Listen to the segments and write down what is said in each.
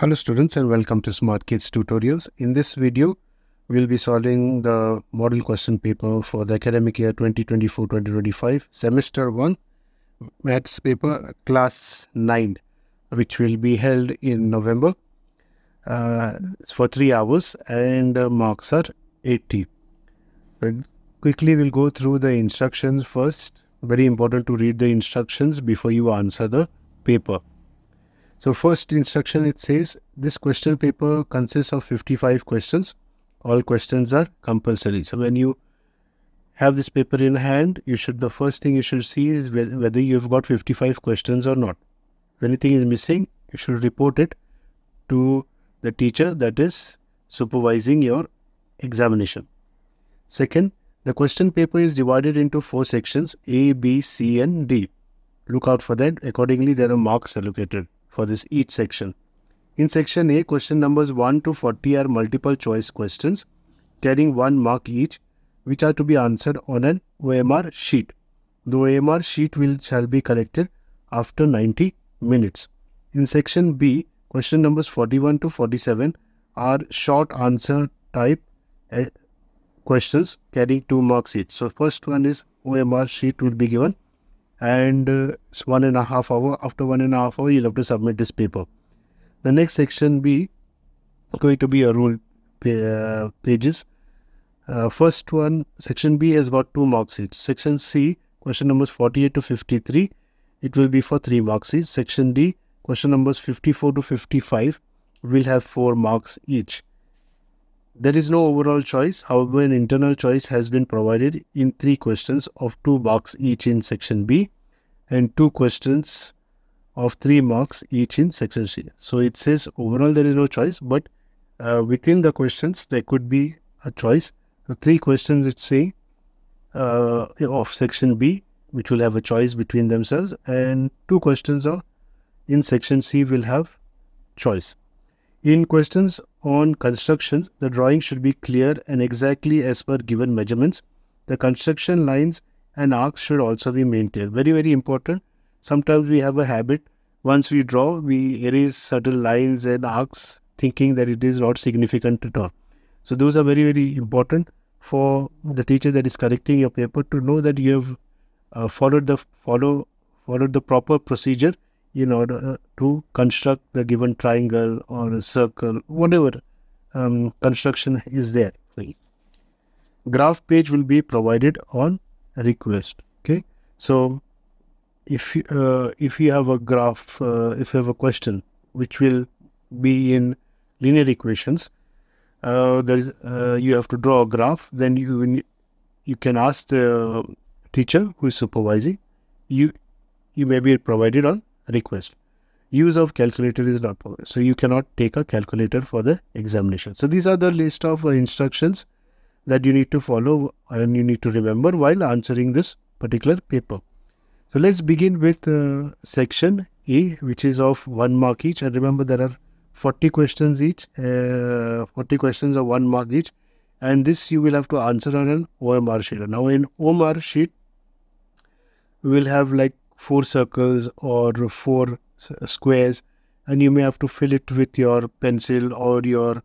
Hello students and welcome to SmartKidz Tutorials. In this video, we'll be solving the model question paper for the academic year 2024-2025, semester 1, maths paper class 9, which will be held in November. Uh, it's for 3 hours and uh, marks are 80. But quickly we'll go through the instructions first. Very important to read the instructions before you answer the paper. So first instruction it says this question paper consists of 55 questions. All questions are compulsory. So when you have this paper in hand, you should the first thing you should see is whether you've got 55 questions or not. If anything is missing, you should report it to the teacher that is supervising your examination. Second, the question paper is divided into four sections A, B, C and D. Look out for that. Accordingly, there are marks allocated for this each section. In section A, question numbers 1 to 40 are multiple choice questions carrying one mark each which are to be answered on an OMR sheet. The OMR sheet will shall be collected after 90 minutes. In section B, question numbers 41 to 47 are short answer type uh, questions carrying two marks each. So first one is OMR sheet will be given and uh, it's one and a half hour. After one and a half hour, you'll have to submit this paper. The next section B going to be a rule uh, pages. Uh, first one, section B has got two marks each. Section C, question numbers 48 to 53, it will be for three marks each. Section D, question numbers 54 to 55 will have four marks each. There is no overall choice. However, an internal choice has been provided in three questions of two marks each in section B and two questions of three marks each in section C. So it says overall there is no choice, but uh, within the questions there could be a choice. The three questions it's saying uh, of section B, which will have a choice between themselves, and two questions are in section C will have choice. In questions on constructions, the drawing should be clear and exactly as per given measurements. The construction lines and arcs should also be maintained. Very, very important. Sometimes we have a habit, once we draw, we erase certain lines and arcs thinking that it is not significant at all. So those are very, very important for the teacher that is correcting your paper to know that you have uh, followed the follow followed the proper procedure in order uh, to construct the given triangle or a circle, whatever um, construction is there. Graph page will be provided on request. Okay, so if you, uh, if you have a graph, uh, if you have a question which will be in linear equations, uh, there is uh, you have to draw a graph. Then you you can ask the teacher who is supervising. You you may be provided on request. Use of calculator is not possible. So you cannot take a calculator for the examination. So these are the list of uh, instructions that you need to follow and you need to remember while answering this particular paper. So let's begin with uh, section A, which is of one mark each. And remember, there are 40 questions each, uh, 40 questions of one mark each. And this you will have to answer on an OMR sheet. Now, in OMR sheet, we will have like four circles or four squares and you may have to fill it with your pencil or your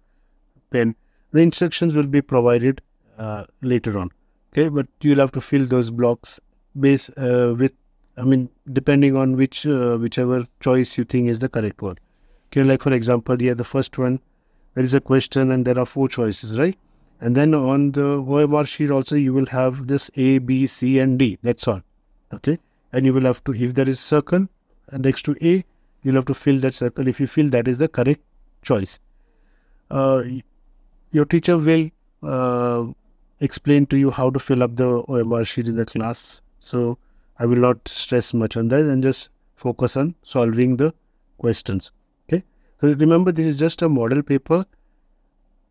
pen. The instructions will be provided uh, later on. Okay, but you'll have to fill those blocks base uh, with, I mean, depending on which uh, whichever choice you think is the correct one. Okay, like for example, yeah, the first one, there is a question and there are four choices, right? And then on the OMR sheet also you will have this A, B, C, and D. That's all. Okay and you will have to, if there is a circle next to A, you'll have to fill that circle if you feel that is the correct choice. Uh, your teacher will uh, explain to you how to fill up the OMR sheet in the class. So I will not stress much on that and just focus on solving the questions. Okay. So remember, this is just a model paper.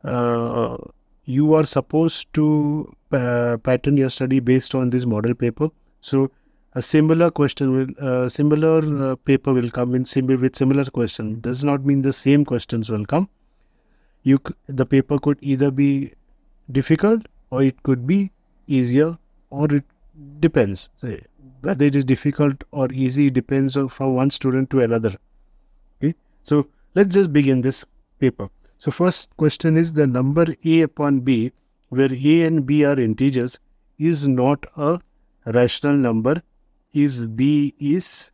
Uh, you are supposed to uh, pattern your study based on this model paper. So a similar question will uh, similar uh, paper will come in similar with similar question. Does not mean the same questions will come. You the paper could either be difficult or it could be easier or it depends. Whether it is difficult or easy depends on from one student to another. Okay? So let's just begin this paper. So first question is the number a upon b where a and b are integers is not a rational number if b is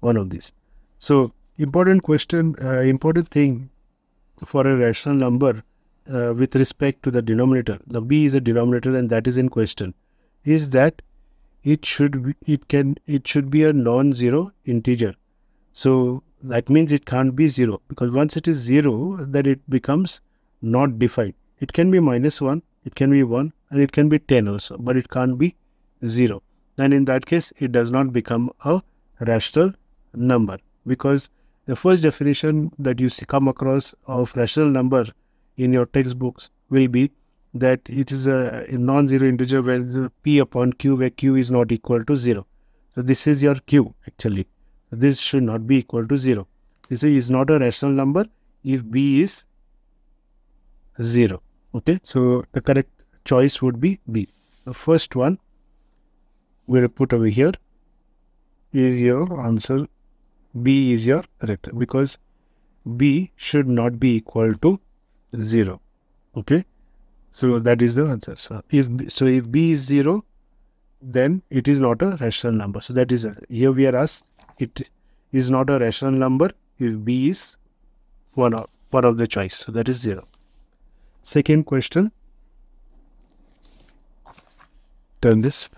one of these. So important question, uh, important thing for a rational number uh, with respect to the denominator, the b is a denominator and that is in question, is that it should be, it can it should be a non-zero integer. So that means it can't be zero because once it is zero, then it becomes not defined. It can be minus one, it can be one, and it can be ten also, but it can't be zero. Then in that case, it does not become a rational number because the first definition that you see come across of rational number in your textbooks will be that it is a, a non-zero integer where p upon q where q is not equal to 0. So this is your q actually. This should not be equal to 0. This is not a rational number if b is 0. Okay, so the correct choice would be B. The first one we'll put over here is your answer B is your correct because B should not be equal to 0. Okay. So that is the answer. So if so if B is 0, then it is not a rational number. So that is a, here we are asked it is not a rational number if B is one of one of the choice. So that is 0. Second question. Turn this.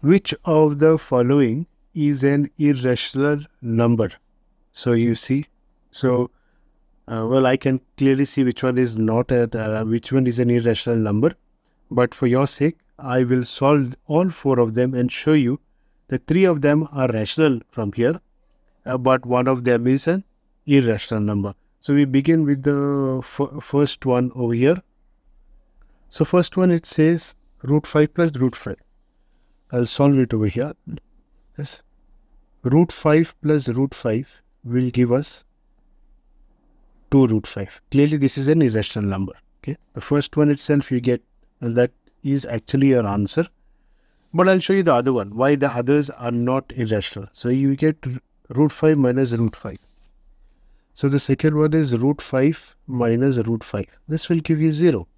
Which of the following is an irrational number? So you see, so uh, well, I can clearly see which one is not a, uh, which one is an irrational number. But for your sake, I will solve all four of them and show you that three of them are rational from here, uh, but one of them is an irrational number. So we begin with the first one over here. So first one it says root 5 plus root 5. I'll solve it over here. Yes. Root 5 plus root 5 will give us 2 root 5. Clearly, this is an irrational number. Okay. The first one itself you get, and that is actually your answer. But I'll show you the other one, why the others are not irrational. So you get root 5 minus root 5. So the second one is root 5 minus root 5. This will give you 0.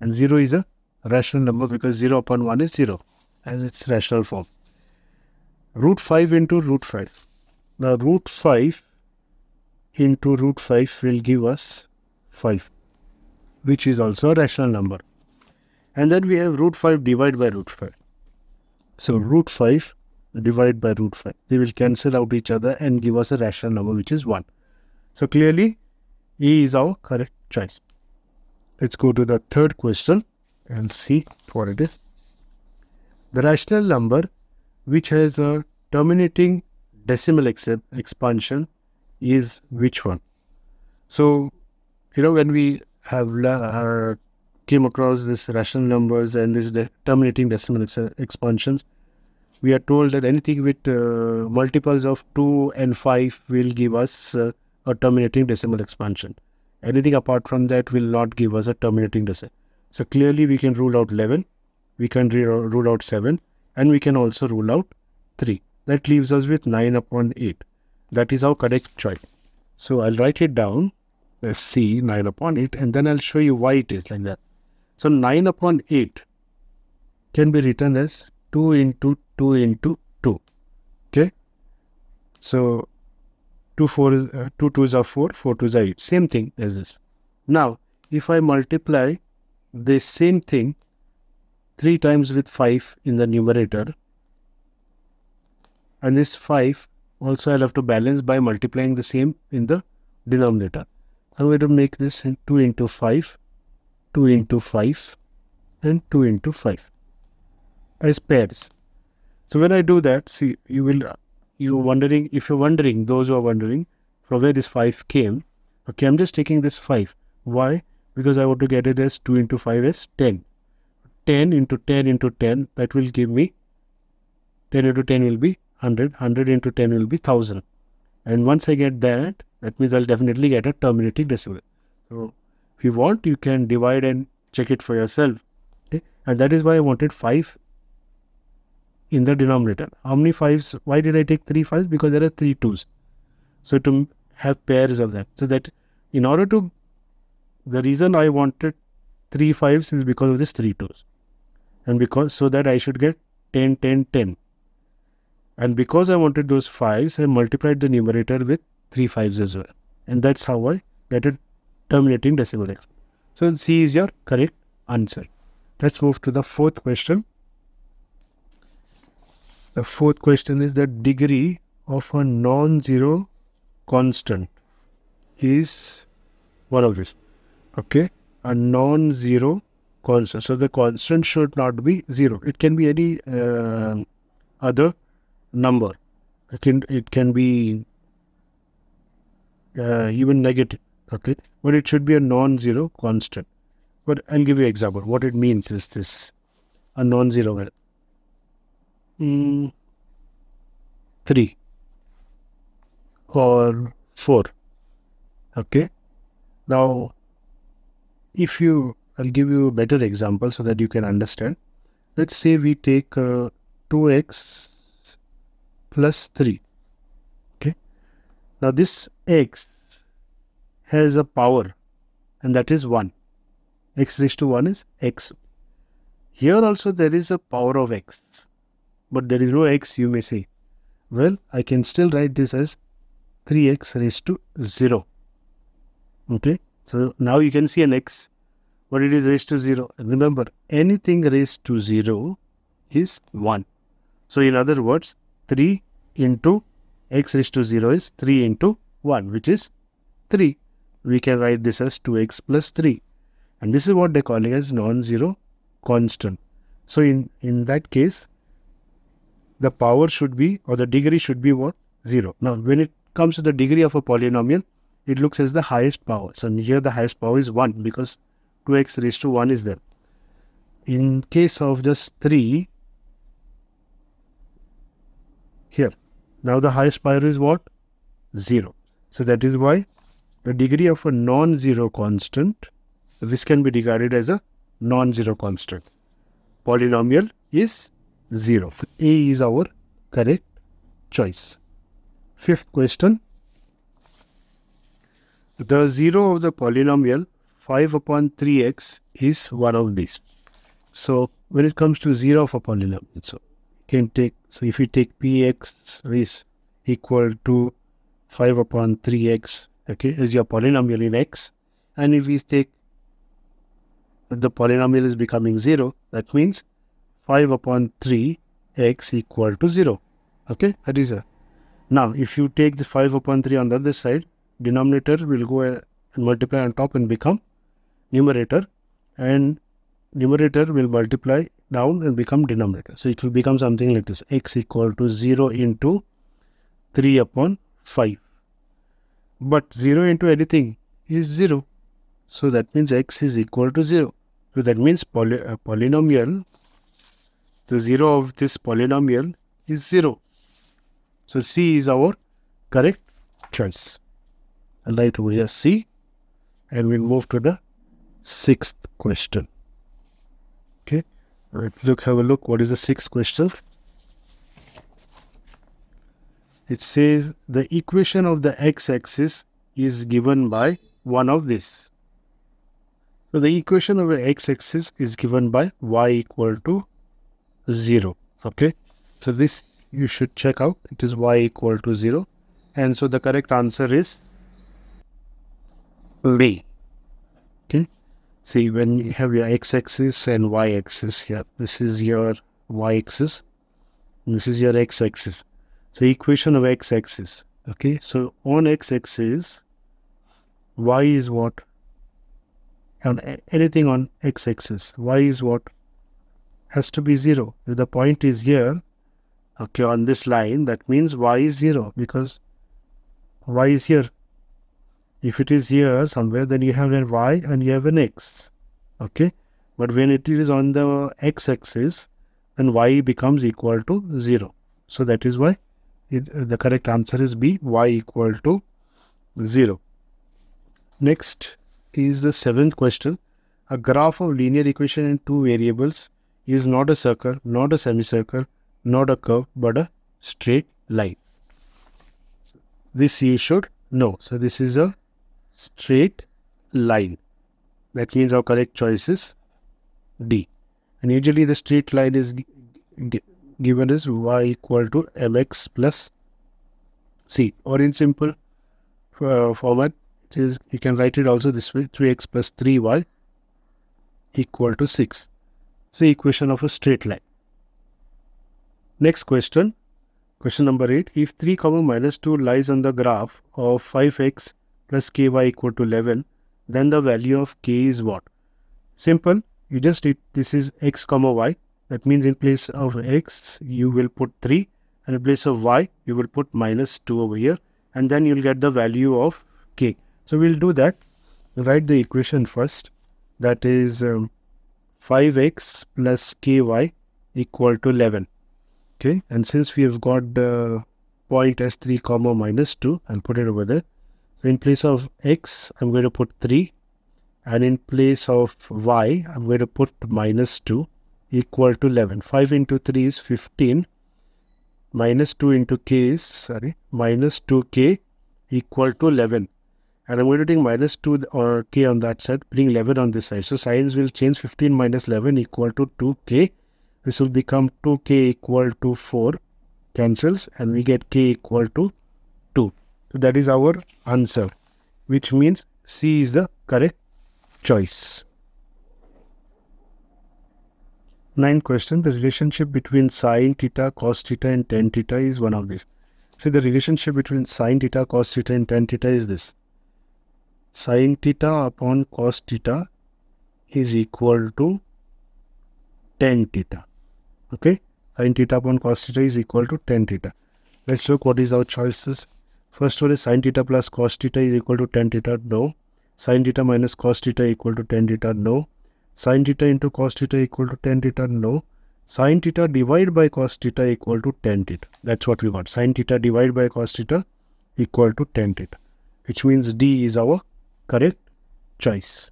And 0 is a rational number because 0 upon 1 is 0 and its rational form. Root 5 into root 5. Now root 5 into root 5 will give us 5 which is also a rational number. And then we have root 5 divided by root 5. So root 5 divided by root 5. They will cancel out each other and give us a rational number which is 1. So clearly E is our correct choice. Let's go to the third question and see what it is. The rational number which has a terminating decimal ex expansion is which one? So, you know, when we have uh, came across this rational numbers and this de terminating decimal ex expansions, we are told that anything with uh, multiples of 2 and 5 will give us uh, a terminating decimal expansion. Anything apart from that will not give us a terminating decimal. So clearly we can rule out 11 we can rule out 7 and we can also rule out 3. That leaves us with 9 upon 8. That is our correct choice. So I'll write it down. as C 9 upon 8 and then I'll show you why it is like that. So 9 upon 8 can be written as 2 into 2 into 2. Okay. So 2 4 uh, 2 2s are 4, 4 2s are 8. Same thing as this. Now if I multiply the same thing 3 times with 5 in the numerator and this 5 also I'll have to balance by multiplying the same in the denominator. I'm going to make this in 2 into 5, 2 into 5 and 2 into 5 as pairs. So when I do that, see, you will, you're wondering, if you're wondering, those who are wondering from where this 5 came, okay, I'm just taking this 5. Why? Because I want to get it as 2 into 5 as 10. 10 into 10 into 10, that will give me 10 into 10 will be 100, 100 into 10 will be 1000. And once I get that, that means I'll definitely get a terminating decimal. So if you want, you can divide and check it for yourself. Okay? And that is why I wanted 5 in the denominator. How many fives? Why did I take three fives? Because there are three twos. So to have pairs of them. So that in order to, the reason I wanted three fives is because of this three twos. And because, so that I should get 10, 10, 10. And because I wanted those fives, I multiplied the numerator with three fives as well. And that's how I get a terminating decimal exponent. So C is your correct answer. Let's move to the fourth question. The fourth question is the degree of a non-zero constant is one of these. Okay, a non-zero constant. So the constant should not be zero. It can be any uh, other number. It can it can be uh, even negative. Okay, but it should be a non-zero constant. But I'll give you an example. What it means is this a non-zero. Mm, 3 or 4. Okay. Now, if you, I'll give you a better example so that you can understand. Let's say we take uh, 2x plus 3. Okay. Now, this x has a power and that is 1. x raised to 1 is x. Here also there is a power of x but there is no x you may say. Well, I can still write this as 3x raised to 0. Okay, so now you can see an x, but it is raised to 0. Remember, anything raised to 0 is 1. So in other words, 3 into x raised to 0 is 3 into 1, which is 3. We can write this as 2x plus 3. And this is what they're calling as non-zero constant. So in, in that case, the power should be or the degree should be what? 0. Now, when it comes to the degree of a polynomial, it looks as the highest power. So, here the highest power is 1 because 2x raised to 1 is there. In case of just 3, here, now the highest power is what? 0. So, that is why the degree of a non-zero constant, this can be regarded as a non-zero constant. Polynomial is 0. A is our correct choice. Fifth question. The 0 of the polynomial 5 upon 3x is one of these. So when it comes to 0 of a polynomial, so you can take, so if you take px is equal to 5 upon 3x, okay, is your polynomial in x. And if we take the polynomial is becoming 0, that means 5 upon 3 x equal to 0. Okay, that is a. Now, if you take the 5 upon 3 on the other side, denominator will go and multiply on top and become numerator and numerator will multiply down and become denominator. So, it will become something like this x equal to 0 into 3 upon 5. But 0 into anything is 0. So, that means x is equal to 0. So, that means poly, uh, polynomial the 0 of this polynomial is 0. So C is our correct choice. I'll write over here C and we'll move to the sixth question. Okay, let's look have a look. What is the sixth question? It says the equation of the x-axis is given by one of this. So the equation of the x-axis is given by y equal to 0 okay? So this you should check out. It is y equal to 0 and so the correct answer is B. Okay? See when you have your x-axis and y-axis here this is your y-axis this is your x-axis so equation of x-axis okay? So on x-axis y is what? On anything on x-axis y is what has to be 0. If the point is here, okay, on this line, that means y is 0 because y is here. If it is here somewhere, then you have a y and you have an x, okay? But when it is on the x-axis, then y becomes equal to 0. So that is why it, the correct answer is B, y equal to 0. Next is the seventh question. A graph of linear equation in two variables is not a circle, not a semicircle, not a curve but a straight line. This you should know. So this is a straight line. That means our correct choice is D. And usually the straight line is given as y equal to mx plus c. Or in simple uh, format, it is you can write it also this way 3x plus 3y equal to 6. It's the equation of a straight line. Next question, question number 8. If 3 comma minus 2 lies on the graph of 5x plus ky equal to 11, then the value of k is what? Simple, you just it, this is x comma y. That means in place of x, you will put 3 and in place of y, you will put minus 2 over here and then you'll get the value of k. So we'll do that. Write the equation first. That is um, 5x plus ky equal to 11. Okay, and since we have got the point s3 comma minus 2, I'll put it over there. So in place of x, I'm going to put 3 and in place of y, I'm going to put minus 2 equal to 11. 5 into 3 is 15 minus 2 into k is, sorry, minus 2k equal to 11 and I'm going to take minus 2 or k on that side, bring 11 on this side. So signs will change 15 minus 11 equal to 2k. This will become 2k equal to 4 cancels and we get k equal to 2. So that is our answer which means C is the correct choice. Ninth question, the relationship between sine theta, cos theta and tan theta is one of these. So the relationship between sine theta, cos theta and tan theta is this sine theta upon cos theta is equal to tan theta. Okay, sine theta upon cos theta is equal to tan theta. Let's look what is our choices. First one is sine theta plus cos theta is equal to tan theta. No. Sine theta minus cos theta equal to tan theta. No. Sine theta into cos theta equal to tan theta. No. Sine theta divided by cos theta equal to tan theta. That's what we got. Sine theta divided by cos theta equal to tan theta. Which means D is our correct choice.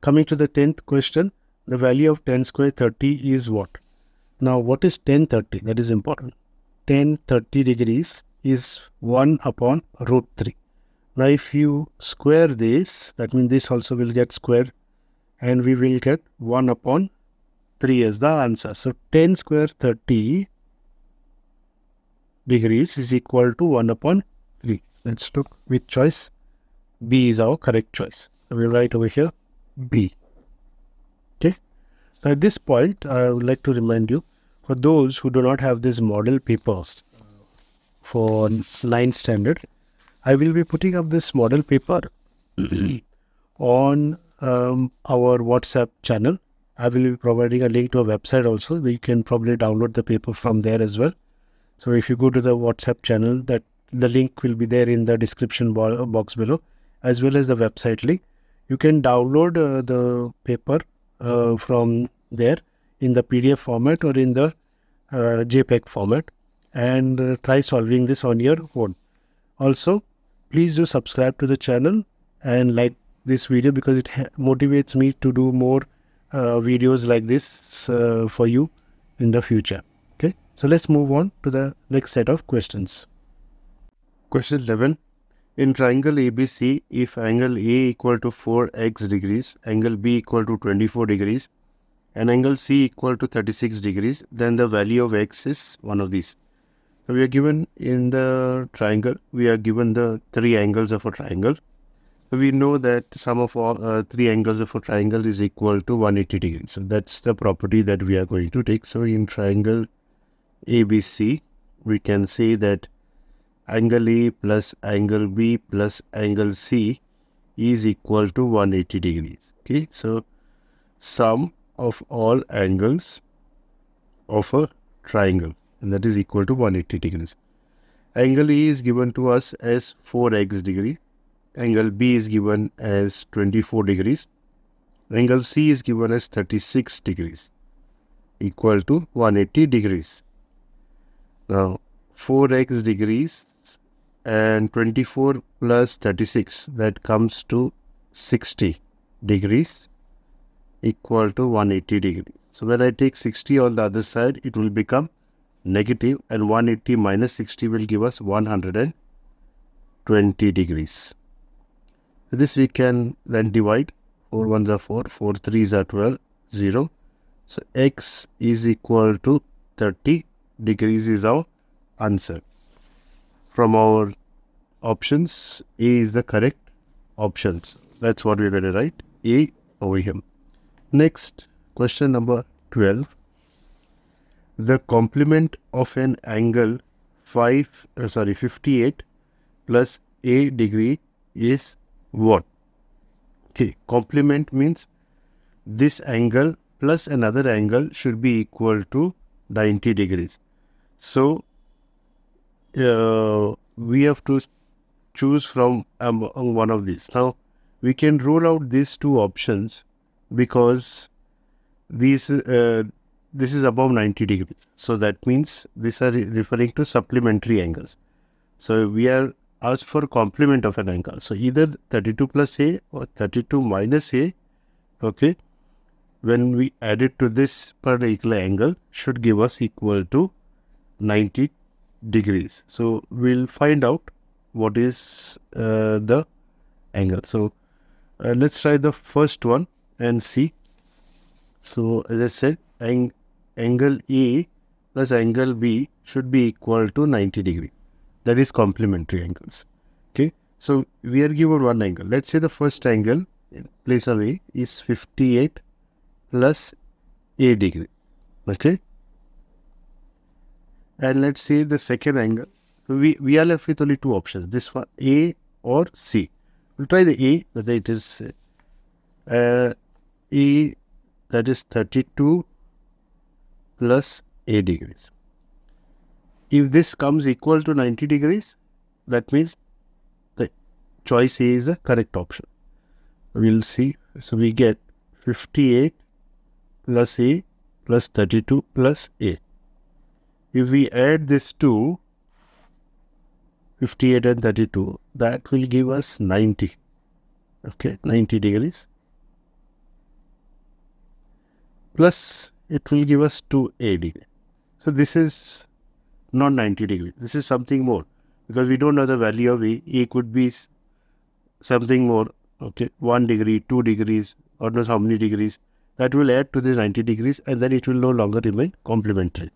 Coming to the 10th question, the value of tan square 30 is what? Now, what is tan 30? That is important. tan 30 degrees is 1 upon root 3. Now, if you square this, that means this also will get squared and we will get 1 upon 3 as the answer. So, tan square 30 degrees is equal to 1 upon 3. Let's look which choice B is our correct choice. So we'll write over here B. Okay. So at this point, I would like to remind you, for those who do not have this model papers for 9th standard, I will be putting up this model paper on um, our WhatsApp channel. I will be providing a link to a website also. You can probably download the paper from there as well. So if you go to the WhatsApp channel, that the link will be there in the description box below as well as the website link. You can download uh, the paper uh, from there in the PDF format or in the uh, JPEG format and uh, try solving this on your own. Also, please do subscribe to the channel and like this video because it motivates me to do more uh, videos like this for you in the future. Okay, so let's move on to the next set of questions. Question 11 in triangle ABC, if angle A equal to 4x degrees, angle B equal to 24 degrees, and angle C equal to 36 degrees, then the value of x is one of these. So we are given in the triangle, we are given the three angles of a triangle. So we know that sum of all uh, three angles of a triangle is equal to 180 degrees. So that's the property that we are going to take. So in triangle ABC, we can say that angle A plus angle B plus angle C is equal to 180 degrees. Okay, so sum of all angles of a triangle and that is equal to 180 degrees. Angle A is given to us as 4x degree. Angle B is given as 24 degrees. Angle C is given as 36 degrees equal to 180 degrees. Now 4x degrees and 24 plus 36 that comes to 60 degrees equal to 180 degrees. So when I take 60 on the other side, it will become negative and 180 minus 60 will give us 120 degrees. This we can then divide 4 ones are 4, 4 threes are 12, 0. So x is equal to 30 degrees is our answer. From our options, A is the correct options. That's what we're going to write, A over here. Next, question number 12. The complement of an angle 5, uh, sorry, 58 plus A degree is what? Okay, complement means this angle plus another angle should be equal to 90 degrees. So, uh, we have to choose from among one of these. Now, we can rule out these two options because these uh, this is above 90 degrees. So that means these are referring to supplementary angles. So we are asked for complement of an angle. So either 32 plus A or 32 minus A, okay, when we add it to this particular angle should give us equal to 90 degrees. So we'll find out what is uh, the angle. So uh, let's try the first one and see. So as I said, ang angle A plus angle B should be equal to 90 degree. That is complementary angles. Okay. So we are given one angle. Let's say the first angle in place of A is 58 plus A degrees. Okay. And let's say the second angle. We, we are left with only two options. This one A or C. We'll try the A, whether it is uh, A that is 32 plus A degrees. If this comes equal to 90 degrees, that means the choice A is the correct option. We'll see. So we get 58 plus A plus 32 plus A. If we add this to 58 and 32, that will give us 90. Okay, 90 degrees. Plus it will give us 2a degree. So this is not 90 degree. This is something more because we don't know the value of a. A could be something more. Okay, 1 degree, 2 degrees, or knows how many degrees. That will add to the 90 degrees and then it will no longer remain complementary.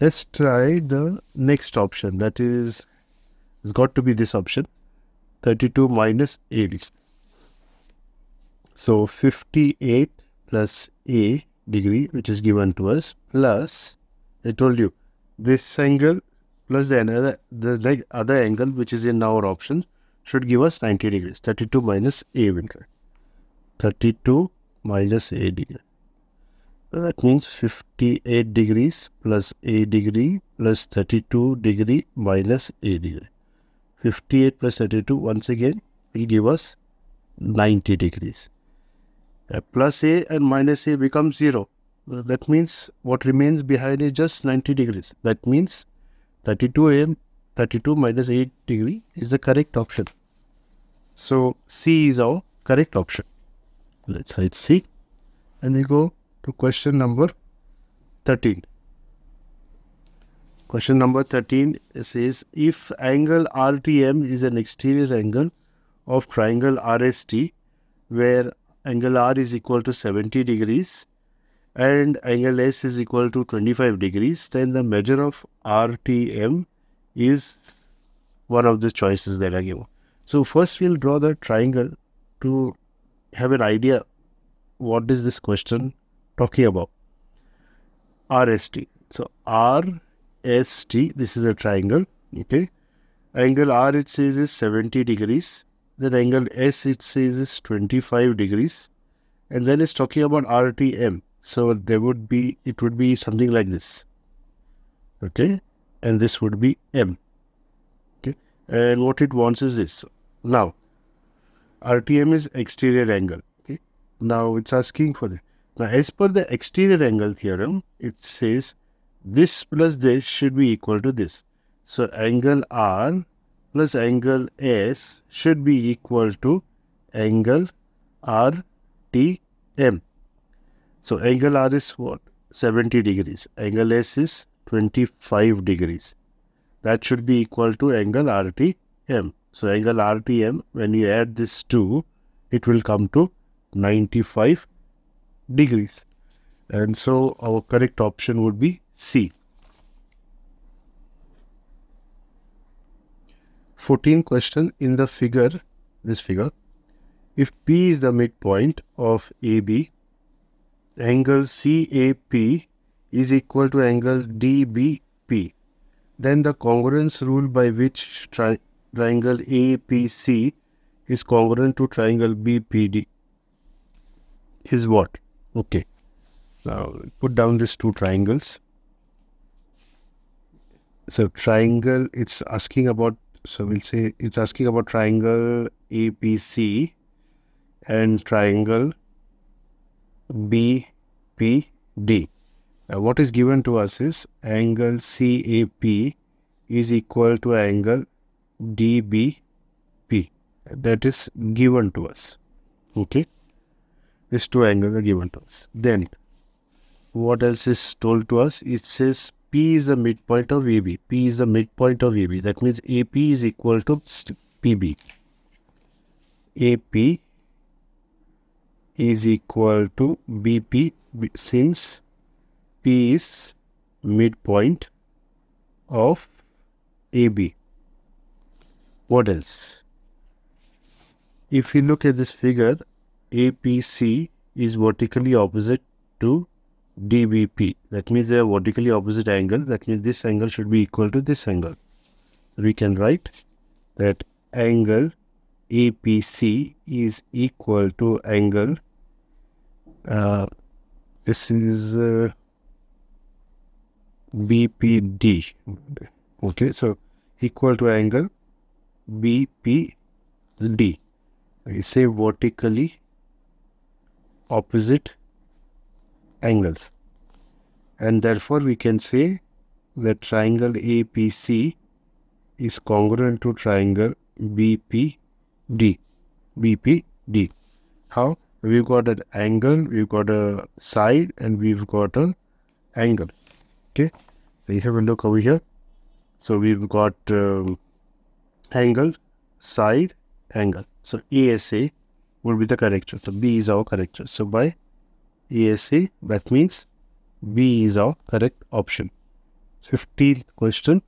Let's try the next option. That is, it's got to be this option. 32 minus a. So 58 plus a degree which is given to us plus I told you this angle plus the another the like other angle which is in our option should give us 90 degrees 32 minus a will 32 minus a degree so that means 58 degrees plus a degree plus 32 degree minus a degree 58 plus 32 once again will give us 90 degrees uh, plus a and minus a becomes 0. Uh, that means what remains behind is just 90 degrees. That means 32 am 32 minus 8 degree is the correct option. So C is our correct option. Let's write C and we go to question number 13. Question number 13 says if angle RTM is an exterior angle of triangle RST where angle R is equal to 70 degrees and angle S is equal to 25 degrees, then the measure of RTM is one of the choices that are given. So first we'll draw the triangle to have an idea what is this question talking about. RST. So RST, this is a triangle, okay. Angle R it says is 70 degrees then angle S it says is 25 degrees and then it's talking about RTM. So there would be, it would be something like this. Okay. And this would be M. Okay. And what it wants is this. Now, RTM is exterior angle. Okay. Now it's asking for the, now as per the exterior angle theorem, it says this plus this should be equal to this. So angle R plus angle S should be equal to angle RTM. So angle R is what? 70 degrees. Angle S is 25 degrees. That should be equal to angle RTM. So angle RTM, when you add this 2, it will come to 95 degrees. And so our correct option would be C. 14 question in the figure, this figure, if P is the midpoint of AB, angle CAP is equal to angle DBP, then the congruence rule by which tri triangle APC is congruent to triangle BPD is what? Okay. Now put down these two triangles. So triangle, it's asking about, so we'll say it's asking about triangle APC and triangle BPD. Now what is given to us is angle CAP is equal to angle DBP. That is given to us. Okay. These two angles are given to us. Then what else is told to us? It says P is the midpoint of AB. P is the midpoint of AB. That means AP is equal to PB. AP is equal to BP since P is midpoint of AB. What else? If you look at this figure, APC is vertically opposite to DBP. That means they are vertically opposite angle. That means this angle should be equal to this angle. So we can write that angle APC is equal to angle uh, this is uh, BPD. Okay, so equal to angle BPD. We say vertically opposite angles. And therefore, we can say that triangle APC is congruent to triangle BPD. BPD. How? We've got an angle, we've got a side, and we've got an angle. Okay. So you have a look over here. So we've got um, angle, side, angle. So ASA would be the correct corrector. So B is our correct corrector. So by ASA, that means B is our correct option. 15th question.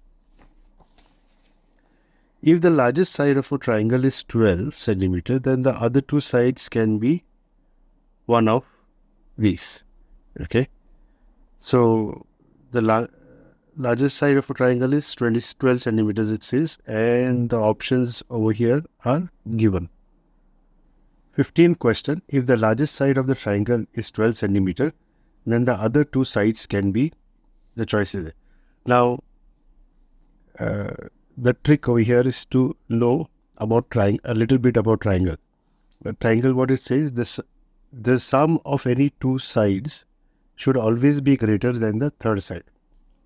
If the largest side of a triangle is 12 centimeter, then the other two sides can be one of these. Okay. So the la largest side of a triangle is 20, 12 centimeters it says and the options over here are given. 15th question, if the largest side of the triangle is 12 centimeter, then the other two sides can be the choices. Now, uh, the trick over here is to know about triangle, a little bit about triangle. The triangle, what it says, this the sum of any two sides should always be greater than the third side.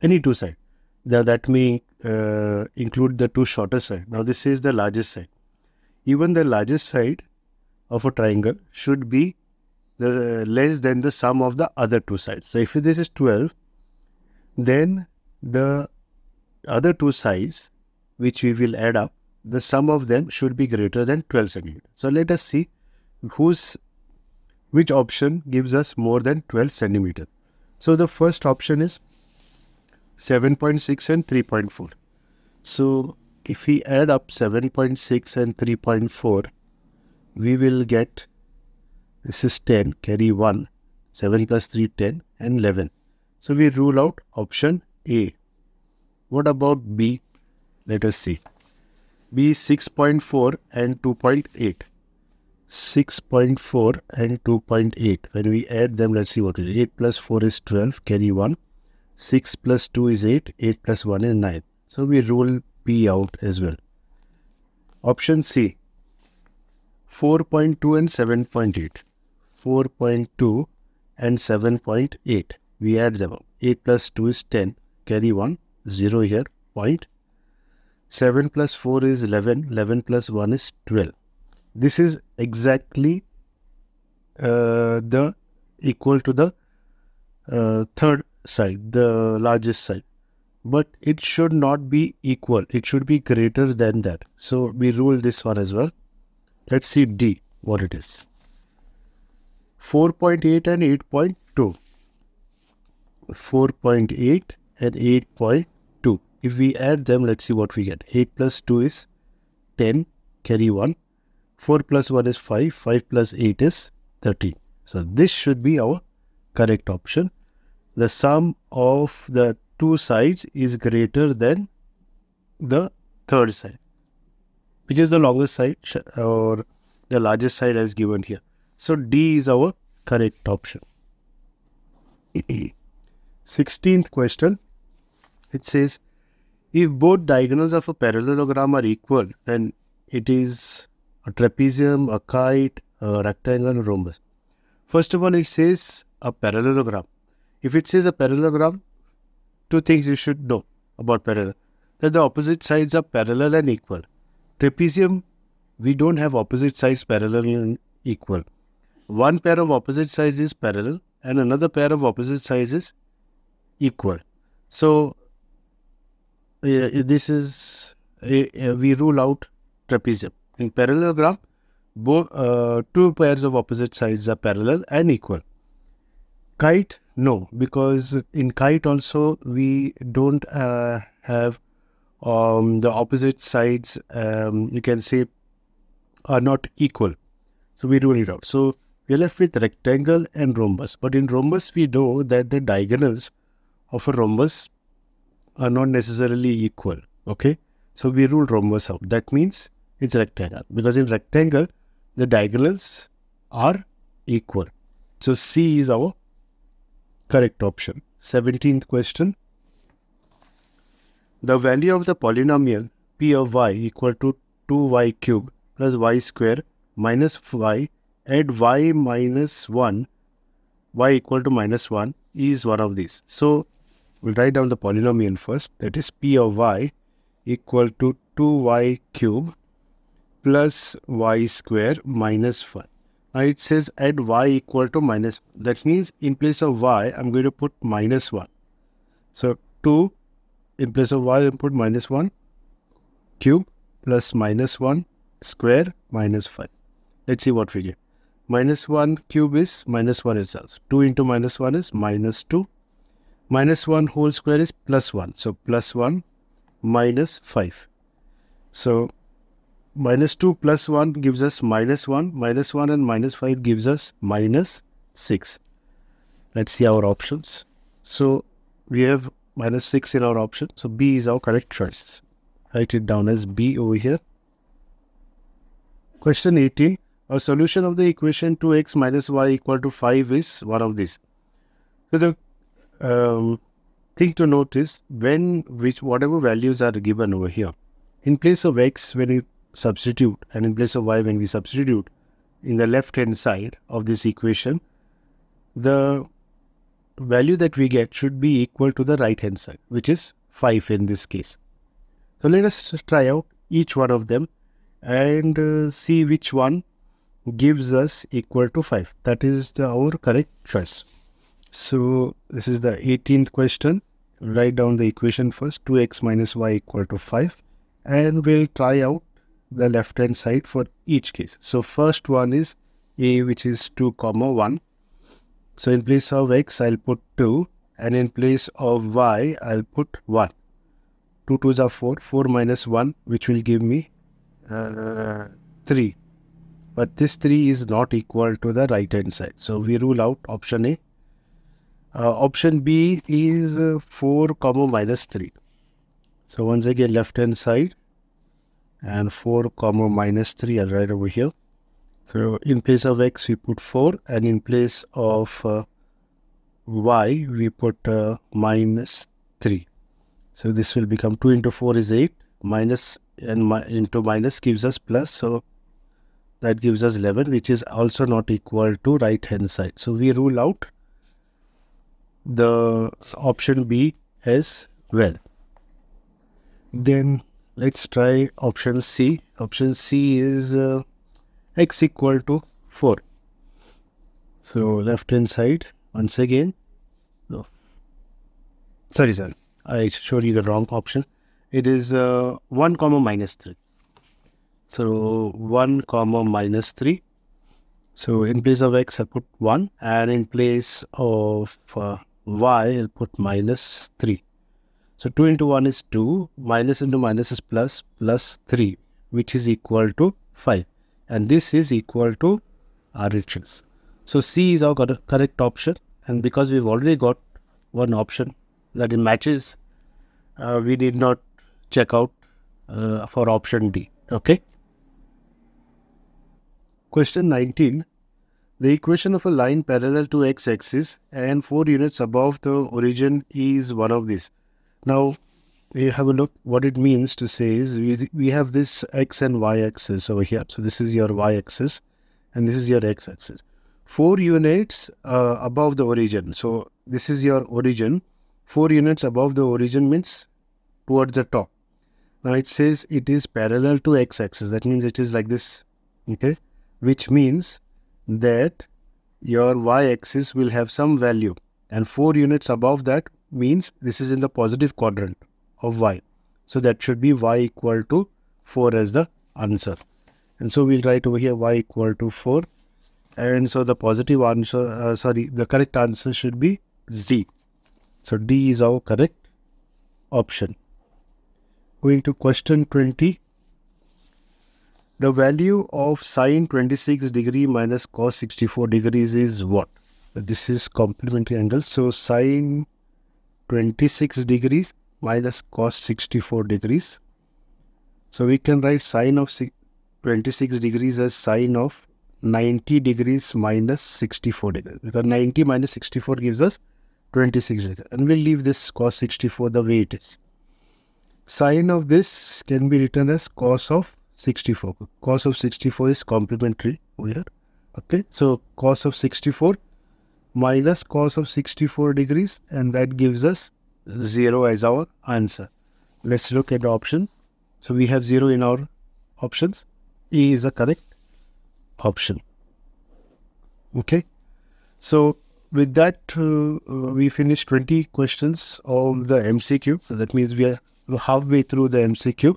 Any two side. Now that may uh, include the two shorter side. Now this is the largest side. Even the largest side of a triangle should be the less than the sum of the other two sides. So if this is 12, then the other two sides which we will add up, the sum of them should be greater than 12 centimeters. So let us see whose which option gives us more than 12 centimeter. So the first option is 7.6 and 3.4. So if we add up 7.6 and 3.4, we will get this is 10, carry 1, 7 plus 3, 10 and 11. So we rule out option A. What about B? Let us see. B is 6.4 and 2.8. 6.4 and 2.8. When we add them, let's see what is. 8 plus 4 is 12, carry 1. 6 plus 2 is 8, 8 plus 1 is 9. So we rule B out as well. Option C, 4.2 and 7.8. 4.2 and 7.8. We add them up. 8 plus 2 is 10, carry 1, 0 here, point. 7 plus 4 is 11, 11 plus 1 is 12 this is exactly uh, the equal to the uh, third side, the largest side. but it should not be equal. It should be greater than that. So we rule this one as well. Let's see D, what it is. 4.8 and 8.2. 4.8 and 8.2. If we add them, let's see what we get. 8 plus 2 is 10, carry 1. 4 plus 1 is 5, 5 plus 8 is 13. So this should be our correct option. The sum of the two sides is greater than the third side, which is the longest side or the largest side as given here. So D is our correct option. 16th question. It says, if both diagonals of a parallelogram are equal, then it is a trapezium, a kite, a rectangle, a rhombus. First of all, it says a parallelogram. If it says a parallelogram, two things you should know about parallel. That the opposite sides are parallel and equal. Trapezium, we don't have opposite sides parallel and equal. One pair of opposite sides is parallel and another pair of opposite sides is equal. So, uh, this is, uh, we rule out trapezium. In parallelogram, both uh, two pairs of opposite sides are parallel and equal. Kite, no, because in kite also we don't uh, have um, the opposite sides, um, you can say, are not equal. So we rule it out. So we are left with rectangle and rhombus. But in rhombus, we know that the diagonals of a rhombus are not necessarily equal. Okay. So we rule rhombus out. That means it's rectangle because in rectangle, the diagonals are equal. So C is our correct option. 17th question. The value of the polynomial p of y equal to 2y cube plus y square minus y at y minus 1 y equal to minus 1 is one of these. So we'll write down the polynomial first that is p of y equal to 2y cube plus y square minus 1. Now it says add y equal to minus. That means in place of y, I'm going to put minus 1. So 2 in place of y, input minus 1 cube plus minus 1 square minus 5. Let's see what we get. Minus 1 cube is minus 1 itself. 2 into minus 1 is minus 2. Minus 1 whole square is plus 1. So plus 1 minus 5. So minus 2 plus 1 gives us minus 1, minus 1 and minus 5 gives us minus 6. Let's see our options. So we have minus 6 in our option. So B is our correct choice. Write it down as B over here. Question 18. A solution of the equation 2x minus y equal to 5 is one of these. So the um, thing to note is when which whatever values are given over here, in place of x when we substitute and in place of y when we substitute in the left hand side of this equation, the value that we get should be equal to the right hand side, which is 5 in this case. So let us try out each one of them and uh, see which one gives us equal to 5. That is the, our correct choice. So this is the 18th question. Write down the equation first 2x minus y equal to 5 and we'll try out the left hand side for each case. So first one is a which is 2 comma 1. So in place of x I'll put 2 and in place of y I'll put 1. 2 2s are 4, 4 minus 1 which will give me uh, 3. But this 3 is not equal to the right hand side. So we rule out option A. Uh, option B is uh, 4 comma minus 3. So once again left hand side and 4 comma minus 3 I'll write over here. So in place of x we put 4 and in place of uh, y we put uh, minus 3. So this will become 2 into 4 is 8 minus and mi into minus gives us plus so that gives us 11 which is also not equal to right hand side. So we rule out the option B as well. Then let's try option C. Option C is uh, x equal to 4. So left hand side once again. No. Sorry, sorry. I showed you the wrong option. It is uh, 1 comma minus 3. So 1 comma minus 3. So in place of x, I'll put 1 and in place of uh, y, I'll put minus 3. So 2 into 1 is 2, minus into minus is plus, plus 3, which is equal to 5. And this is equal to RHS. So C is our correct option. And because we've already got one option that it matches, uh, we need not check out uh, for option D. Okay. Question 19. The equation of a line parallel to x-axis and 4 units above the origin is one of these. Now, we have a look what it means to say is we, we have this x and y axis over here. So this is your y axis and this is your x axis. Four units uh, above the origin. So this is your origin. Four units above the origin means towards the top. Now it says it is parallel to x axis. That means it is like this. Okay. Which means that your y axis will have some value and 4 units above that means this is in the positive quadrant of y. So that should be y equal to 4 as the answer. And so we'll write over here y equal to 4. And so the positive answer, uh, sorry, the correct answer should be Z. So D is our correct option. Going to question 20. The value of sine 26 degree minus cos 64 degrees is what? This is complementary angle. So sine 26 degrees minus cos 64 degrees. So we can write sine of 26 degrees as sine of 90 degrees minus 64 degrees. Because 90 minus 64 gives us 26 degrees. And we'll leave this cos 64 the way it is. Sine of this can be written as cos of 64. Cos of 64 is complementary here. Okay, so cos of 64 minus cos of 64 degrees and that gives us 0 as our answer. Let's look at the option. So we have 0 in our options. E is the correct option. Okay. So with that, uh, we finished 20 questions of the MCQ. So that means we are halfway through the MCQ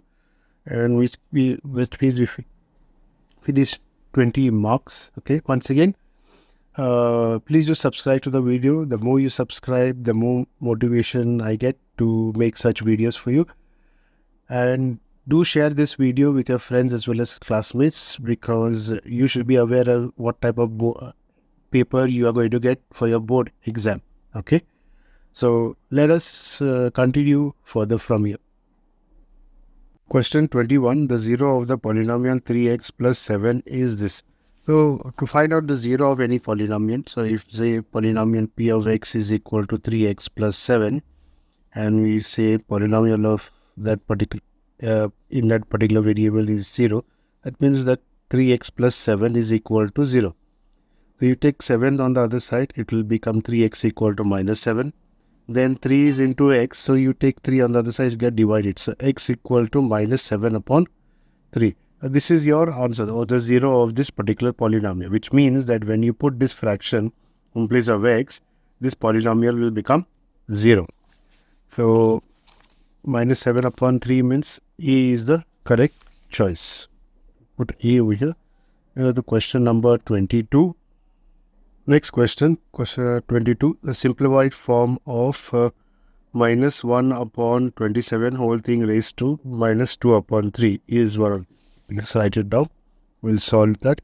and which we, which means we finished 20 marks. Okay. Once again, uh, please do subscribe to the video. The more you subscribe, the more motivation I get to make such videos for you. And do share this video with your friends as well as classmates because you should be aware of what type of paper you are going to get for your board exam. Okay. So let us uh, continue further from here. Question 21. The zero of the polynomial 3x plus 7 is this. So to find out the zero of any polynomial, so if say polynomial p of x is equal to 3x plus 7 and we say polynomial of that particular uh, in that particular variable is 0, that means that 3x plus 7 is equal to 0. So you take 7 on the other side, it will become 3x equal to minus 7. Then 3 is into x, so you take 3 on the other side, get divided. So x equal to minus 7 upon 3. Uh, this is your answer or the zero of this particular polynomial, which means that when you put this fraction in place of x, this polynomial will become 0. So, minus 7 upon 3 means E is the correct choice. Put E over here. Here the question number 22. Next question, question 22. The simplified form of uh, minus 1 upon 27 whole thing raised to minus 2 upon 3 is one let's write it down we'll solve that.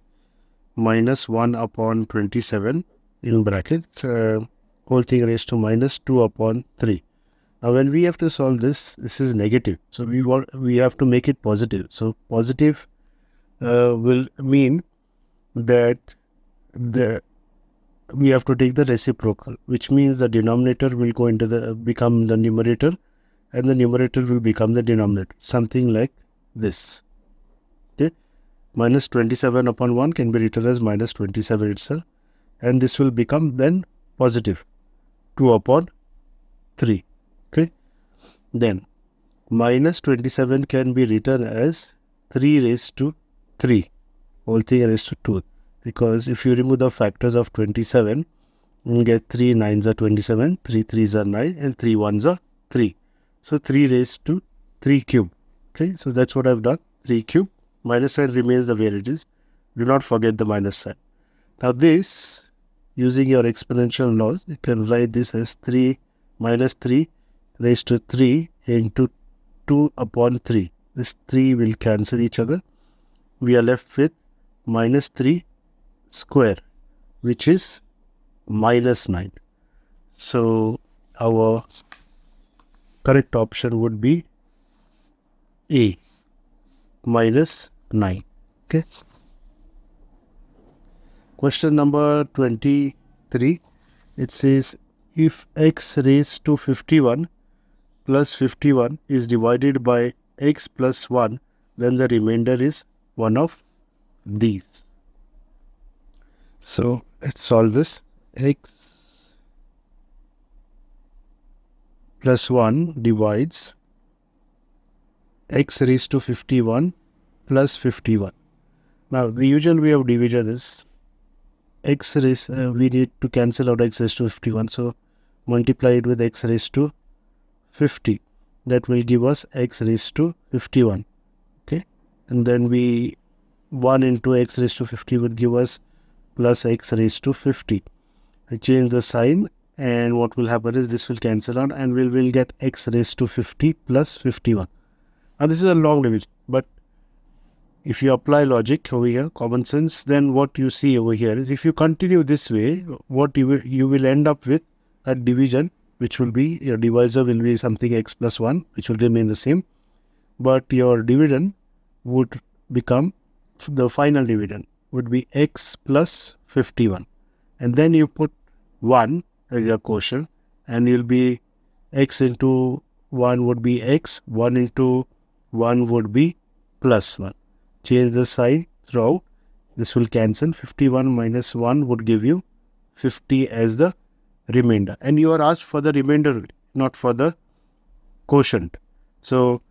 Minus 1 upon 27 in bracket uh, whole thing raised to minus 2 upon 3 now when we have to solve this this is negative. So we want we have to make it positive. So positive uh, will mean that the we have to take the reciprocal which means the denominator will go into the become the numerator and the numerator will become the denominator. Something like this minus 27 upon 1 can be written as minus 27 itself. And this will become then positive 2 upon 3 okay? Then minus 27 can be written as 3 raised to 3 whole thing raised to 2 because if you remove the factors of 27 you get 3 9s are 27 3 3s are 9 and 3 1s are 3 So 3 raised to 3 cube. Okay, so that's what I've done. 3 cube. Minus sign remains the way it is. Do not forget the minus sign. Now this, using your exponential laws, you can write this as 3 minus 3 raised to 3 into 2 upon 3. This 3 will cancel each other. We are left with minus 3 square, which is minus 9. So our correct option would be A minus 9. Okay. Question number 23. It says if x raised to 51 plus 51 is divided by x plus 1 then the remainder is one of these. So let's solve this. x plus 1 divides x raised to 51 plus 51. Now the usual way of division is x raised, uh, we need to cancel out x raised to 51. So multiply it with x raised to 50. That will give us x raised to 51. Okay. And then we 1 into x raised to 50 would give us plus x raised to 50. I change the sign and what will happen is this will cancel out and we will get x raised to 50 plus 51. Now this is a long division but if you apply logic over here, common sense, then what you see over here is if you continue this way, what you will, you will end up with a division, which will be your divisor will be something x plus 1, which will remain the same. But your dividend would become the final dividend would be x plus 51. And then you put 1 as your quotient and you'll be x into 1 would be x, 1 into 1 would be plus 1 change the sign throughout. This will cancel. 51 minus 1 would give you 50 as the remainder. And you are asked for the remainder, not for the quotient. So,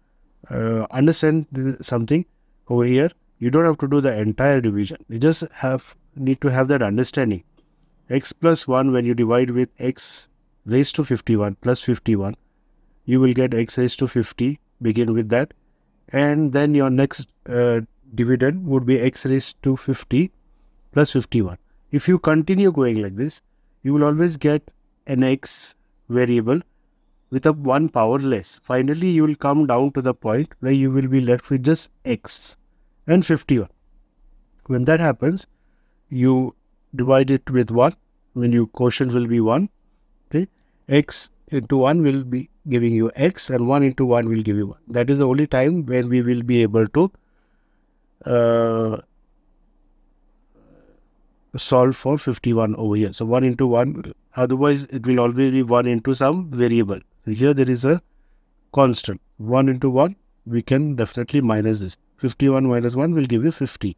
uh, understand something over here. You don't have to do the entire division. You just have need to have that understanding. x plus 1 when you divide with x raised to 51 plus 51, you will get x raised to 50. Begin with that. And then your next uh, dividend would be x raised to 50 plus 51. If you continue going like this, you will always get an x variable with a one power less. Finally, you will come down to the point where you will be left with just x and 51. When that happens, you divide it with 1, when your quotient will be 1, okay, x into 1 will be giving you x and 1 into 1 will give you 1. That is the only time when we will be able to uh, solve for 51 over here. So 1 into 1, otherwise it will always be 1 into some variable. So here there is a constant. 1 into 1, we can definitely minus this. 51 minus 1 will give you 50.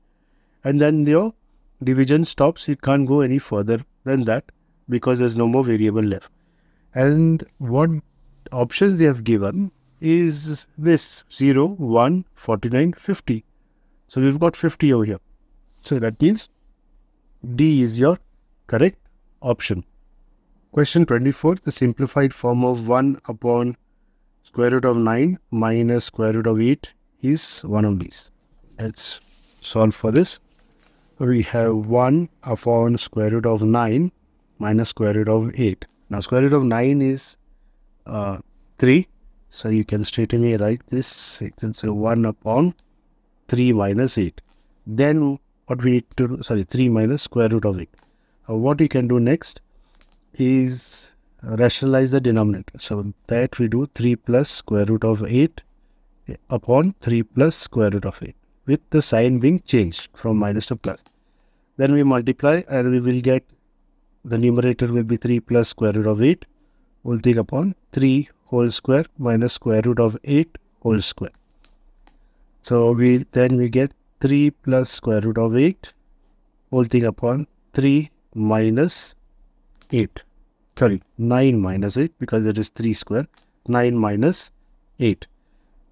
And then your division stops. It can't go any further than that because there's no more variable left. And what options they have given is this 0, 1, 49, 50. So we've got 50 over here. So that means D is your correct option. Question 24. The simplified form of 1 upon square root of 9 minus square root of 8 is one of these. Let's solve for this. We have 1 upon square root of 9 minus square root of 8. Now square root of 9 is uh, 3. So you can straightaway write this. You can say 1 upon 3 minus 8. Then what we need to sorry, 3 minus square root of 8. Uh, what we can do next is rationalize the denominator. So that we do 3 plus square root of 8 upon 3 plus square root of 8 with the sign being changed from minus to plus. Then we multiply and we will get the numerator will be 3 plus square root of 8 will take upon 3 whole square minus square root of 8 whole square. So we then we get 3 plus square root of 8 whole thing upon 3 minus 8. Sorry, 9 minus 8 because it is 3 square. 9 minus 8.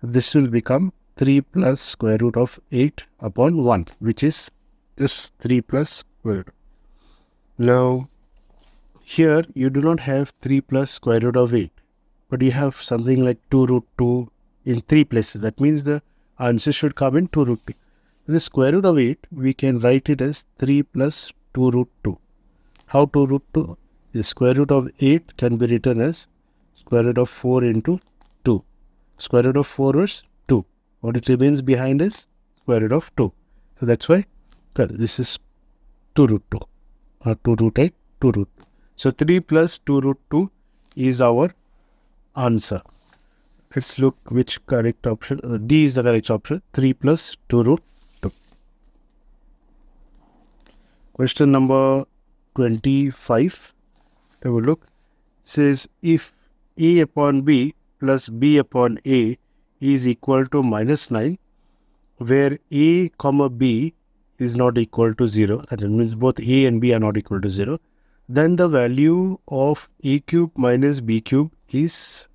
This will become 3 plus square root of 8 upon 1 which is just 3 plus square root. Now here you do not have 3 plus square root of 8 but you have something like 2 root 2 in three places. That means the answer should come in 2 root 2. The square root of 8, we can write it as 3 plus 2 root 2. How 2 root 2? The square root of 8 can be written as square root of 4 into 2. Square root of 4 is 2. What it remains behind is square root of 2. So that's why this is 2 root 2 or 2 root 8, 2 root 2. So 3 plus 2 root 2 is our answer. Let's look which correct option. Uh, D is the correct option. 3 plus 2 root 2. Question number 25. Have a look. It says if A upon B plus B upon A is equal to minus 9, where A comma B is not equal to 0, that means both A and B are not equal to 0, then the value of A cube minus B cube is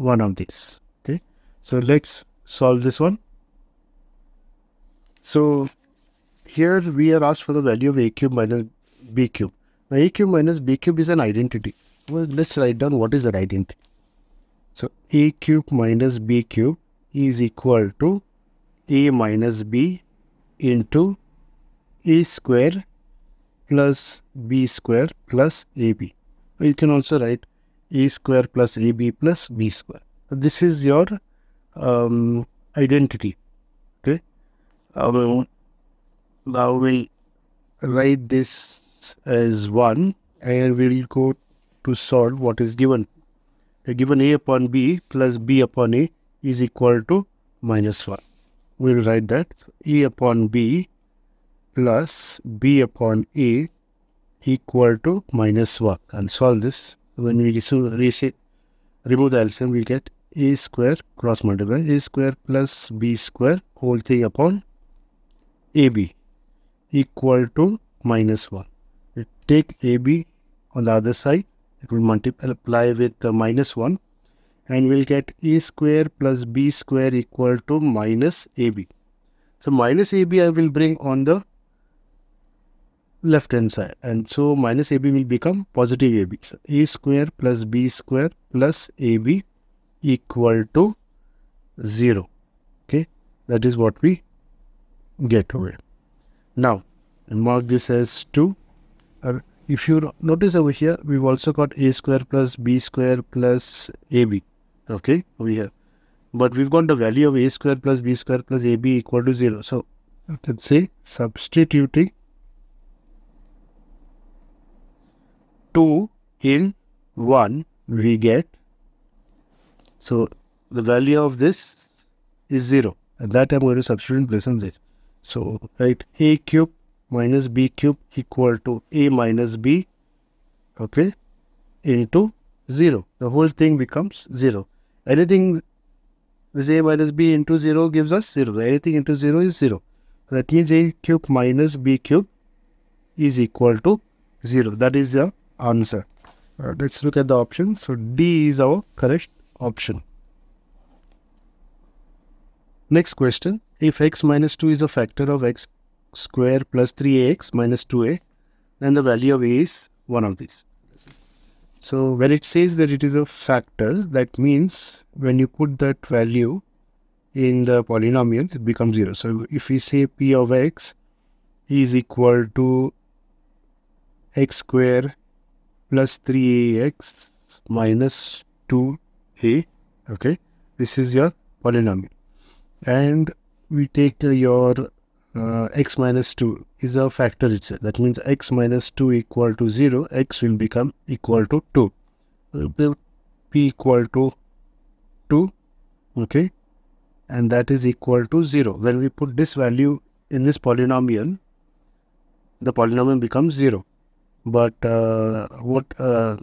one of these. Okay, so let's solve this one. So here we are asked for the value of A cube minus B cube. Now A cube minus B cube is an identity. Well, let's write down what is that identity. So A cube minus B cube is equal to A minus B into A square plus B square plus AB. You can also write A square plus AB plus B square. This is your um, identity. Okay. Um, now we write this as 1 and we will go to solve what is given. given A upon B plus B upon A is equal to minus 1. We will write that A upon B plus b upon a equal to minus 1 and solve this. When we remove the LCM, we get a square cross multiply a square plus b square whole thing upon ab equal to minus 1. We take ab on the other side, it will multiply with the minus 1 and we'll get a square plus b square equal to minus ab. So minus ab I will bring on the left hand side and so minus AB will become positive AB. So A square plus B square plus AB equal to 0. Okay, that is what we get away. Now, mark this as 2. Uh, if you notice over here, we've also got A square plus B square plus AB. Okay, over here. But we've got the value of A square plus B square plus AB equal to 0. So, let's say substituting 2 in 1 we get. So the value of this is 0 and that I'm going to substitute in place on this. So right a cube minus b cube equal to a minus b okay into 0 the whole thing becomes 0 anything this a minus b into 0 gives us 0 anything into 0 is 0 that means a cube minus b cube is equal to 0 that is the answer. Uh, let's look at the options. So D is our correct option. Next question. If x minus 2 is a factor of x square plus 3ax minus 2a, then the value of a is one of these. So when it says that it is a factor, that means when you put that value in the polynomial, it becomes 0. So if we say p of x is equal to x square plus 3ax minus 2a. Okay, this is your polynomial. And we take your uh, x minus 2 is a factor itself. That means x minus 2 equal to 0, x will become equal to 2. Uh, p equal to 2, okay, and that is equal to 0. When we put this value in this polynomial, the polynomial becomes 0 but uh, what uh,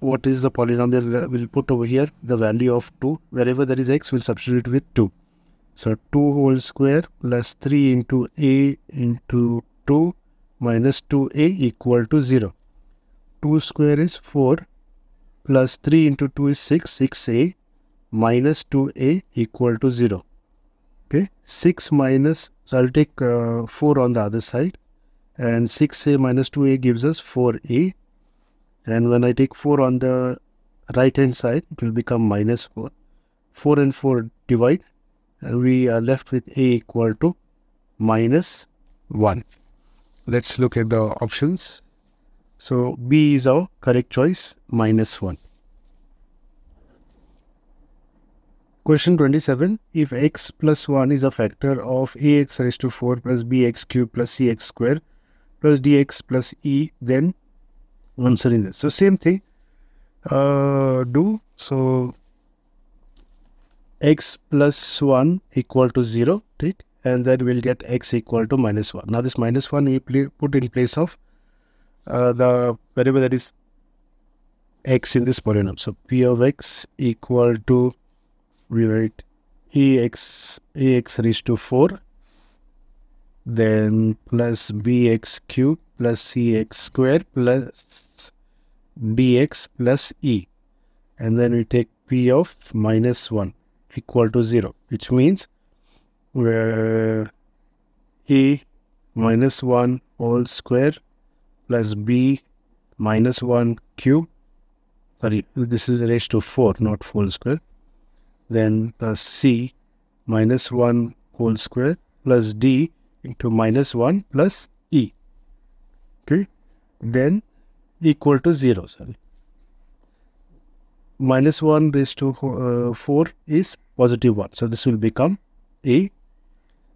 what is the polynomial we'll put over here? The value of 2 wherever there is x we'll substitute with 2 so 2 whole square plus 3 into a into 2 minus 2a equal to 0 2 square is 4 plus 3 into 2 is 6 6a minus 2a equal to 0 okay? 6 minus so i'll take uh, 4 on the other side and 6a minus 2a gives us 4a and when I take 4 on the right hand side it will become minus 4 4 and 4 divide and we are left with a equal to minus 1 let's look at the options. So b is our correct choice minus 1 Question 27. If x plus 1 is a factor of ax raised to 4 plus bx cube plus cx square plus dx plus e, then answer in this. So, same thing uh, do. So, x plus 1 equal to 0, take, and then we'll get x equal to minus 1. Now, this minus 1 we put in place of uh, the variable that is x in this polynomial. So, p of x equal to we write ax raised to 4 then plus bx cube plus cx square plus bx plus e. And then we take p of minus 1 equal to 0 which means where a minus 1 whole square plus b minus 1 cube sorry this is raised to 4 not full square. Then plus c minus 1 whole square plus d into minus 1 plus e. Okay. Then equal to 0. Sorry. Minus 1 raised to uh, 4 is positive 1. So this will become a.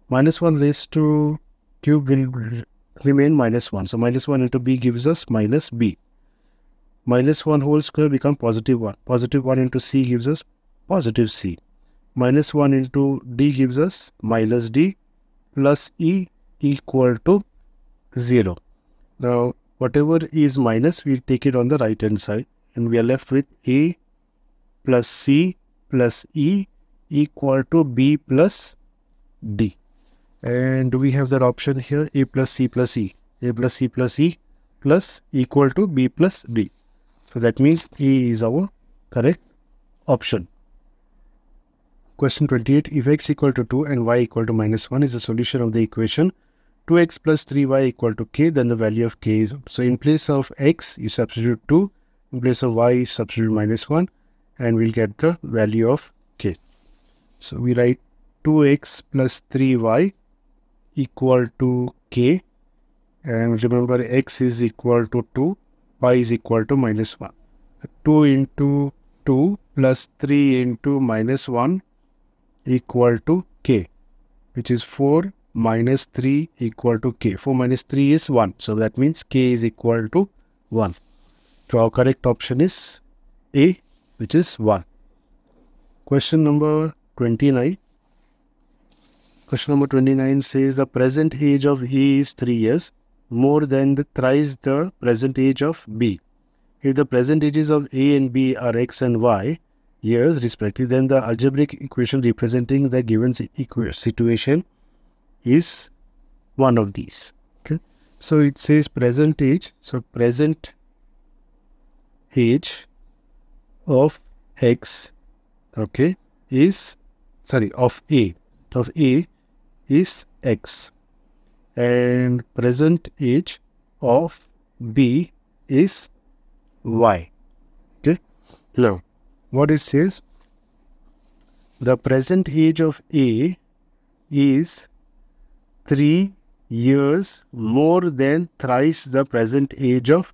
Minus 1 raised to cube will remain minus 1. So minus 1 into b gives us minus b. Minus 1 whole square become positive 1. Positive 1 into c gives us positive C. Minus 1 into D gives us minus D plus E equal to 0. Now, whatever is minus, we'll take it on the right hand side and we are left with A plus C plus E equal to B plus D. And we have that option here A plus C plus E. A plus C plus E plus equal to B plus D. So that means E is our correct option. Question 28. If x equal to 2 and y equal to minus 1 is the solution of the equation 2x plus 3y equal to k, then the value of k is. So in place of x, you substitute 2. In place of y, substitute minus 1. And we'll get the value of k. So we write 2x plus 3y equal to k. And remember x is equal to 2, y is equal to minus 1. 2 into 2 plus 3 into minus 1 equal to k which is 4 minus 3 equal to k. 4 minus 3 is 1. So that means k is equal to 1. So our correct option is A which is 1. Question number 29. Question number 29 says the present age of A is 3 years more than the thrice the present age of B. If the present ages of A and B are x and y, years respectively, then the algebraic equation representing the given situation is one of these. Okay. So it says present age. So present age of x okay is sorry of a of a is x and present age of b is y okay now what it says the present age of A is 3 years more than thrice the present age of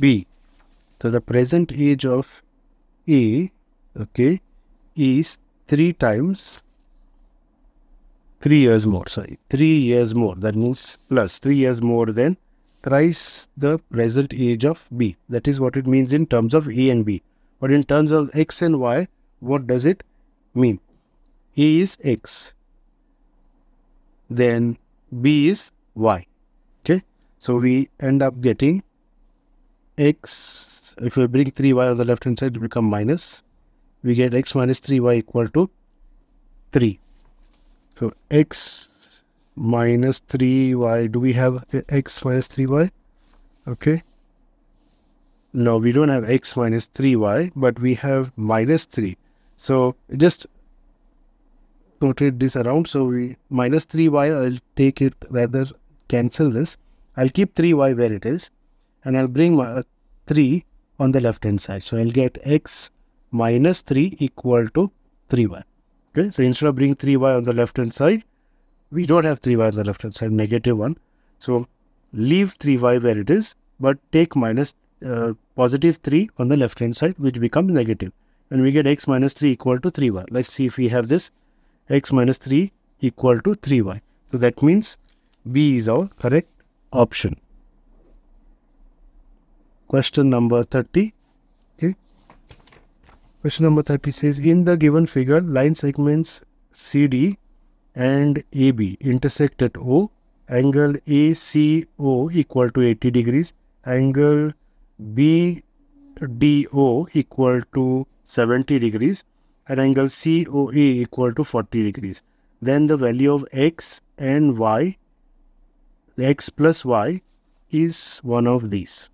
B. So the present age of A okay is 3 times 3 years more sorry 3 years more that means plus 3 years more than thrice the present age of B. That is what it means in terms of A and B. But in terms of x and y, what does it mean? A is x, then B is y. Okay, so we end up getting x. If we bring 3y on the left hand side, it become minus. We get x minus 3y equal to 3. So x minus 3y. Do we have x minus 3y? Okay. No, we don't have x minus 3y, but we have minus 3. So just rotate this around. So we minus 3y, I'll take it rather cancel this. I'll keep 3y where it is and I'll bring my uh, 3 on the left hand side. So I'll get x minus 3 equal to 3y. Okay, so instead of bringing 3y on the left hand side, we don't have 3y on the left hand side, negative 1. So leave 3y where it is, but take minus, uh, positive 3 on the left hand side, which becomes. And we get x minus 3 equal to 3y. Let's see if we have this x minus 3 equal to 3y. So that means B is our correct option. Question number 30. Okay. Question number 30 says in the given figure line segments CD and AB intersect at O angle ACO equal to 80 degrees angle BDO equal to 70 degrees and angle COE equal to 40 degrees then the value of x and y x plus y is one of these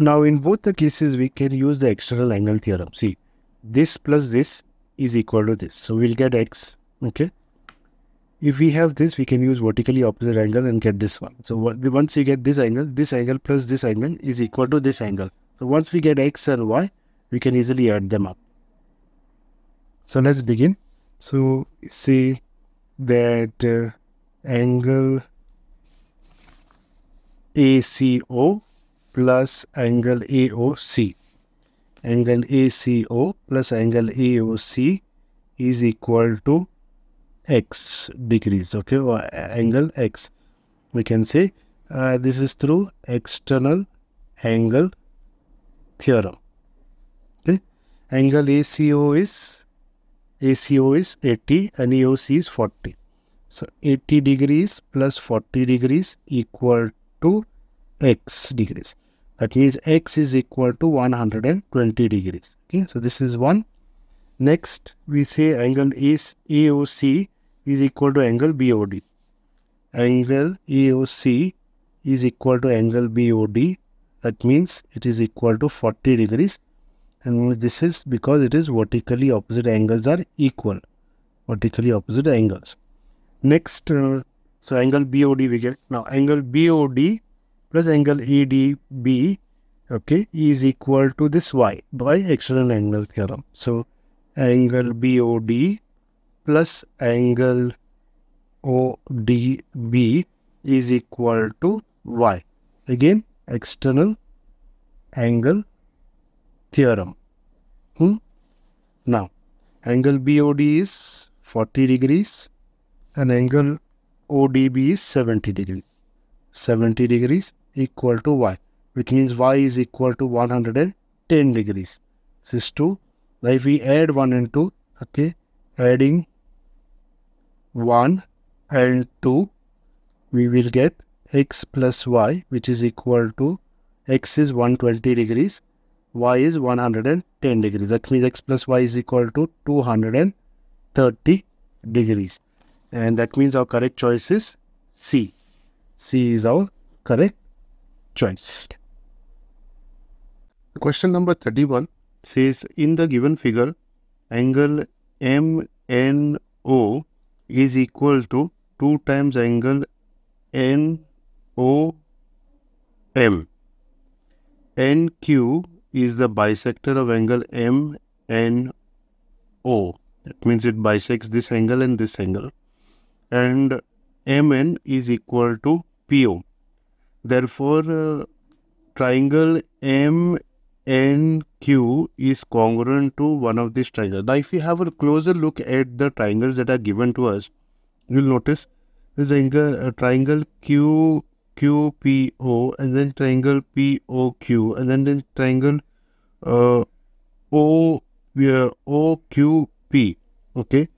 now in both the cases we can use the external angle theorem. See this plus this is equal to this. So we'll get x. Okay. If we have this we can use vertically opposite angle and get this one. So once you get this angle this angle plus this angle is equal to this angle. So once we get x and y we can easily add them up. So let's begin. So say that uh, angle ACO plus angle AOC. Angle ACO plus angle AOC is equal to x degrees, okay, or angle x. We can say uh, this is through external angle theorem. Okay, angle ACO is ACO is 80 and AOC is 40. So 80 degrees plus 40 degrees equal to x degrees. That means x is equal to 120 degrees. Okay, so this is one. Next, we say angle is AOC is equal to angle BOD. Angle AOC is equal to angle BOD. That means it is equal to 40 degrees. And this is because it is vertically opposite angles are equal. Vertically opposite angles. Next, uh, so angle BOD we get. Now angle BOD plus angle ADB okay is equal to this y by external angle theorem. So angle BOD plus angle ODB is equal to y. Again external angle theorem. Hmm? Now angle BOD is 40 degrees and angle ODB is 70 degrees. 70 degrees equal to y, which means y is equal to 110 degrees. This is 2. Now, if we add 1 and 2, okay, adding 1 and 2, we will get x plus y, which is equal to x is 120 degrees, y is 110 degrees. That means x plus y is equal to 230 degrees. And that means our correct choice is C. C is our correct choice. Question number 31 says in the given figure, angle MNO is equal to 2 times angle NOM. NQ is the bisector of angle MNO. That means it bisects this angle and this angle. And MN is equal to PO. Therefore, uh, triangle MNQ is congruent to one of these triangles. Now, if we have a closer look at the triangles that are given to us, you'll notice this angle, uh, triangle QQPO and then triangle POQ and then, then triangle uh, O uh, OQP. Okay,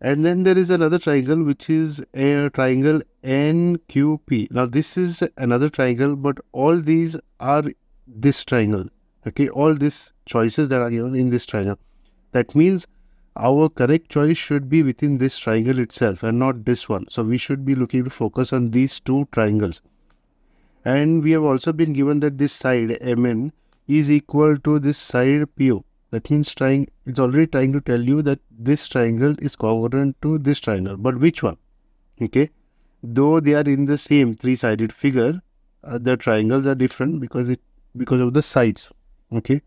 and then there is another triangle which is a triangle NQP. Now this is another triangle but all these are this triangle. Okay, all these choices that are given in this triangle. That means our correct choice should be within this triangle itself and not this one. So we should be looking to focus on these two triangles. And we have also been given that this side MN is equal to this side PO. That means trying it's already trying to tell you that this triangle is congruent to this triangle. But which one? Okay. Though they are in the same three-sided figure, uh, the triangles are different because it because of the sides. Okay.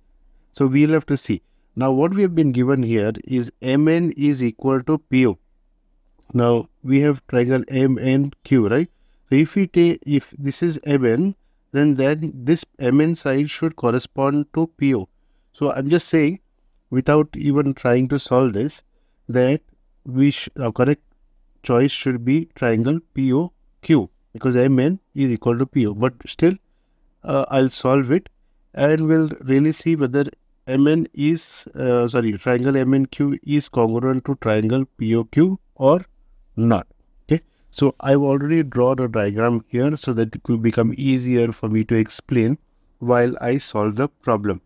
So we'll have to see. Now what we have been given here is MN is equal to PO. Now we have triangle MNQ, right? So if we take, if this is MN, then then this MN side should correspond to PO. So I'm just saying, without even trying to solve this, that we our correct choice should be triangle POQ because MN is equal to PO. But still, uh, I'll solve it and we'll really see whether MN is, uh, sorry, triangle MNQ is congruent to triangle POQ or not. Okay. So I've already drawn a diagram here so that it will become easier for me to explain while I solve the problem.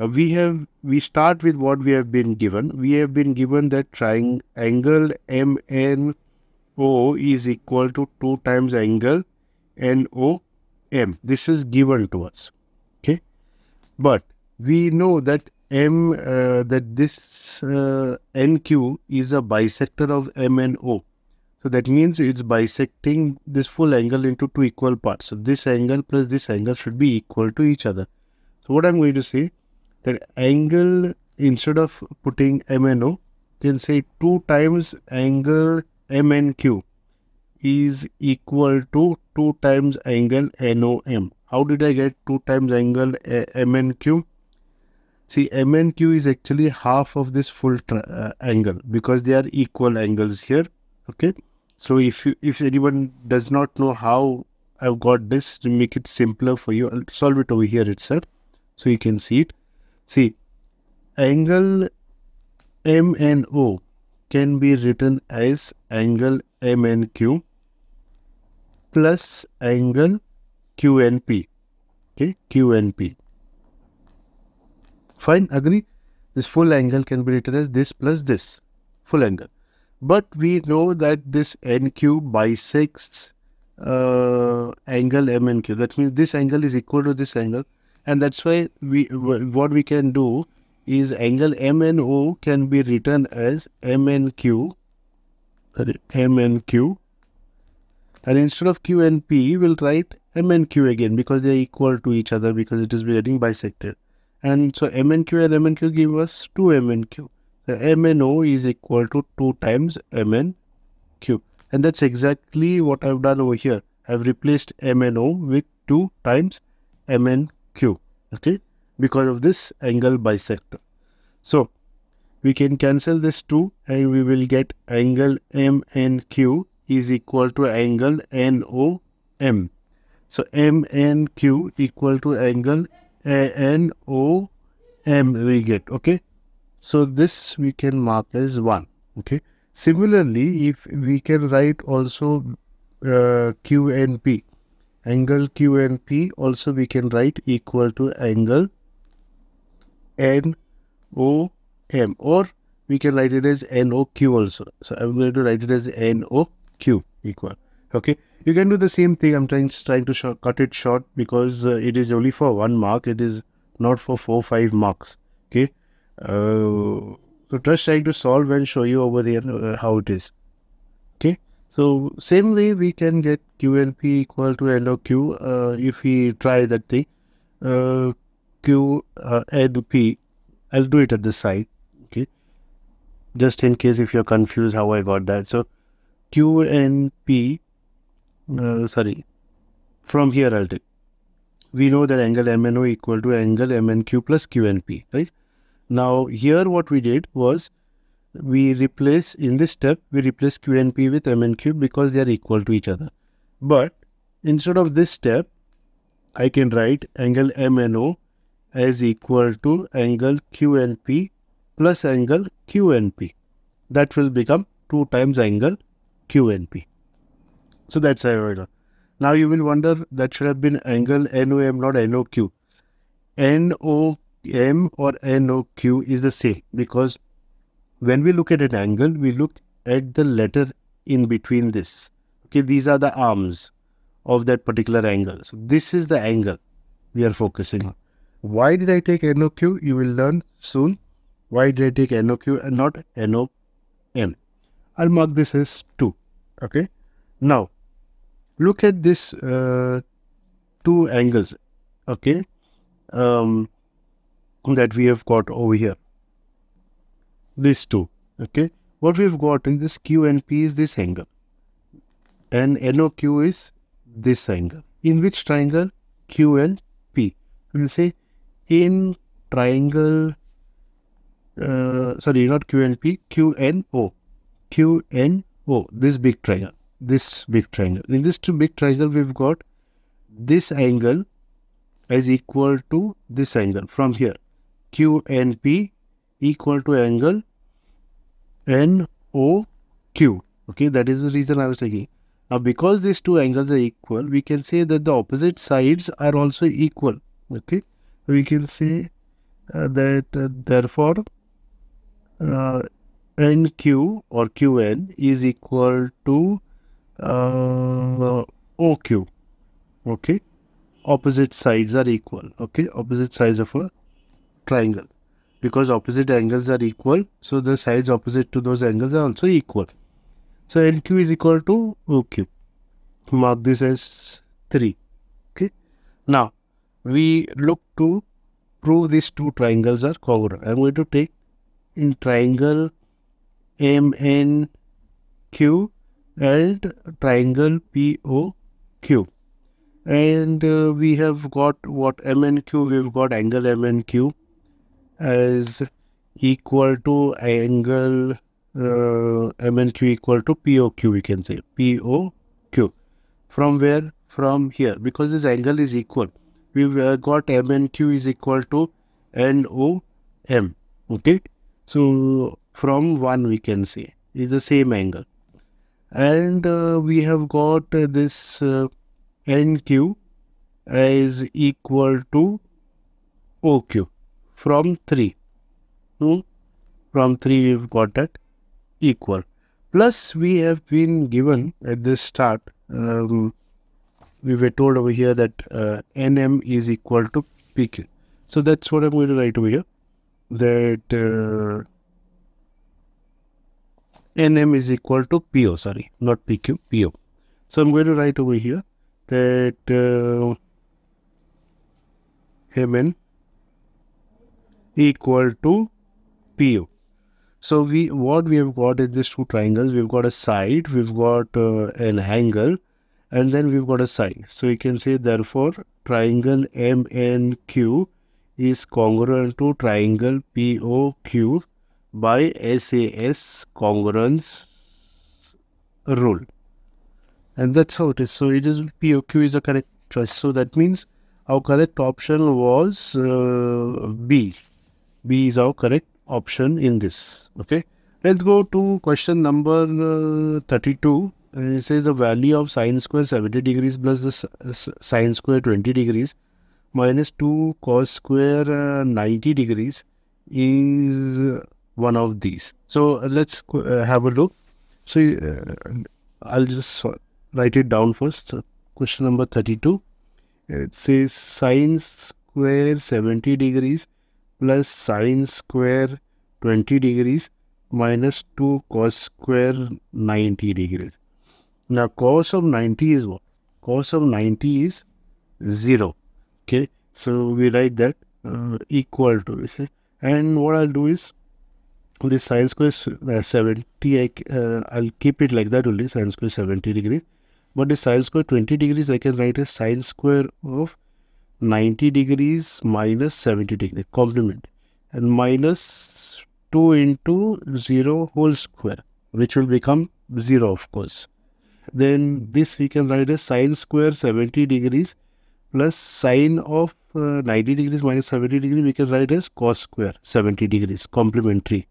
Uh, we have, we start with what we have been given. We have been given that triangle MNO is equal to 2 times angle NOM. This is given to us. But we know that M uh, that this uh, NQ is a bisector of MNO. So that means it's bisecting this full angle into two equal parts. So this angle plus this angle should be equal to each other. So what I'm going to say that angle instead of putting MNO you can say 2 times angle MNQ is equal to 2 times angle NOM. How did I get 2 times angle MNQ? See, MNQ is actually half of this full uh, angle because they are equal angles here. Okay. So if you, if anyone does not know how I've got this to make it simpler for you, I'll solve it over here itself. So you can see it. See, angle MNO can be written as angle MNQ plus angle QNP. Okay, QNP. Fine, agree? This full angle can be written as this plus this, full angle. But we know that this NQ bisects uh, angle MNQ. That means this angle is equal to this angle. And that's why we what we can do is angle MNO can be written as MNQ, sorry, MNQ. And instead of Q and P, we'll write m and q again because they are equal to each other because it is getting bisected. And so m and q and m and q give us 2 m and q So MNO is equal to 2 times MNQ. And q and that's exactly what I've done over here. I've replaced MNO with 2 times m MNQ. Okay. Because of this angle bisector. So we can cancel this 2 and we will get angle MNQ is equal to angle NOM. So MNQ equal to angle N O M we get okay? So this we can mark as 1 okay? Similarly if we can write also uh, Q and P angle Q and P also we can write equal to angle N O M or we can write it as NOQ also. So I'm going to write it as NOQ equal okay? You can do the same thing. I'm trying trying to cut it short because uh, it is only for one mark. It is not for four five marks okay? Uh, so just trying to solve and show you over there uh, how it is okay? So same way we can get q and p equal to noq uh, if we try that thing. Uh, q uh, and p. I'll do it at the side okay? Just in case if you're confused how i got that. So q and p uh, sorry, from here I'll take. We know that angle MNO equal to angle MNQ plus QNP, right? Now here what we did was we replace in this step we replace QNP with MNQ because they are equal to each other. But instead of this step, I can write angle MNO as equal to angle QNP plus angle QNP. That will become 2 times angle QNP. So that's how Now you will wonder that should have been angle NOM, not NOQ. NOM or NOQ is the same because when we look at an angle, we look at the letter in between this. Okay, these are the arms of that particular angle. So this is the angle we are focusing on. Why did I take NOQ? You will learn soon. Why did I take NOQ and not NOM? I'll mark this as 2. Okay. Now, look at this uh, two angles okay um, that we have got over here. These two. Okay. What we've got in this Q and P is this angle. And NOQ is this angle. In which triangle? Q and P. We'll say in triangle, uh, sorry, not Q and P, Q and O. Q and O, this big triangle, this big triangle. In this two big triangle, we've got this angle is equal to this angle from here. Q and P equal to angle NOQ. Okay, that is the reason I was taking. Now, because these two angles are equal, we can say that the opposite sides are also equal. Okay, we can say uh, that uh, therefore uh, NQ or QN is equal to uh, OQ. Okay, opposite sides are equal. Okay, opposite sides of a triangle. Because opposite angles are equal so the sides opposite to those angles are also equal. So nq is equal to oq mark this as 3 okay? Now we look to prove these two triangles are congruent. I'm going to take in triangle mnq and triangle poq and uh, we have got what mnq we've got angle mnq as equal to angle uh, MNQ equal to POQ we can say. POQ from where? From here. Because this angle is equal. We've uh, got MNQ is equal to NOM okay? So from 1 we can say is the same angle and uh, we have got uh, this uh, NQ is equal to OQ from 3. Hmm? From 3 we've got that equal. Plus we have been given at the start, um, we were told over here that uh, NM is equal to PQ. So that's what I'm going to write over here. That uh, NM is equal to PO, sorry, not PQ, PO. So I'm going to write over here that uh, Mn equal to PO. So we what we have got is these two triangles. We've got a side, we've got uh, an angle, and then we've got a side. So you can say therefore triangle MNQ is congruent to triangle POQ by SAS congruence rule. And that's how it is. So it is POQ is a correct choice. So that means our correct option was uh, B. B is our correct option in this. Okay. Let's go to question number uh, 32. Uh, it says the value of sine square 70 degrees plus the sine square 20 degrees minus 2 cos square uh, 90 degrees is one of these. So uh, let's uh, have a look. So uh, I'll just write it down first. So question number 32. It says sine square 70 degrees plus sine square 20 degrees minus 2 cos square 90 degrees. Now cos of 90 is what? Cos of 90 is 0. Okay. So we write that uh, equal to this. And what I'll do is this sine square uh, 70, I, uh, I'll keep it like that only, sine square 70 degrees. But the sine square 20 degrees, I can write as sine square of 90 degrees minus 70 degree complement and minus 2 into 0 whole square which will become 0 of course. Then this we can write as sine square 70 degrees plus sine of uh, 90 degrees minus 70 degree we can write as cos square 70 degrees complementary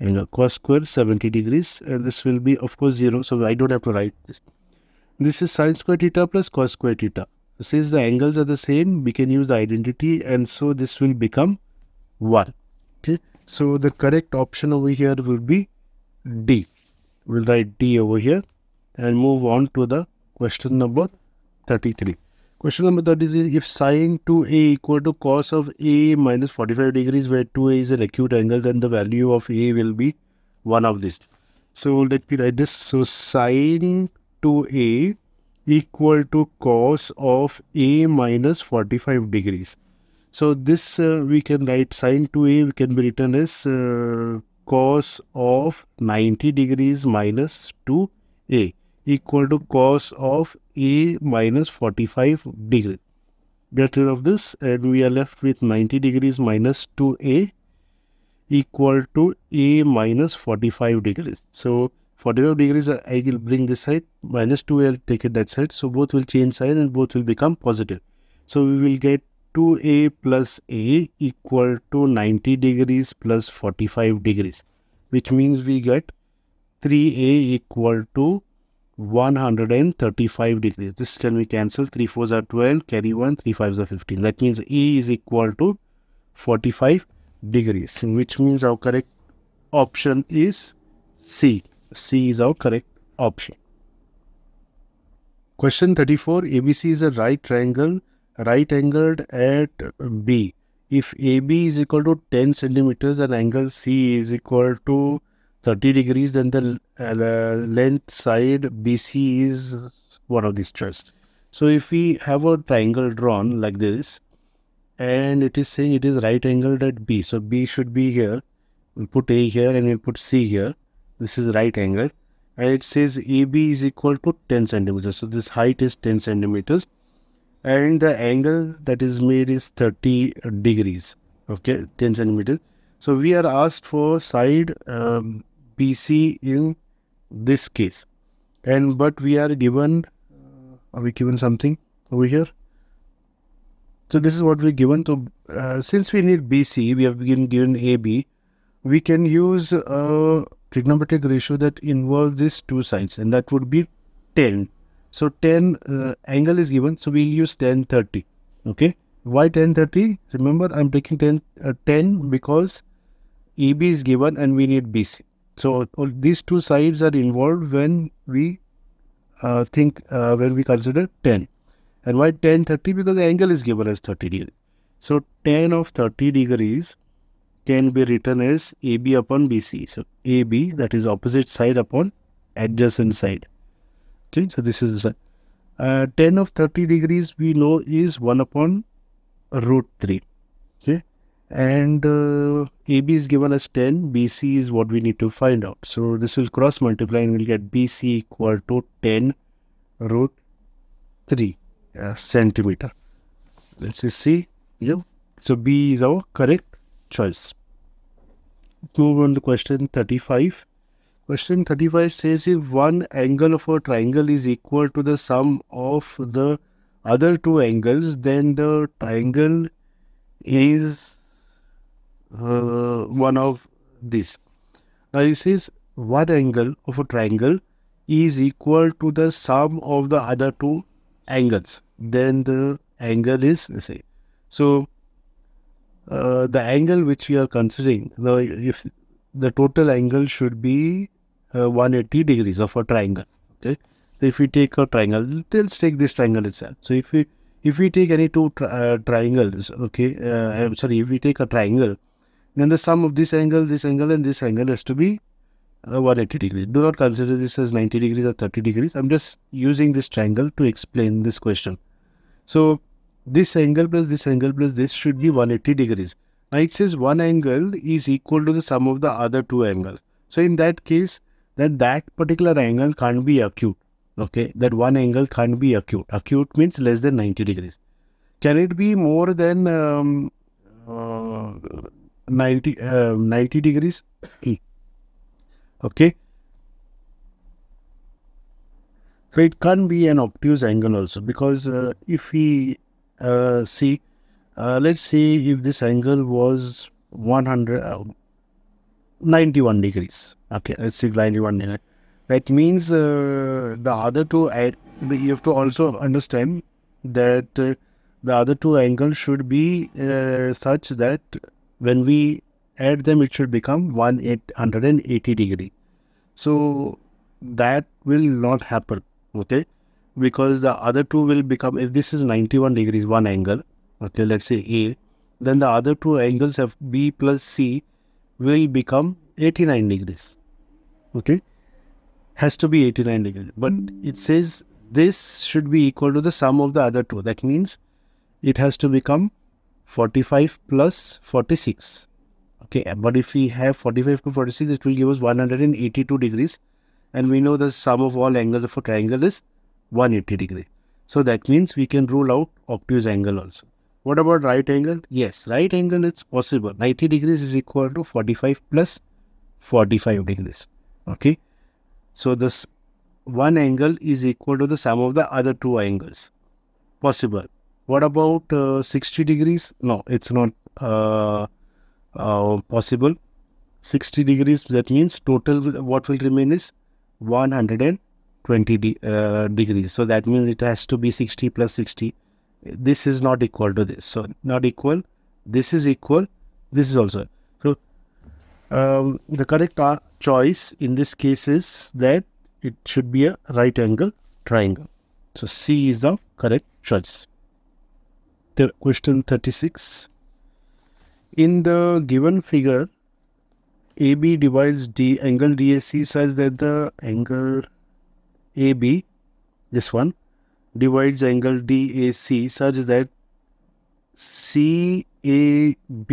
uh, cos square 70 degrees and this will be of course 0 so I don't have to write this. This is sine square theta plus cos square theta since the angles are the same, we can use the identity and so this will become 1. Okay. So the correct option over here will be D. We'll write D over here and move on to the question number 33. Question number 33 if sine 2a equal to cos of a minus 45 degrees where 2a is an acute angle then the value of a will be one of these. So let me write this. So sine 2a equal to cos of a minus 45 degrees. So this uh, we can write sine 2a can be written as uh, cos of 90 degrees minus 2a equal to cos of a minus 45 degree. Get rid of this and we are left with 90 degrees minus 2a equal to a minus 45 degrees. So 45 degrees I will bring this side minus 2 I'll take it that side. So both will change sign and both will become positive. So we will get 2a plus a equal to 90 degrees plus 45 degrees which means we get 3a equal to 135 degrees. This can be cancelled. 3 4s are 12, carry 1, 3 5s are 15. That means A is equal to 45 degrees, which means our correct option is C. C is our correct option. Question 34. ABC is a right triangle, right angled at B. If AB is equal to 10 centimeters and angle C is equal to 30 degrees, then the uh, length side BC is one of these choices. So if we have a triangle drawn like this, and it is saying it is right angled at B, so B should be here. We'll put A here and we'll put C here. This is right angle. And it says AB is equal to 10 centimeters. So this height is 10 centimeters. And the angle that is made is 30 degrees. Okay, 10 centimeters. So we are asked for side um, BC in this case. And but we are given, uh, are we given something over here? So this is what we given. So uh, since we need BC, we have been given AB. We can use a trigonometric ratio that involves these two sides, and that would be tan. So tan uh, angle is given, so we'll use tan 30. Okay. Why tan 30? Remember, I'm taking tan uh, tan because AB is given and we need BC. So these two sides are involved when we uh, think, uh, when we consider tan. And why tan, 30? Because the angle is given as 30 degrees. So tan of 30 degrees can be written as AB upon BC. So AB, that is opposite side upon adjacent side. Okay, so this is uh, tan of 30 degrees we know is 1 upon root 3. Okay, and uh, AB is given as 10, BC is what we need to find out. So this will cross multiply and we'll get BC equal to 10 root 3 uh, centimeter. Let's just see. Yeah. So B is our correct choice. Move on to question 35. Question 35 says if one angle of a triangle is equal to the sum of the other two angles, then the triangle is uh, one of these. Now it says one angle of a triangle is equal to the sum of the other two angles. Then the angle is say. So uh, the angle which we are considering, the if the total angle should be uh, 180 degrees of a triangle. Okay. If we take a triangle, let's take this triangle itself. So if we if we take any two tri uh, triangles, okay, uh, sorry, if we take a triangle then the sum of this angle, this angle and this angle has to be uh, 180 degrees. Do not consider this as 90 degrees or 30 degrees. I'm just using this triangle to explain this question. So this angle plus this angle plus this should be 180 degrees. Now it says one angle is equal to the sum of the other two angles. So in that case, that that particular angle can't be acute. Okay, that one angle can't be acute. Acute means less than 90 degrees. Can it be more than um, uh, 90, uh, 90 degrees. okay. So it can be an obtuse angle also because uh, if we uh, see, uh, let's see if this angle was 100, uh, 91 degrees. Okay, let's see 91 degrees. That means uh, the other two, you have to also understand that the other two angles should be such that when we add them, it should become 180 degree. So that will not happen, okay? Because the other two will become, if this is 91 degrees, one angle, okay, let's say A, then the other two angles of B plus C will become 89 degrees, okay? Has to be 89 degrees. But it says this should be equal to the sum of the other two. That means it has to become 45 plus 46. Okay, but if we have 45 to 46, it will give us 182 degrees. And we know the sum of all angles of a triangle is 180 degree. So that means we can rule out obtuse angle also. What about right angle? Yes, right angle is possible. 90 degrees is equal to 45 plus 45 degrees. Okay. So this one angle is equal to the sum of the other two angles. Possible. What about uh, 60 degrees? No, it's not uh, uh, possible. 60 degrees, that means total what will remain is 120 de uh, degrees. So that means it has to be 60 plus 60. This is not equal to this. So not equal. This is equal. This is also. So um, the correct uh, choice in this case is that it should be a right angle triangle. So C is the correct choice. Question 36. In the given figure, AB divides D angle DAC such that the angle AB, this one, divides angle DAC such that CAB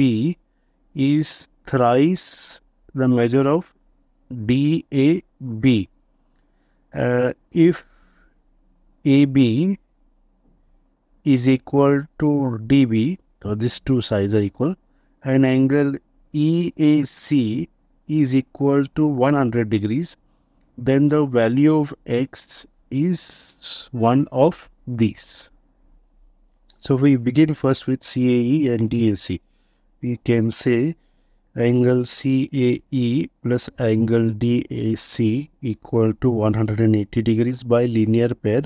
is thrice the measure of DAB. Uh, if AB is equal to DB, so these two sides are equal, and angle EAC is equal to 100 degrees, then the value of x is one of these. So we begin first with CAE and DAC. We can say angle CAE plus angle DAC equal to 180 degrees by linear pair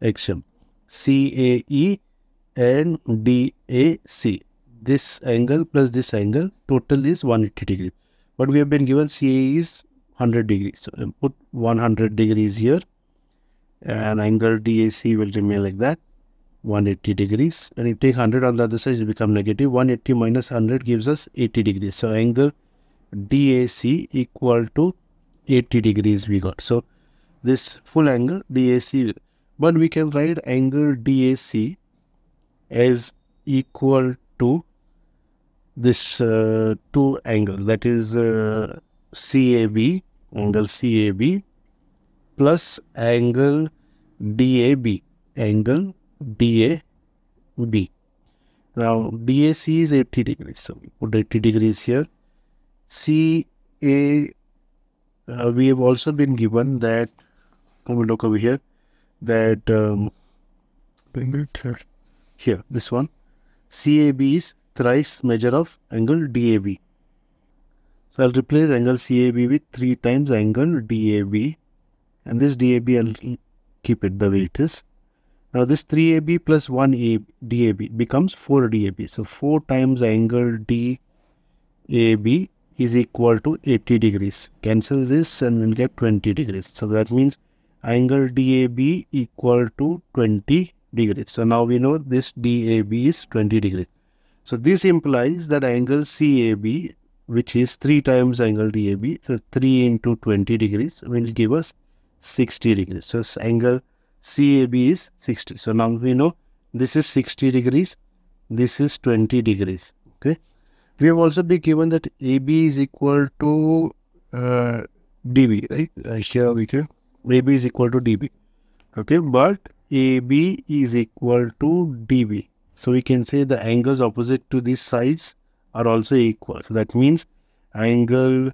axiom. CAE and DAC. This angle plus this angle total is 180 degrees. But we have been given CAE is 100 degrees. So um, put 100 degrees here and angle DAC will remain like that 180 degrees and if you take 100 on the other side it become negative 180 minus 100 gives us 80 degrees so angle DAC equal to 80 degrees we got so this full angle DAC but we can write angle DAC as equal to this uh, two angle that is uh, CAB angle CAB plus angle DAB angle DAB. Now DAC is 80 degrees, so we put 80 degrees here. CA, uh, we have also been given that, we look over here, that, um, bring it here, here, this one, CAB is thrice measure of angle DAB. So I'll replace angle CAB with 3 times angle DAB and this DAB I'll keep it the way it is. Now this 3AB plus 1 AB DAB becomes 4 DAB. So 4 times angle DAB is equal to 80 degrees. Cancel this and we'll get 20 degrees. So that means angle DAB equal to 20 degrees. So now we know this DAB is 20 degrees. So this implies that angle CAB which is 3 times angle DAB. So 3 into 20 degrees will give us 60 degrees. So angle CAB is 60. So now we know this is 60 degrees, this is 20 degrees. Okay. We have also been given that AB is equal to uh, DB, right? Uh, here we can. AB is equal to DB. Okay. But AB is equal to DB. So we can say the angles opposite to these sides are also equal. So that means angle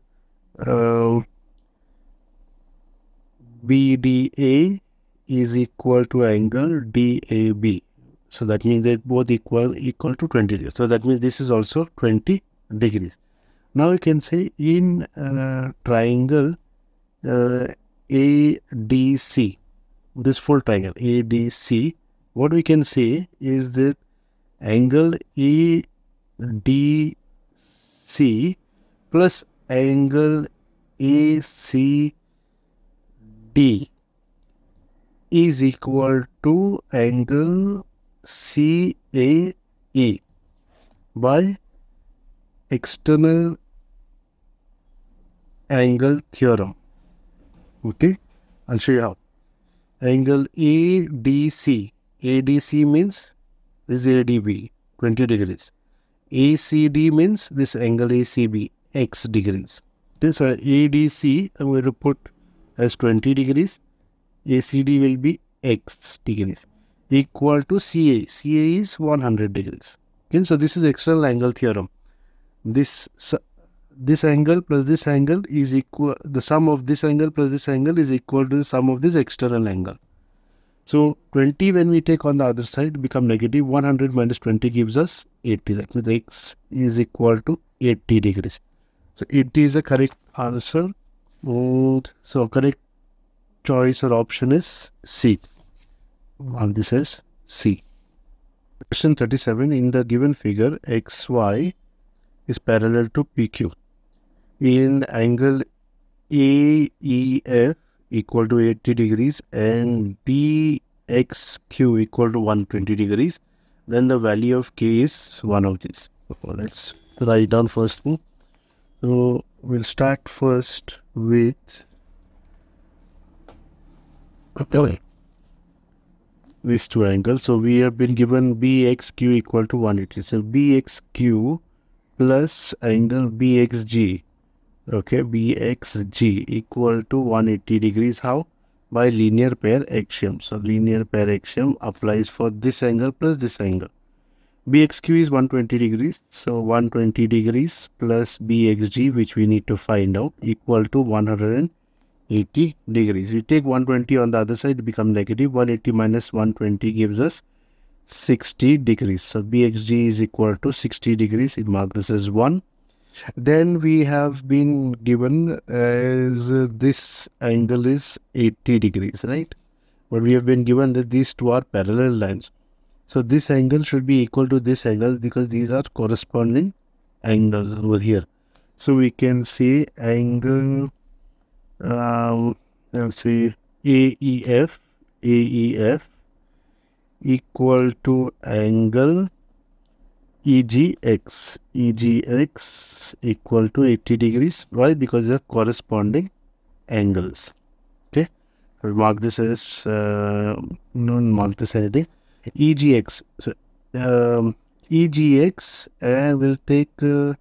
uh, BDA is equal to angle DAB. So that means they both equal equal to 20 degrees. So that means this is also 20 degrees. Now you can say in uh, triangle uh, ADC, this full triangle ADC, what we can say is that angle ADC plus angle ACD is equal to angle CAE by external angle theorem. Okay, I'll show you how. Angle ADC. ADC means this is ADB, 20 degrees. ACD means this angle ACB, x degrees. This uh, ADC, I'm going to put as 20 degrees. ACD will be x degrees equal to CA. CA is 100 degrees. Okay, so this is external angle theorem. This this angle plus this angle is equal, the sum of this angle plus this angle is equal to the sum of this external angle. So 20 when we take on the other side become negative 100 minus 20 gives us 80 that means x is equal to 80 degrees. So it is a correct answer and so correct choice or option is C. And this is C. Question 37 in the given figure xy is parallel to PQ in angle AEF equal to 80 degrees and BXQ equal to 120 degrees, then the value of K is one of these. So let's write down first thing. So we'll start first with okay. these two angles. So we have been given BXQ equal to 180. So BXQ plus angle BXG okay bxg equal to 180 degrees. How? By linear pair axiom. So linear pair axiom applies for this angle plus this angle. Bxq is 120 degrees. So 120 degrees plus bxg which we need to find out equal to 180 degrees. We take 120 on the other side become negative. 180 minus 120 gives us 60 degrees. So bxg is equal to 60 degrees. It mark this as 1 then we have been given as this angle is 80 degrees, right? But we have been given that these two are parallel lines. So this angle should be equal to this angle because these are corresponding angles over here. So we can say angle, um, let's say AEF, AEF equal to angle EGX, EGX equal to 80 degrees. Why? Because they are corresponding angles. Okay. I'll mark this as, uh, no, mark this anything. EGX. So, um, EGX and we'll take uh,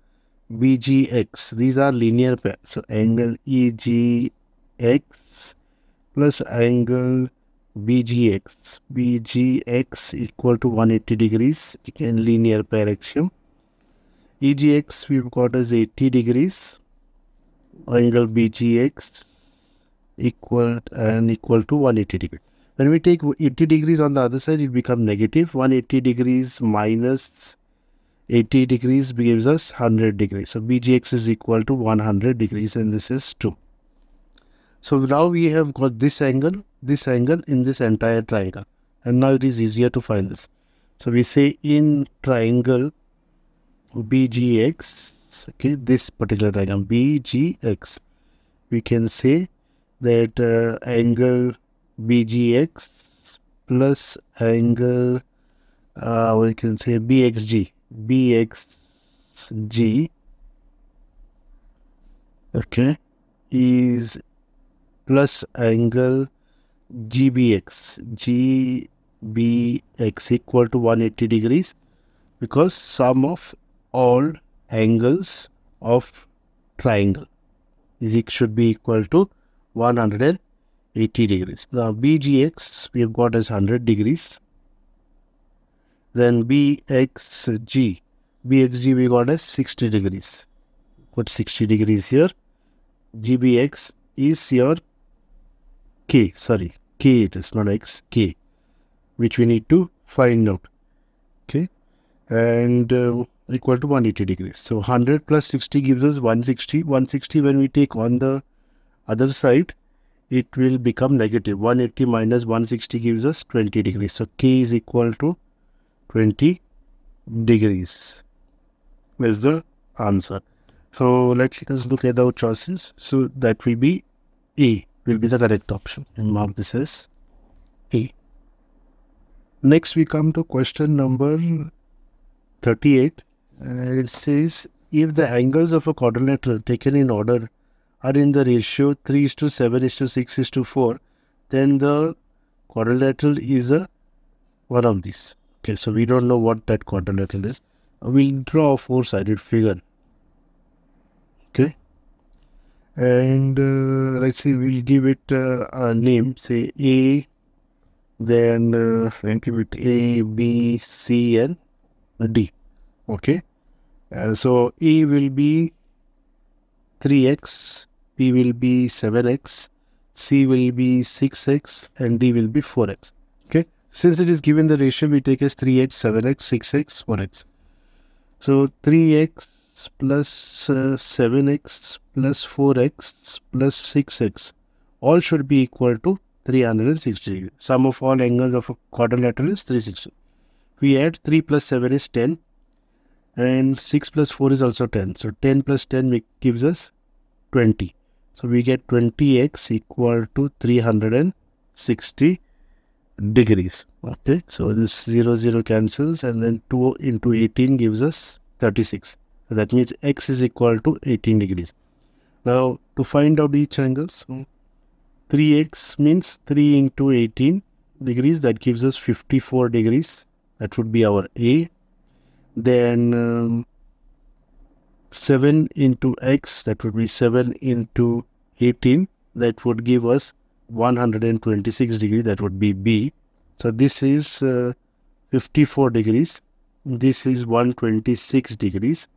BGX. These are linear pair. So, angle EGX plus angle BGX. BGX equal to 180 degrees in linear axiom. EGX we've got as 80 degrees. Angle BGX equal and equal to 180 degrees. When we take 80 degrees on the other side, it becomes negative. 180 degrees minus 80 degrees gives us 100 degrees. So BGX is equal to 100 degrees and this is 2. So now we have got this angle, this angle in this entire triangle. And now it is easier to find this. So we say in triangle BGX, okay, this particular triangle BGX, we can say that uh, angle BGX plus angle, uh, we can say BXG, BXG, okay, is plus angle GBX, GBX equal to 180 degrees because sum of all angles of triangle is it should be equal to 180 degrees. Now BGX we have got as 100 degrees. Then BXG, BXG we got as 60 degrees. Put 60 degrees here. GBX is your k, sorry, k it is, not x, k, which we need to find out, okay, and uh, equal to 180 degrees. So 100 plus 60 gives us 160. 160 when we take on the other side, it will become negative. 180 minus 160 gives us 20 degrees. So k is equal to 20 degrees. Is the answer. So let us look at our choices. So that will be A will be the correct option and mark this as A. Next we come to question number 38 and it says if the angles of a quadrilateral taken in order are in the ratio 3 is to 7 is to 6 is to 4 then the quadrilateral is a one of these. Okay, so we don't know what that quadrilateral is. we'll draw a four-sided figure. Okay. And uh, let's see, we'll give it uh, a name, say A, then uh, will give it A, B, C, and D. Okay. Uh, so A will be 3x, B will be 7x, C will be 6x, and D will be 4x. Okay. Since it is given the ratio, we take as 3x, 7x, 6x, 4x. So 3x plus, uh, 7x plus 4x plus 6x all should be equal to 360 degrees. Sum of all angles of a quadrilateral is 360. We add 3 plus 7 is 10 and 6 plus 4 is also 10. So 10 plus 10 gives us 20. So we get 20x equal to 360 degrees. Okay, so this 0 0 cancels and then 2 into 18 gives us 36. So that means x is equal to 18 degrees. Now to find out each angles, 3x means 3 into 18 degrees that gives us 54 degrees. That would be our A. Then um, 7 into x that would be 7 into 18 that would give us 126 degree that would be B. So this is uh, 54 degrees. This is 126 degrees.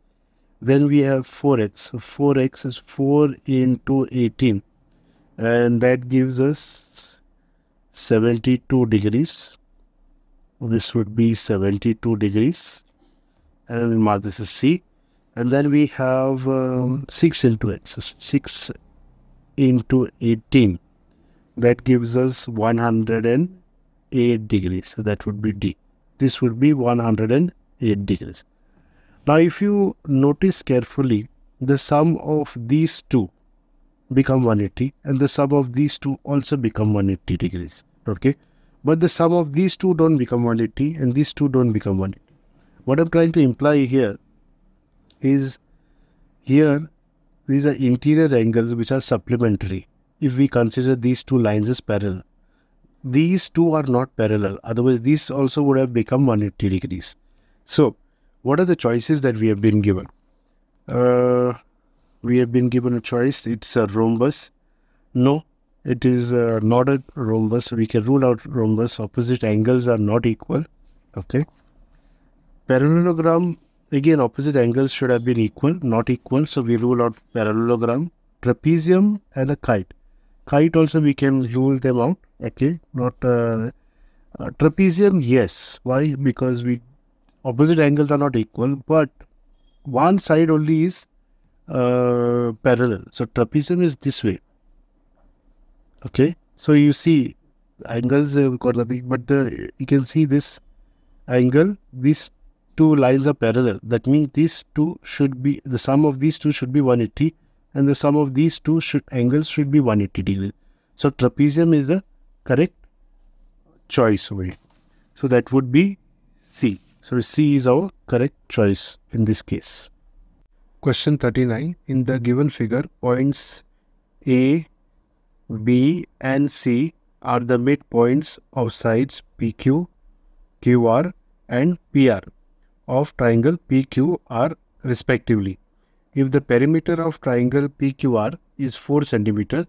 Then we have 4x. So 4x is 4 into 18 and that gives us 72 degrees. This would be 72 degrees and we'll mark this as C. And then we have um, 6 into x. So 6 into 18 that gives us 108 degrees. So that would be D. This would be 108 degrees. Now, if you notice carefully, the sum of these two become 180 and the sum of these two also become 180 degrees. Okay. But the sum of these two don't become 180 and these two don't become 180. What I'm trying to imply here is here these are interior angles which are supplementary if we consider these two lines as parallel. These two are not parallel, otherwise these also would have become 180 degrees. So, what are the choices that we have been given? Uh, we have been given a choice, it's a rhombus. No, it is uh, not a rhombus. We can rule out rhombus. Opposite angles are not equal. Okay. Parallelogram, again, opposite angles should have been equal, not equal. So we rule out parallelogram, trapezium, and a kite. Kite also we can rule them out. Okay, not uh, uh, trapezium. Yes. Why? Because we opposite angles are not equal, but one side only is uh, parallel. So trapezium is this way. Okay. So you see angles nothing, but the, you can see this angle. These two lines are parallel. That means these two should be the sum of these two should be 180 and the sum of these two should, angles should be 180 degrees. So trapezium is the correct choice way. So that would be. So C is our correct choice in this case. Question 39. In the given figure, points A, B and C are the midpoints of sides PQ, QR and PR of triangle PQR respectively. If the perimeter of triangle PQR is 4 cm,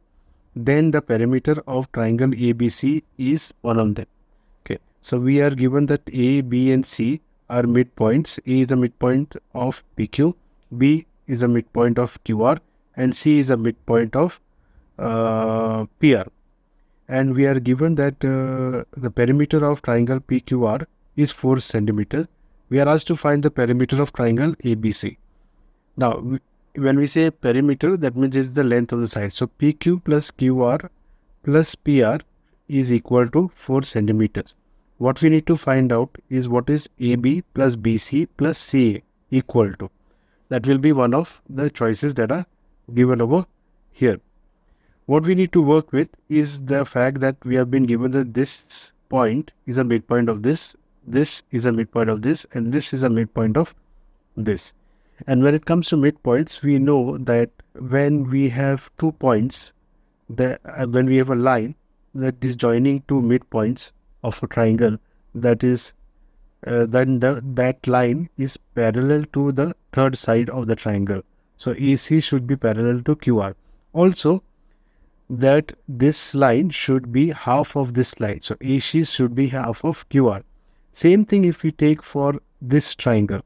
then the perimeter of triangle ABC is one of them. So we are given that A, B and C are midpoints. A is the midpoint of PQ, B is a midpoint of QR and C is a midpoint of uh, PR. And we are given that uh, the perimeter of triangle PQR is 4 centimeters. We are asked to find the perimeter of triangle ABC. Now, when we say perimeter, that means it's the length of the side. So PQ plus QR plus PR is equal to 4 centimeters. What we need to find out is what is AB plus BC plus CA equal to. That will be one of the choices that are given over here. What we need to work with is the fact that we have been given that this point is a midpoint of this, this is a midpoint of this, and this is a midpoint of this. And when it comes to midpoints, we know that when we have two points, that uh, when we have a line that is joining two midpoints of a triangle, that is uh, then the, that line is parallel to the third side of the triangle. So AC should be parallel to QR. Also, that this line should be half of this line. So AC should be half of QR. Same thing if we take for this triangle.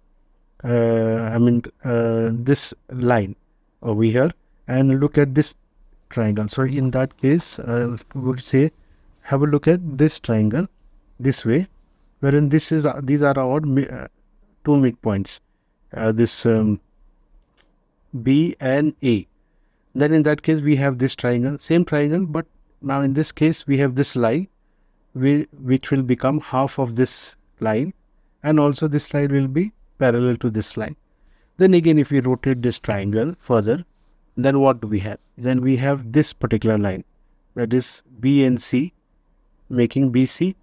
Uh, I mean, uh, this line over here and look at this triangle. So in that case, uh, we would say, have a look at this triangle this way wherein this is uh, these are our uh, two midpoints uh, this um, B and A. Then in that case we have this triangle same triangle but now in this case we have this line we, which will become half of this line and also this line will be parallel to this line. Then again if we rotate this triangle further then what do we have? Then we have this particular line that is B and C making BC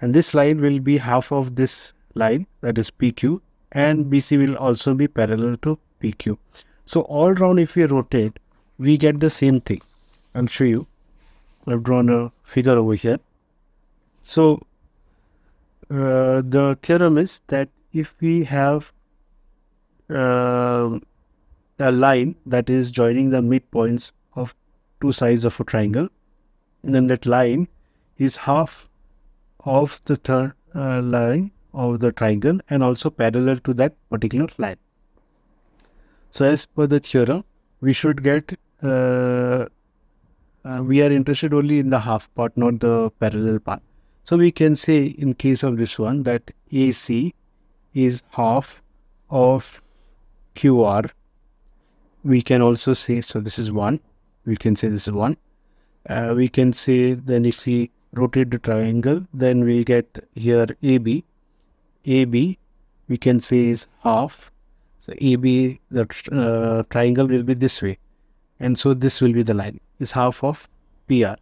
and this line will be half of this line that is PQ and BC will also be parallel to PQ. So all round if we rotate we get the same thing. I'll show you. I've drawn a figure over here. So uh, the theorem is that if we have uh, a line that is joining the midpoints of two sides of a triangle, then that line is half of the third uh, line of the triangle and also parallel to that particular line. So as per the theorem, we should get, uh, uh, we are interested only in the half part, not the parallel part. So we can say in case of this one that AC is half of QR. We can also say, so this is 1. We can say this is 1. Uh, we can say then if we rotate the triangle, then we'll get here AB. AB we can say is half. So AB, the uh, triangle will be this way. And so this will be the line, is half of PR.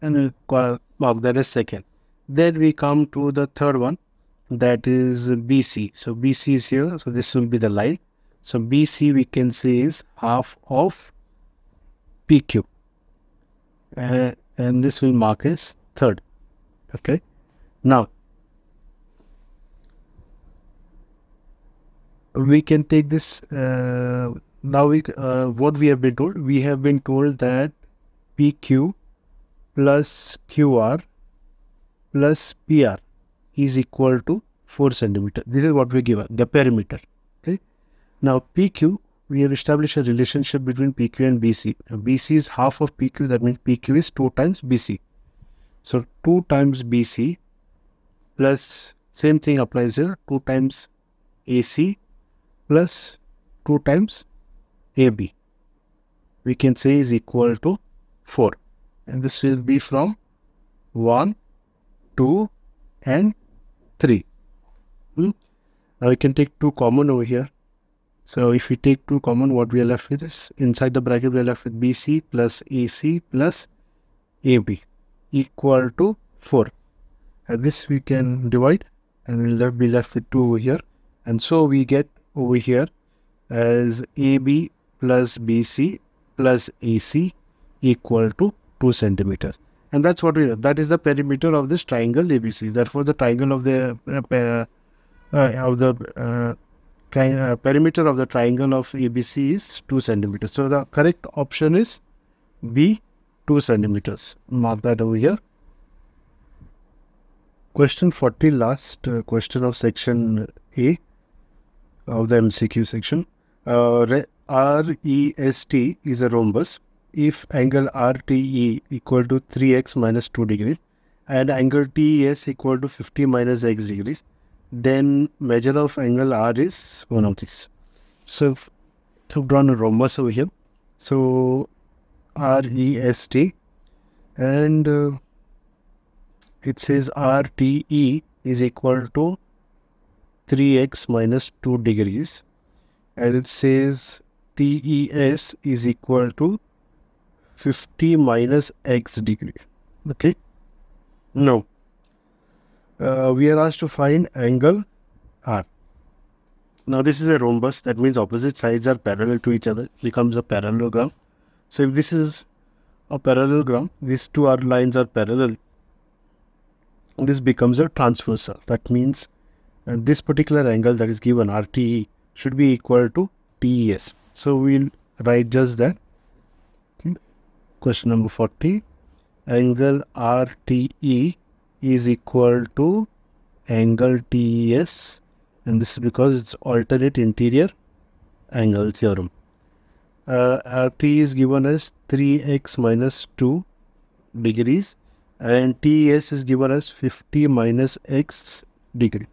And we'll call, mark that as second. Then we come to the third one, that is BC. So BC is here, so this will be the line. So BC we can say is half of PQ. Uh, and this will mark as third. Okay. Now we can take this uh, now we uh, what we have been told we have been told that pq plus qr plus pr is equal to 4 centimeter. This is what we given the perimeter. Okay. Now pq we have established a relationship between pq and bc bc is half of pq that means pq is 2 times bc so 2 times BC plus same thing applies here 2 times AC plus 2 times AB. We can say is equal to 4 and this will be from 1, 2 and 3. Hmm? Now we can take 2 common over here. So if we take 2 common what we are left with is inside the bracket we are left with BC plus AC plus AB equal to 4 and this we can divide and we'll be left with 2 over here. And so we get over here as AB plus BC plus AC equal to 2 centimeters. And that's what we know that is the perimeter of this triangle ABC therefore the triangle of the uh, uh, of the uh, uh, perimeter of the triangle of ABC is 2 centimeters. So the correct option is B 2 centimeters. Mark that over here. Question 40, last uh, question of section A of the MCQ section. Uh, REST is a rhombus if angle RTE equal to 3x minus 2 degrees and angle TES equal to 50 minus x degrees, then measure of angle R is one of these. So, I've drawn a rhombus over here. So, REST and uh, it says RTE is equal to 3x minus 2 degrees and it says TES is equal to 50 minus x degree. Okay. Now, uh, we are asked to find angle R. Now, this is a rhombus. That means opposite sides are parallel to each other. becomes a parallelogram. So if this is a parallelogram, these two are lines are parallel, this becomes a transversal. That means and this particular angle that is given RTE should be equal to TES. So we'll write just that. Question number 40. Angle RTE is equal to angle TES and this is because it's alternate interior angle theorem. Uh, RT is given as 3x minus 2 degrees and TS is given as 50 minus x degree.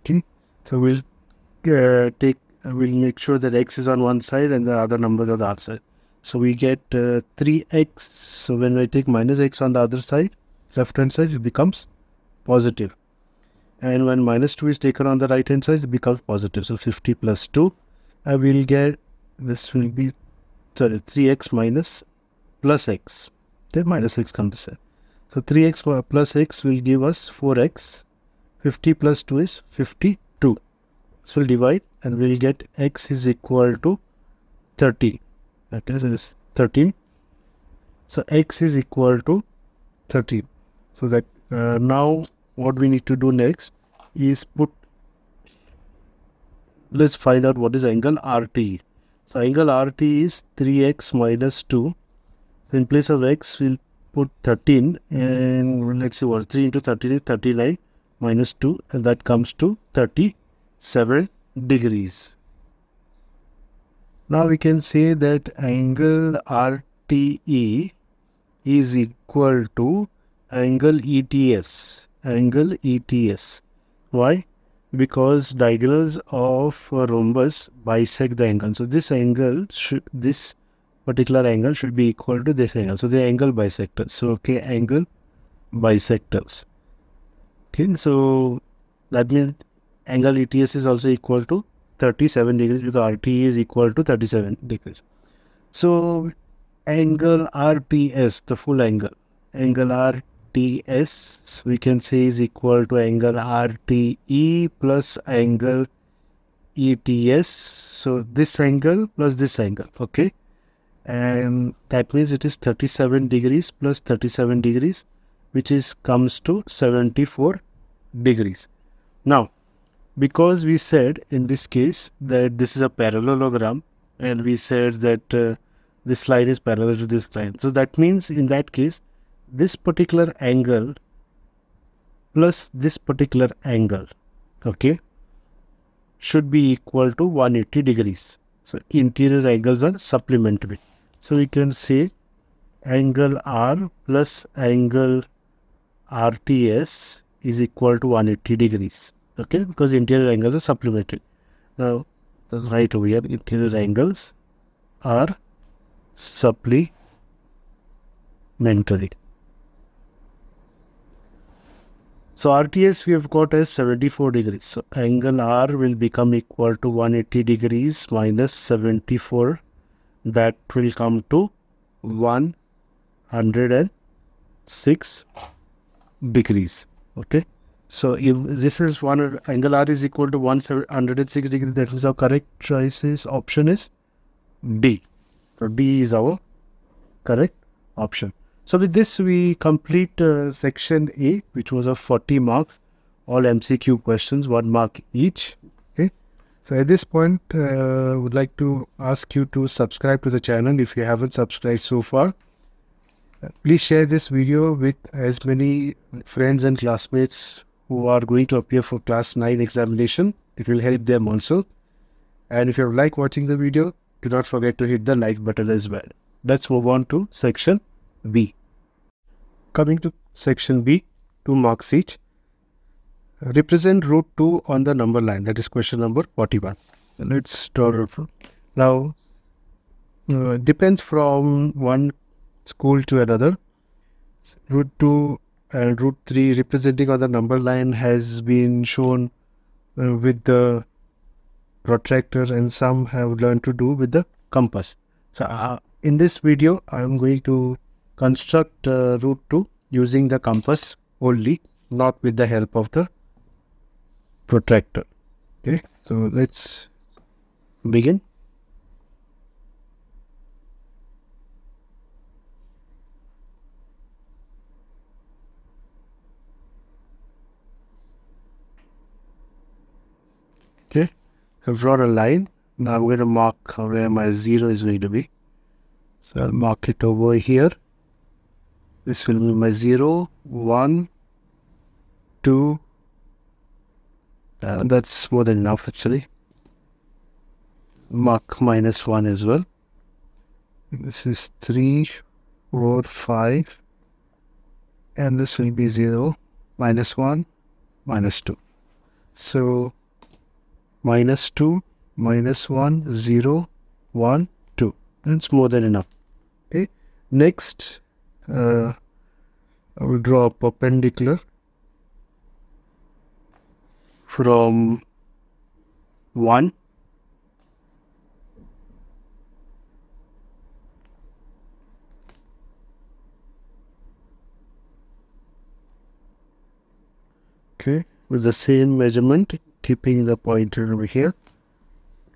Okay, so we'll uh, take uh, we'll make sure that x is on one side and the other numbers on the other side. So we get uh, 3x. So when I take minus x on the other side, left hand side, it becomes positive. And when minus 2 is taken on the right hand side, it becomes positive. So 50 plus 2, I will get this will be sorry 3x minus plus x. Then minus x comes here. So 3x plus x will give us 4x. 50 plus 2 is 52. So we'll divide and we'll get x is equal to 13. Okay, so this 13. So x is equal to 13. So that uh, now what we need to do next is put let's find out what is angle RT. So angle RT is 3x minus 2. So in place of x we'll put 13 and let's see what 3 into 13 is 39 minus 2 and that comes to 37 degrees. Now we can say that angle RTE is equal to angle ETS. Angle ETS. Why? Because diagonals of a rhombus bisect the angle. So this angle should this particular angle should be equal to this angle. So the angle bisectors. So okay, angle bisectors. Okay, so that means angle ETS is also equal to 37 degrees because RT is equal to 37 degrees. So angle RTS, the full angle, angle RTS we can say is equal to angle RTE plus angle ETS. So this angle plus this angle, okay? And that means it is 37 degrees plus 37 degrees which is comes to 74 degrees. Now because we said in this case that this is a parallelogram and we said that uh, this line is parallel to this line. So that means in that case this particular angle plus this particular angle okay should be equal to 180 degrees so interior angles are supplementary so we can say angle R plus angle RTS is equal to 180 degrees. Okay, because interior angles are supplementary. Now, right over here, interior angles are supplementary. So RTS we have got as 74 degrees. So angle R will become equal to 180 degrees minus 74 that will come to 106 degrees. Okay? So if this is one angle r is equal to 106 degrees that means our correct choice is option is d. So d is our correct option so with this we complete uh, section a which was of 40 marks all mcq questions one mark each Okay. so at this point, uh, would like to ask you to subscribe to the channel if you haven't subscribed so far. Uh, please share this video with as many friends and classmates who are going to appear for class 9 examination. It will help them also. And if you like watching the video, do not forget to hit the like button as well. Let's move on to section B. Coming to section B, two marks each. Represent root 2 on the number line. That is question number 41. Let's draw root 2. Now, uh, depends from one school to another. Root 2 and root 3 representing on the number line has been shown uh, with the protractor and some have learned to do with the compass. So, uh, in this video, I am going to construct uh, root 2 using the compass only, not with the help of the protractor. Okay, so let's begin. Okay, I've drawn a line. Now I'm going to mark where my 0 is going to be. So I'll mark it over here. This will be my 0, 1, 2. Uh, that's more than enough actually. Mark minus 1 as well. This is 3, 4, 5. And this will be 0, minus 1, minus 2. So minus 2, minus 1, 0, 1, 2. That's more than enough. Okay. Next, uh, I will draw a perpendicular from 1 okay with the same measurement keeping the pointer over here.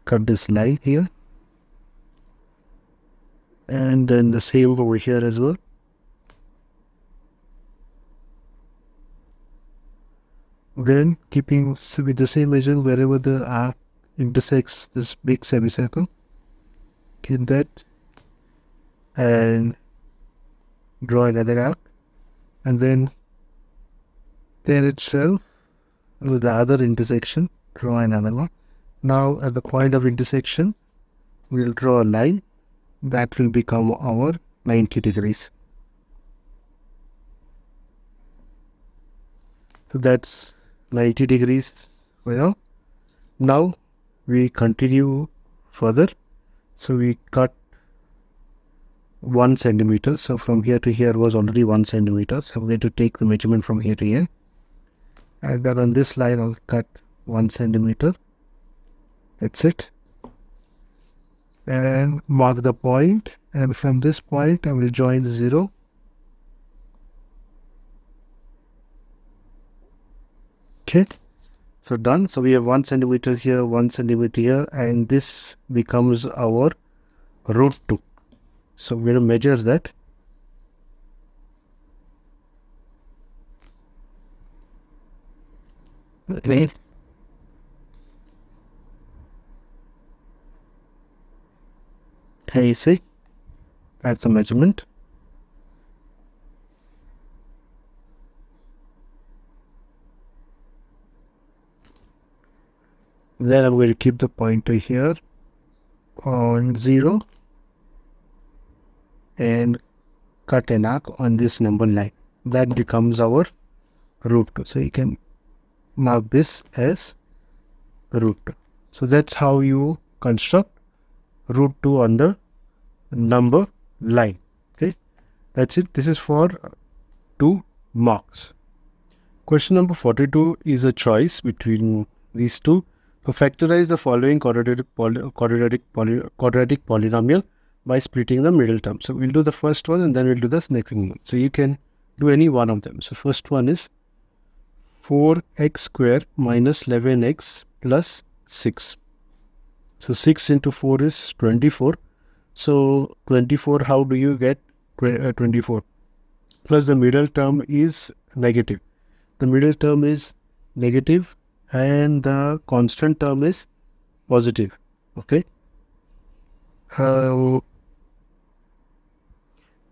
Cut this line here. And then the same over here as well then keeping with the same measurement wherever the arc intersects this big semicircle. Get that. And draw another arc. And then there itself with the other intersection. Draw another one. Now at the point of intersection we'll draw a line. That will become our 90 degrees. So that's 90 degrees well now we continue further. So we cut one centimeter. So from here to here was already one centimeter. So we're going to take the measurement from here to here. And then on this line I'll cut one centimeter. That's it. And mark the point. And from this point I will join 0 okay so done so we have 1 centimeters here 1 centimeter here and this becomes our root 2 so we're going to measure that Great. Can you see? That's the measurement. Then I'm going to keep the pointer here on 0 and cut an arc on this number line. That becomes our root 2. So you can mark this as root 2. So that's how you construct root 2 on the number line. Okay, that's it. This is for two marks. Question number 42 is a choice between these two. So factorize the following quadratic, poly, quadratic, poly, quadratic polynomial by splitting the middle term. So we'll do the first one and then we'll do the next one. So you can do any one of them. So first one is 4x square minus 11x plus 6. So 6 into 4 is 24. So 24, how do you get uh, 24? Plus the middle term is negative. The middle term is negative and the constant term is positive. Okay. Uh,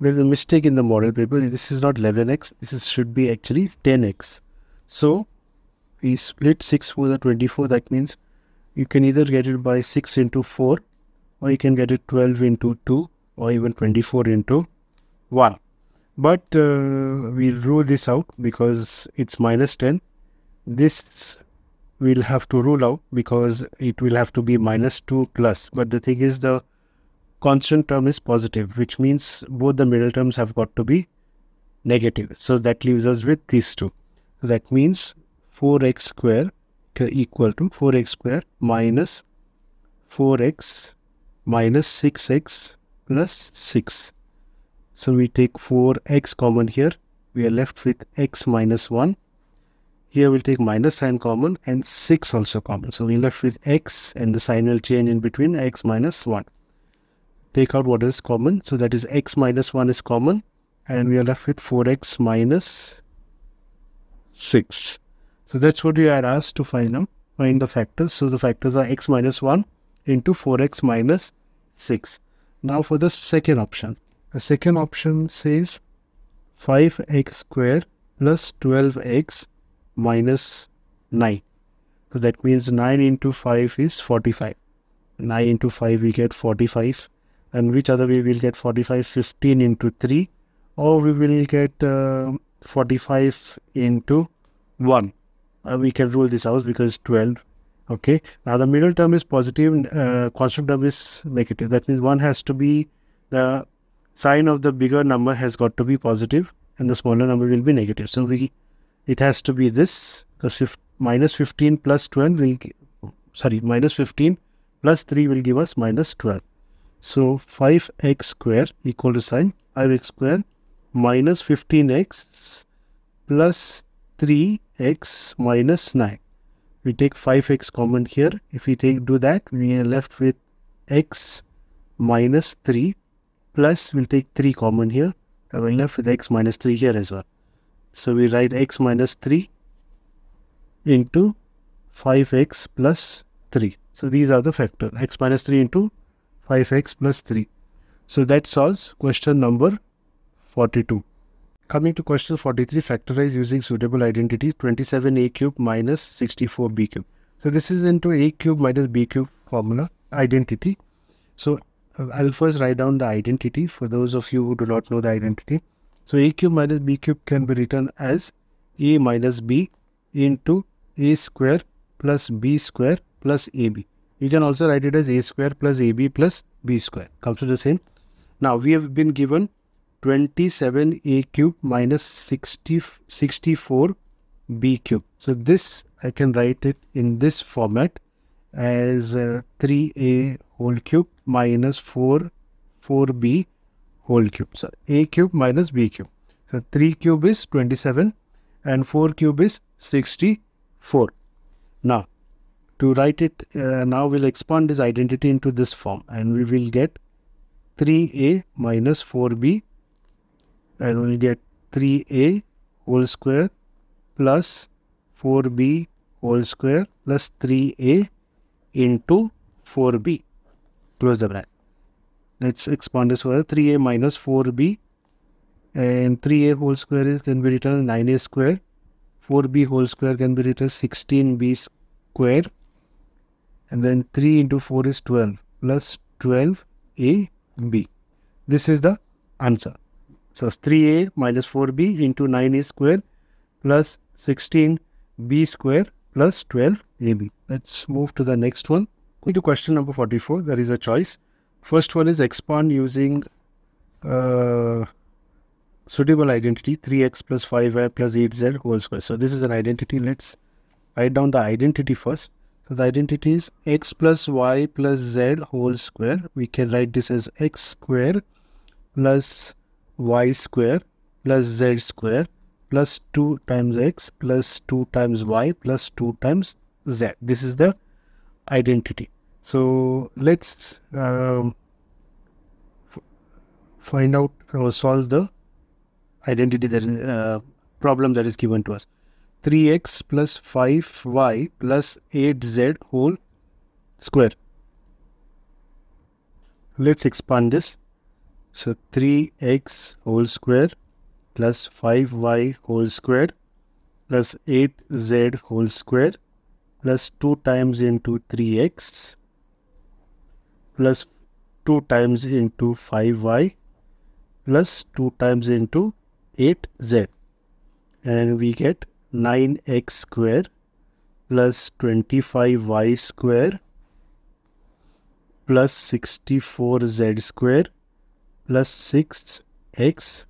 there's a mistake in the model paper. This is not 11x. This is, should be actually 10x. So we split 6 for the 24. That means you can either get it by 6 into 4 or you can get it 12 into 2 or even 24 into 1. But uh, we'll rule this out because it's minus 10. This we'll have to rule out because it will have to be minus 2 plus. But the thing is the constant term is positive, which means both the middle terms have got to be negative. So that leaves us with these two. That means 4x square equal to 4x square minus 4x minus 6x plus 6. So we take 4x common here. We are left with x minus 1. Here we'll take minus sign common and 6 also common. So we're left with x and the sign will change in between x minus 1. Take out what is common. So that is x minus 1 is common and we are left with 4x minus 6. So that's what we are asked to find out. find the factors. So the factors are x minus 1 into 4x minus 6. Now for the second option. The second option says 5x square plus 12x minus 9. So that means 9 into 5 is 45. 9 into 5 we get 45. And which other way we'll get 45? 15 into 3. Or we will get uh, 45 into 1. Uh, we can rule this out because 12. Okay. Now the middle term is positive, uh, constant term is negative. That means 1 has to be the sign of the bigger number has got to be positive and the smaller number will be negative. So we it has to be this because minus 15 plus 12 will sorry minus 15 plus 3 will give us minus 12. So 5x square equal to sign 5x square minus 15x plus 3x minus 9. We take 5x common here. If we take do that, we are left with x minus 3 plus we'll take 3 common here. And we're left with x minus 3 here as well. So we write x minus 3 into 5x plus 3. So these are the factors x minus 3 into 5x plus 3. So that solves question number 42. Coming to question 43, factorize using suitable identity 27a cube minus 64b cube. So this is into a cube minus b cube formula identity. So uh, I'll first write down the identity for those of you who do not know the identity. So a cube minus b cube can be written as a minus b into a square plus b square plus ab. You can also write it as a square plus ab plus b square. Comes to the same. Now we have been given 27a cube minus 60, 64b cube. So this I can write it in this format as uh, 3a whole cube minus 4 4b whole cube. So a cube minus b cube. So 3 cube is 27 and 4 cube is 64. Now to write it, uh, now we'll expand this identity into this form and we will get 3a minus 4b and we'll get 3a whole square plus 4b whole square plus 3a into 4b. Close the bracket. Let's expand this further. 3a minus 4b and 3a whole square is can be written as 9a square. 4b whole square can be written as 16b square. And then 3 into 4 is 12 plus 12ab. This is the answer. So 3a minus 4b into 9a square plus 16b square plus 12ab. Let's move to the next one. To question number 44, there is a choice. First one is expand using uh, suitable identity 3x plus 5y plus 8z whole square. So this is an identity. Let's write down the identity first. So the identity is x plus y plus z whole square. We can write this as x square plus y square plus z square plus 2 times x plus 2 times y plus 2 times z. This is the identity. So let's um, find out or solve the identity that uh, problem that is given to us. 3x plus 5y plus 8z whole square. Let's expand this. So 3x whole square plus 5y whole square plus 8z whole square plus 2 times into 3x plus 2 times into 5y plus 2 times into 8z and we get 9x square plus 25y square plus 64z square plus 6x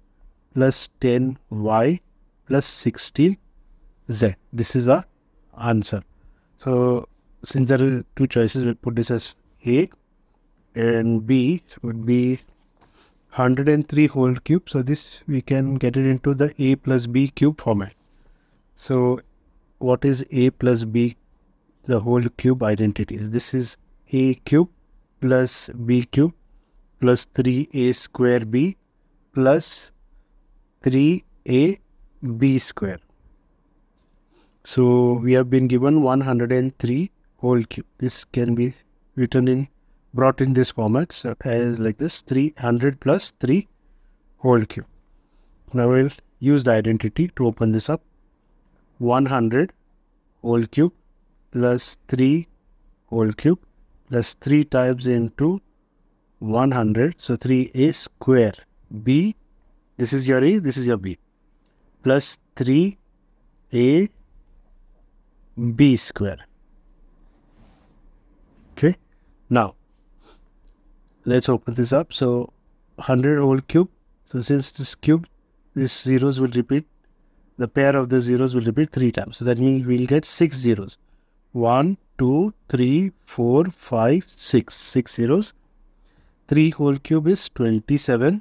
plus 10y plus 16z. This is the answer. So since there are two choices, we'll put this as A and B would be 103 whole cube. So this we can get it into the A plus B cube format. So what is A plus B? The whole cube identity. This is A cube plus B cube plus 3a square b plus 3ab square. So we have been given 103 whole cube. This can be written in, brought in this format so as like this 300 plus 3 whole cube. Now we'll use the identity to open this up. 100 whole cube plus 3 whole cube plus 3 times into 100. So 3a square b. This is your a, this is your b. Plus 3a b square. Okay. Now, let's open this up. So 100 whole cube. So since this cube, these zeros will repeat. The pair of the zeros will repeat three times. So that means we'll get six zeros. One, two, three, four, five, six. Six zeros. 3 whole cube is 27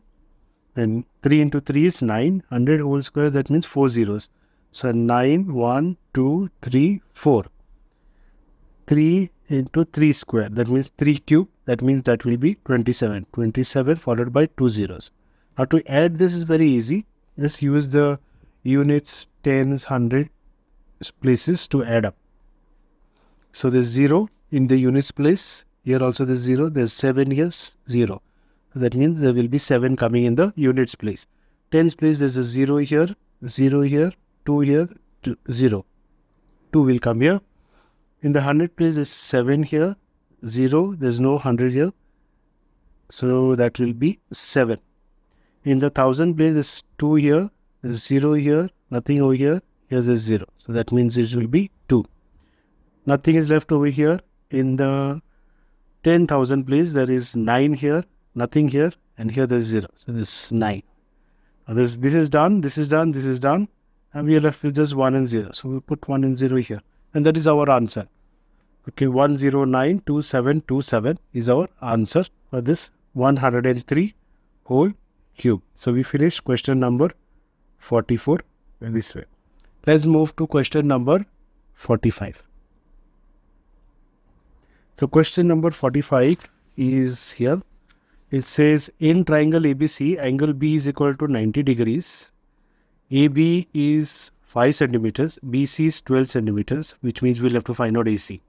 and 3 into 3 is 9 100 whole square that means 4 zeros so 9 1 2 3 4 3 into 3 square that means 3 cube that means that will be 27 27 followed by 2 zeros now to add this is very easy just use the units tens hundred places to add up so there's 0 in the units place here also there's 0. There's 7 here, 0. So that means there will be 7 coming in the units place. Tens place, there's a 0 here, 0 here, 2 here, two, 0. 2 will come here. In the 100 place, there's 7 here, 0. There's no 100 here. So that will be 7. In the 1000 place, there's 2 here, there's 0 here, nothing over here. Here's a 0. So that means it will be 2. Nothing is left over here. In the 10,000 place, there is 9 here nothing here and here there is 0 so this is 9 now this this is done this is done this is done and we are left with just 1 and 0 so we put 1 and 0 here and that is our answer okay 1092727 is our answer for this 103 whole cube so we finish question number 44 in this way let's move to question number 45 so question number 45 is here. It says in triangle ABC, angle B is equal to 90 degrees. AB is 5 centimeters, BC is 12 centimeters, which means we'll have to find out AC.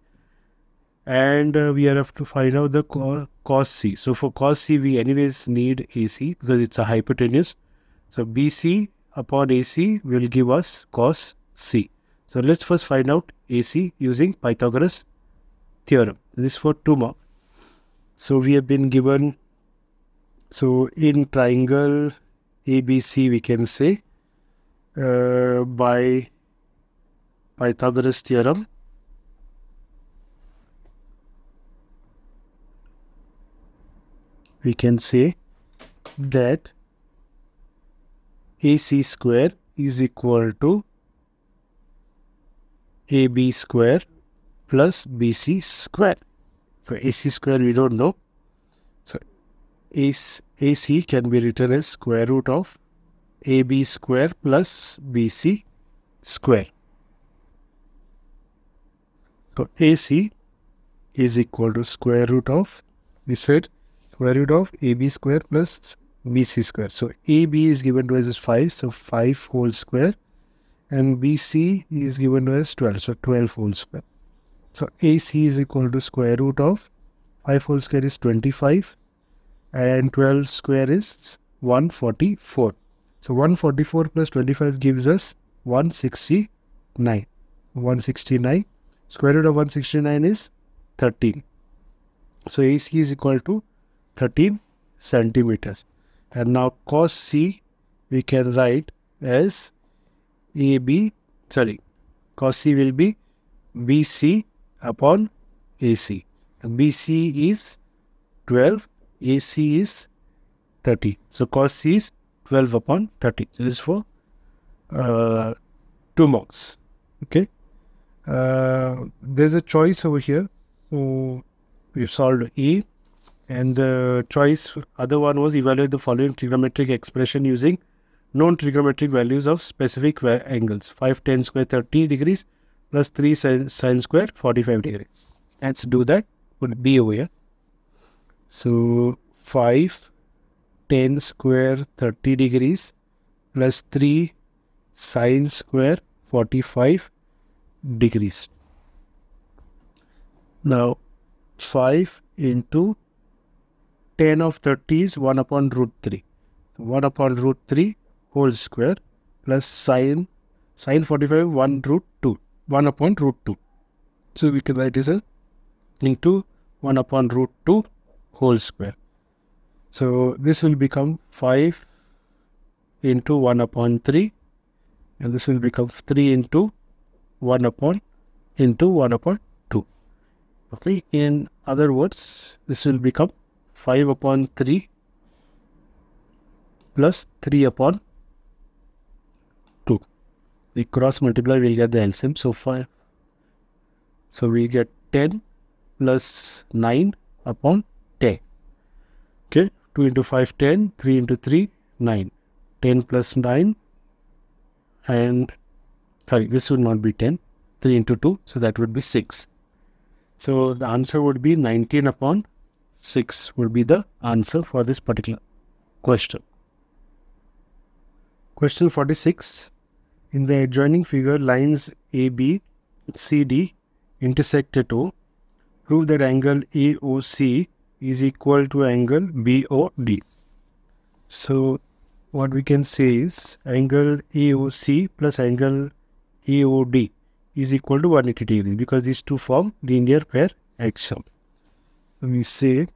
And uh, we have to find out the cos C. So for cos C, we anyways need AC because it's a hypotenuse. So BC upon AC will give us cos C. So let's first find out AC using Pythagoras theorem. This is for 2 mark. So we have been given, so in triangle ABC we can say uh, by Pythagoras theorem we can say that AC square is equal to AB square plus BC square. So AC square we don't know. So AC can be written as square root of AB square plus BC square. So AC is equal to square root of, we said square root of AB square plus BC square. So AB is given to us as 5, so 5 whole square and BC is given to us 12, so 12 whole square. So AC is equal to square root of 5 whole square is 25 and 12 square is 144. So 144 plus 25 gives us 169. 169. Square root of 169 is 13. So AC is equal to 13 centimeters. And now cos C we can write as AB, sorry, cos C will be BC upon AC. And BC is 12, AC is 30. So cos C is 12 upon 30. So this is for uh, 2 marks. Okay. Uh, there's a choice over here. So we've solved E. And the choice, other one was evaluate the following trigonometric expression using known trigonometric values of specific angles 5, tan square 30 degrees, plus 3 sine, sine square 45 degree. Let's do that. Would be over here. So 5 tan square 30 degrees plus 3 sine square 45 degrees. Now 5 into tan of 30 is 1 upon root 3. 1 upon root 3 whole square plus sine sine 45 1 root 2 1 upon root 2. So we can write this as into 1 upon root 2 whole square. So this will become 5 into 1 upon 3 and this will become 3 into 1 upon into 1 upon 2. Okay, in other words, this will become 5 upon 3 plus 3 upon 2. The cross multiply will get the LCM. So 5. So we get 10 plus 9 upon 10. Okay, 2 into 5, 10, 3 into 3, 9. 10 plus 9 and sorry this would not be 10 3 into 2 so that would be 6 so the answer would be 19 upon 6 would be the answer for this particular question. Question 46 in the adjoining figure lines AB CD intersect at O. Prove that angle AOC is equal to angle BOD so what we can say is angle AOC plus angle AOD is equal to 180 degrees because these two form linear pair axiom. We say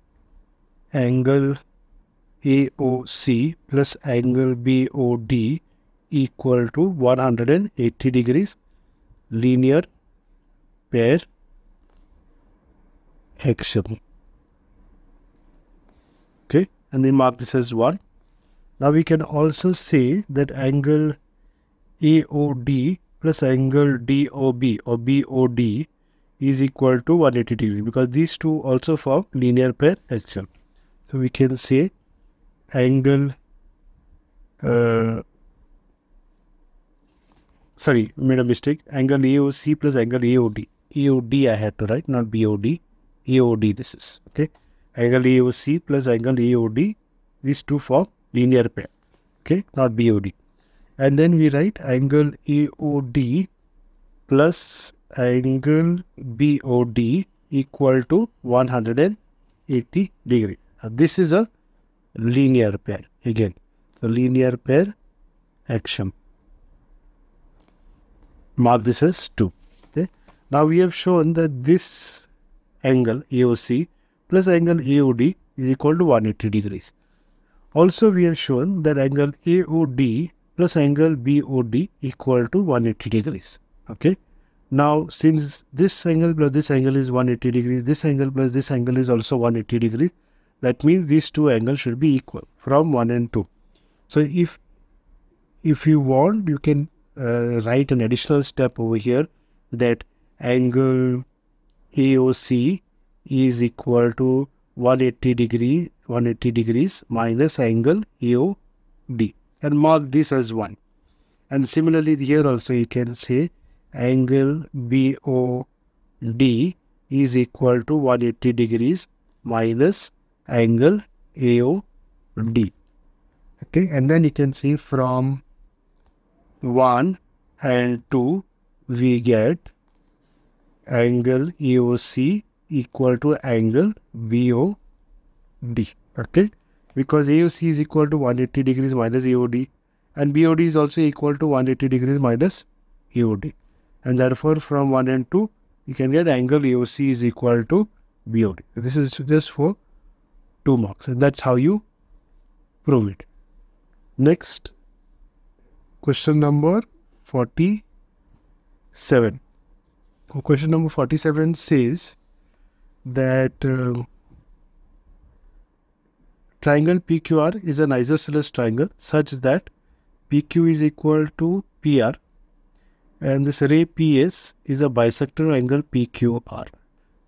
angle AOC plus angle BOD equal to 180 degrees linear pair axiom. Okay, and we mark this as 1. Now we can also say that angle AOD plus angle DOB or BOD is equal to 180 degrees because these two also form linear pair axiom. So we can say angle uh, sorry made a mistake. Angle AOC plus angle AOD AOD I had to write not BOD AOD this is okay? Angle AOC plus angle AOD these two form linear pair okay? Not BOD and then we write angle AOD plus angle BOD equal to 180 degree. This is a linear pair. Again the linear pair axiom mark this as 2 okay? Now we have shown that this angle AOC plus angle AOD is equal to 180 degrees. Also, we have shown that angle AOD plus angle BOD equal to 180 degrees. Okay. Now, since this angle plus this angle is 180 degrees, this angle plus this angle is also 180 degrees. That means these two angles should be equal from 1 and 2. So, if if you want, you can uh, write an additional step over here that angle AOC is equal to 180 degree 180 degrees minus angle AOD and mark this as 1. And similarly here also you can say angle BOD is equal to 180 degrees minus angle AOD. Okay, and then you can see from 1 and 2 we get angle AOC equal to angle BOD okay because AOC is equal to 180 degrees minus AOD and BOD is also equal to 180 degrees minus AOD and therefore from 1 and 2 you can get angle AOC is equal to BOD. This is just for 2 marks and that's how you prove it. Next question number 47. Question number 47 says that uh, triangle PQR is an isosceles triangle such that PQ is equal to PR and this ray PS is a bisector angle PQR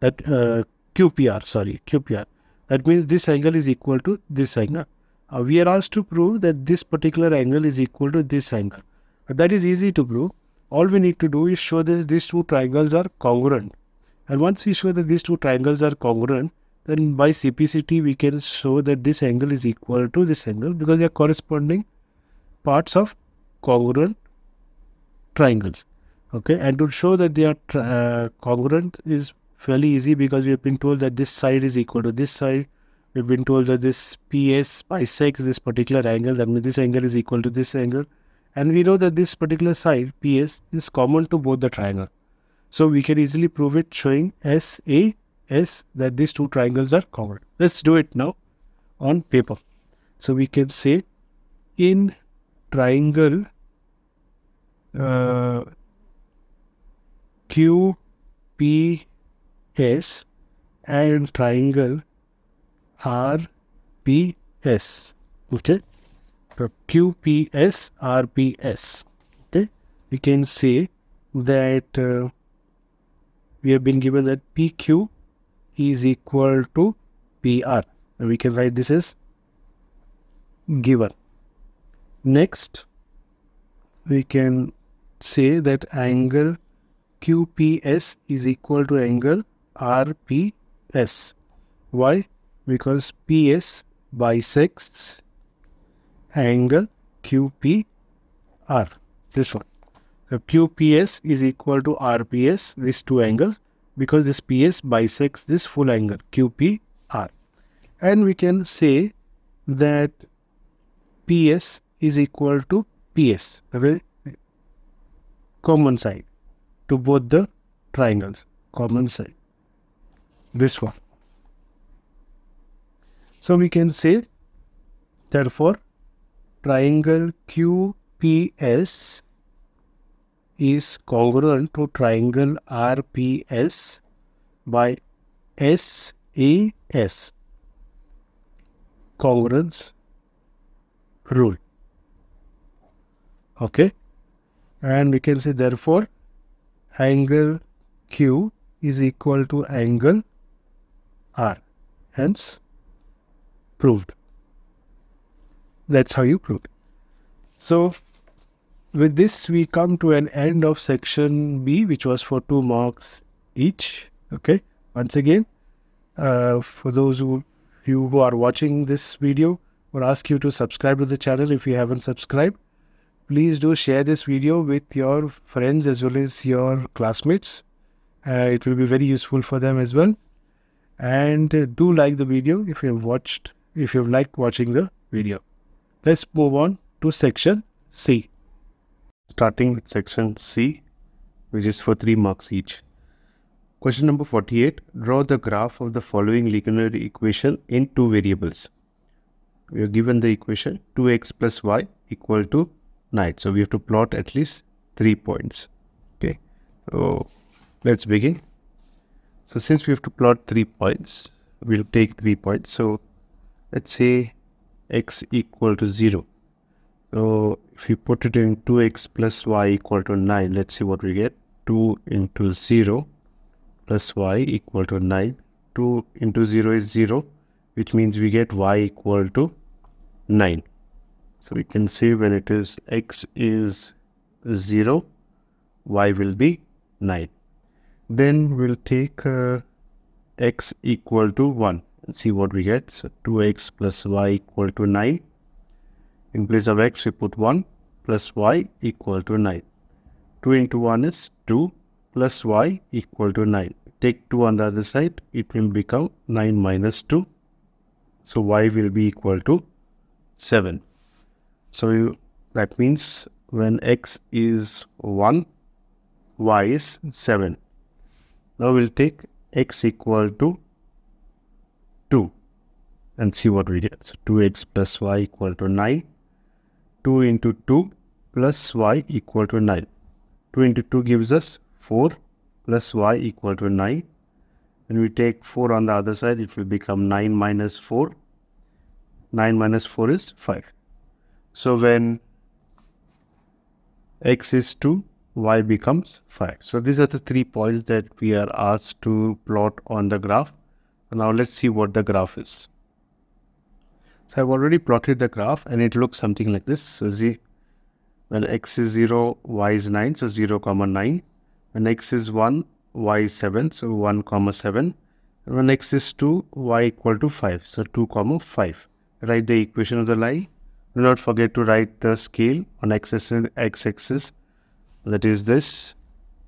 that uh, QPR sorry QPR that means this angle is equal to this angle. Uh, we are asked to prove that this particular angle is equal to this angle. That is easy to prove. All we need to do is show that these two triangles are congruent. And once we show that these two triangles are congruent then by CPCT we can show that this angle is equal to this angle because they are corresponding parts of congruent triangles. Okay, and to show that they are uh, congruent is fairly easy because we have been told that this side is equal to this side. We've been told that this PS bisects this particular angle. That means this angle is equal to this angle. And we know that this particular side, PS, is common to both the triangle. So we can easily prove it showing SA, S that these two triangles are congruent. Let's do it now on paper. So we can say in triangle uh, QPS and triangle RPS. Okay. So QPS, RPS. Okay. We can say that uh, we have been given that PQ is equal to PR. And we can write this as given. Next, we can say that angle QPS is equal to angle RPS. Why? Because PS bisects angle QPR. This one. So QPS is equal to RPS, these two angles, because this PS bisects this full angle QPR. And we can say that PS is equal to PS, the common side to both the triangles, common side. This one. So we can say, therefore, triangle QPS is congruent to triangle RPS by SAS congruence rule. Okay. And we can say therefore angle Q is equal to angle R. Hence proved. That's how you prove. So with this we come to an end of section B which was for two marks each. Okay. Once again, uh, for those who you who are watching this video, would ask you to subscribe to the channel if you haven't subscribed please do share this video with your friends as well as your classmates. Uh, it will be very useful for them as well. And uh, do like the video if you have watched, if you have liked watching the video. Let's move on to section C. Starting with section C, which is for 3 marks each. Question number 48. Draw the graph of the following linear equation in two variables. We are given the equation 2x plus y equal to night. So we have to plot at least three points. Okay. So let's begin. So since we have to plot three points, we'll take three points. So let's say x equal to 0. So if we put it in 2x plus y equal to 9, let's see what we get. 2 into 0 plus y equal to 9. 2 into 0 is 0, which means we get y equal to 9. So we can say when it is x is 0, y will be 9. Then we'll take uh, x equal to 1 and see what we get. So 2x plus y equal to 9. In place of x, we put 1 plus y equal to 9. 2 into 1 is 2 plus y equal to 9. Take 2 on the other side, it will become 9 minus 2. So y will be equal to 7. So you, that means when x is 1, y is 7. Now we'll take x equal to 2 and see what we get. So 2x plus y equal to 9. 2 into 2 plus y equal to 9. 2 into 2 gives us 4 plus y equal to 9. When we take 4 on the other side, it will become 9 minus 4. 9 minus 4 is 5. So when x is 2, y becomes 5. So these are the three points that we are asked to plot on the graph. Now let's see what the graph is. So I've already plotted the graph and it looks something like this. So z, when x is 0, y is 9, so 0 comma 9. When x is 1, y is 7, so 1 comma 7. And when x is 2, y equal to 5, so 2 comma 5. Write the equation of the line do not forget to write the scale on x-axis, that is this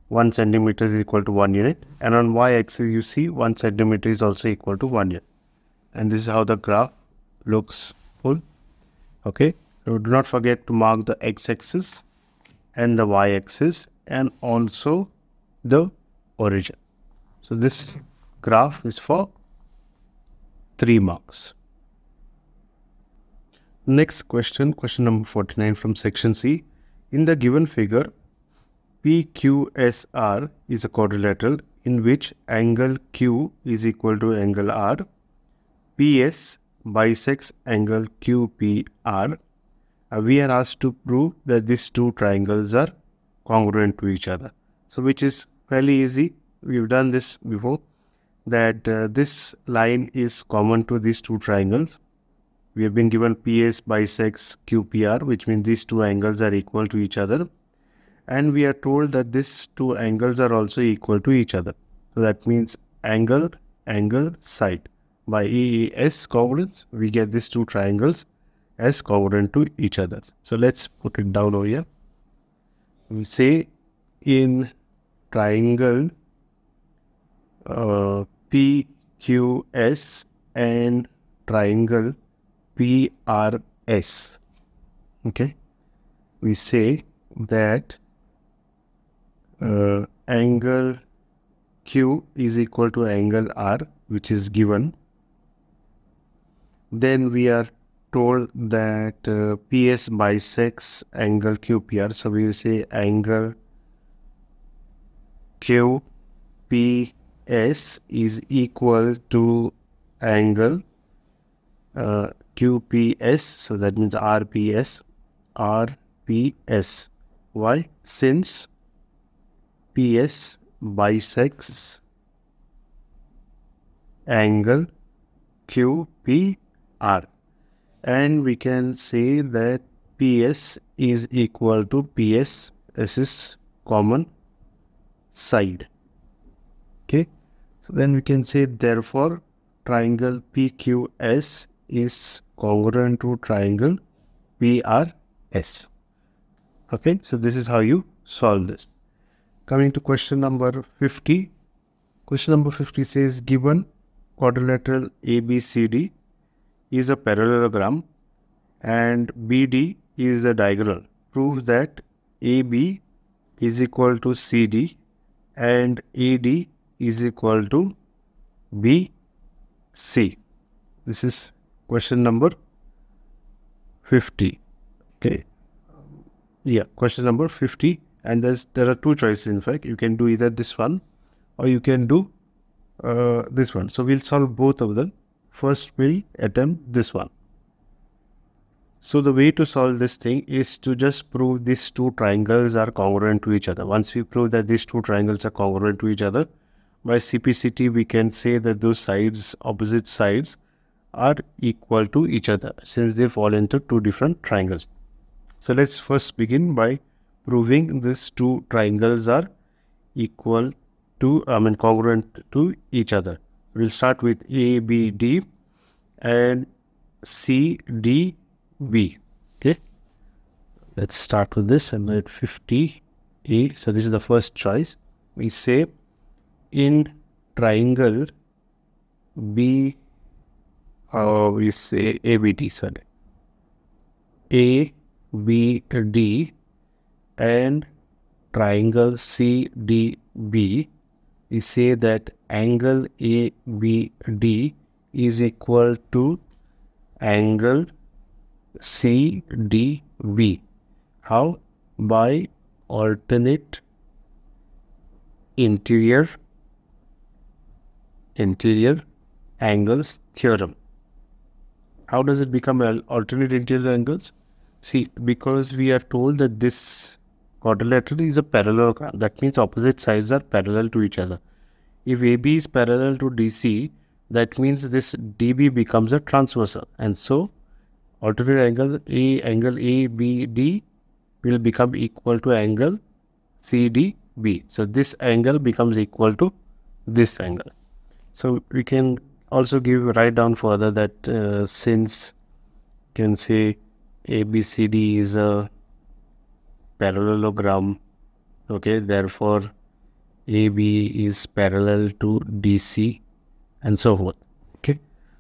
1 centimeter is equal to 1 unit. And on y-axis you see 1 centimeter is also equal to 1 unit. And this is how the graph looks full. Okay? So do not forget to mark the x-axis and the y-axis and also the origin. So this graph is for 3 marks next question question number 49 from section c in the given figure PQSR is a quadrilateral in which angle Q is equal to angle R. PS bisects angle QPR. Uh, we are asked to prove that these two triangles are congruent to each other. So which is fairly easy. We've done this before that uh, this line is common to these two triangles. We have been given PS bisects QPR which means these two angles are equal to each other and we are told that these two angles are also equal to each other. So that means angle, angle, side. By AAS congruence, we get these two triangles as congruent to each other. So let's put it down over here. We say in triangle uh, PQS and triangle PRS. Okay, we say that uh, angle Q is equal to angle R which is given. Then we are told that uh, PS bisects angle QPR so we will say angle QPS is equal to angle uh, QPS so that means RPS RPS why? Since PS bisects angle QPR and we can say that PS is equal to PS this is common side. Okay? So then we can say therefore triangle PQS is congruent to triangle PRS okay so this is how you solve this Coming to question number 50. Question number 50 says given quadrilateral ABCD is a parallelogram and BD is a diagonal. Prove that AB is equal to CD and AD is equal to BC. This is question number 50. Okay. Yeah, question number 50 and there's there are two choices in fact. You can do either this one or you can do uh, this one. So we'll solve both of them. First we'll attempt this one. So the way to solve this thing is to just prove these two triangles are congruent to each other. Once we prove that these two triangles are congruent to each other by CPCT we can say that those sides opposite sides are equal to each other since they fall into two different triangles so let's first begin by proving these two triangles are equal to, I mean, congruent to each other. We'll start with ABD and CDB. Okay. Let's start with this and let 50 A. So this is the first choice. We say in triangle B, uh, we say ABD, sorry. ABD and triangle CDB, we say that angle ABD is equal to angle CDB. How? By alternate interior interior angles theorem. How does it become alternate interior angles? See, because we are told that this Quadrilateral is a parallelogram. That means opposite sides are parallel to each other. If AB is parallel to DC, that means this DB becomes a transversal. And so, alternate angle A, angle ABD will become equal to angle CDB. So, this angle becomes equal to this angle. So, we can also give write down further that uh, since can say ABCD is a parallelogram okay therefore AB is parallel to DC and so forth. Okay.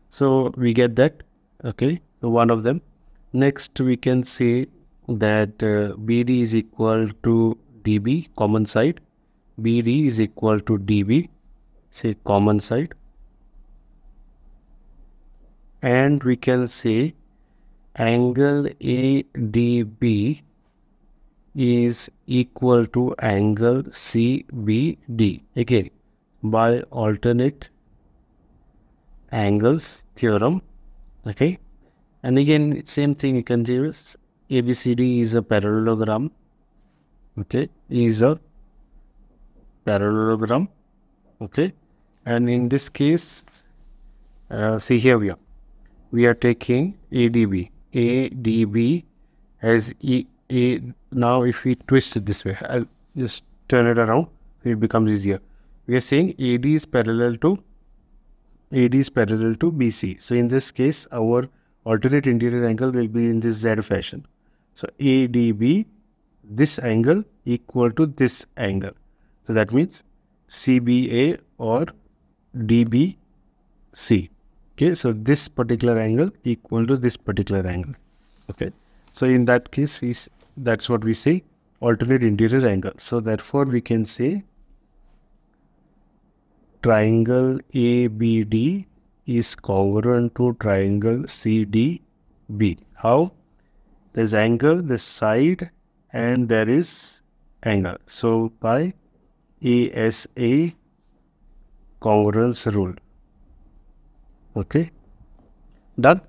So we get that. Okay. So one of them. Next we can say that uh, BD is equal to DB common side. BD is equal to DB say common side. And we can say angle ADB is equal to angle CBD. Again, by alternate angles theorem. Okay. And again, same thing you can do is ABCD is a parallelogram. Okay. Is a parallelogram. Okay. And in this case, uh, see here we are. We are taking ADB. ADB as E a now if we twist it this way i'll just turn it around it becomes easier. We are saying ad is parallel to ad is parallel to bc so in this case our alternate interior angle will be in this z fashion. So adb this angle equal to this angle. So that means cba or dbc okay so this particular angle equal to this particular angle okay so in that case, we that's what we say alternate interior angle. So therefore, we can say triangle ABD is congruent to triangle CDB. How? There's angle, the side, and there is angle. So by ASA congruence rule. Okay. Done.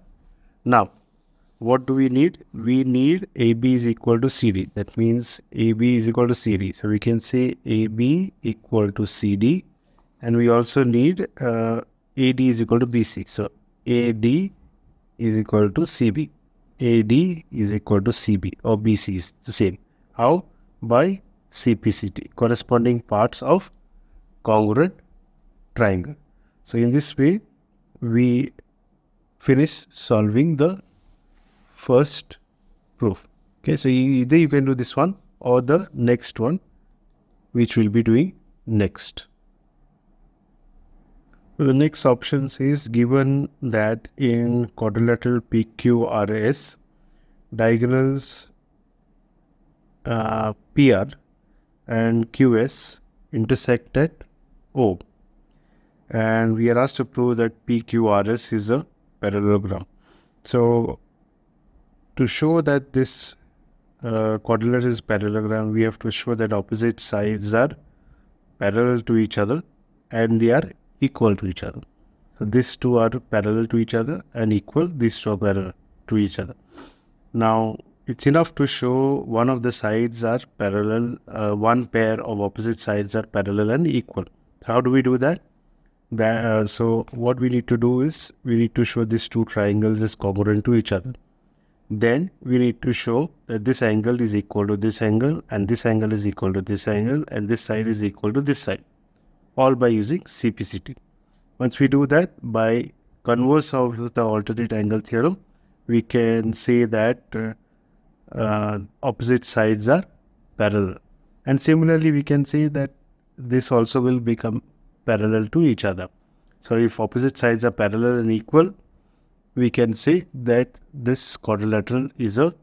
Now what do we need? We need AB is equal to CD. That means AB is equal to CD. So we can say AB equal to CD. And we also need uh, AD is equal to BC. So AD is equal to CB. AD is equal to CB or BC is the same. How? By CPCT, corresponding parts of congruent triangle. So in this way, we finish solving the first proof. Okay, so either you can do this one or the next one, which we'll be doing next. The next option is given that in quadrilateral PQRS, diagonals uh, PR and QS intersect at O. And we are asked to prove that PQRS is a parallelogram. So to show that this uh, quadrilateral is parallelogram, we have to show that opposite sides are parallel to each other and they are equal to each other. So these two are parallel to each other and equal, these two are parallel to each other. Now, it's enough to show one of the sides are parallel, uh, one pair of opposite sides are parallel and equal. How do we do that? That uh, so what we need to do is we need to show these two triangles is congruent to each other then we need to show that this angle is equal to this angle and this angle is equal to this angle and this side is equal to this side all by using CPCT. Once we do that by converse of the alternate angle theorem we can say that uh, uh, opposite sides are parallel and similarly we can say that this also will become parallel to each other. So if opposite sides are parallel and equal we can say that this quadrilateral is a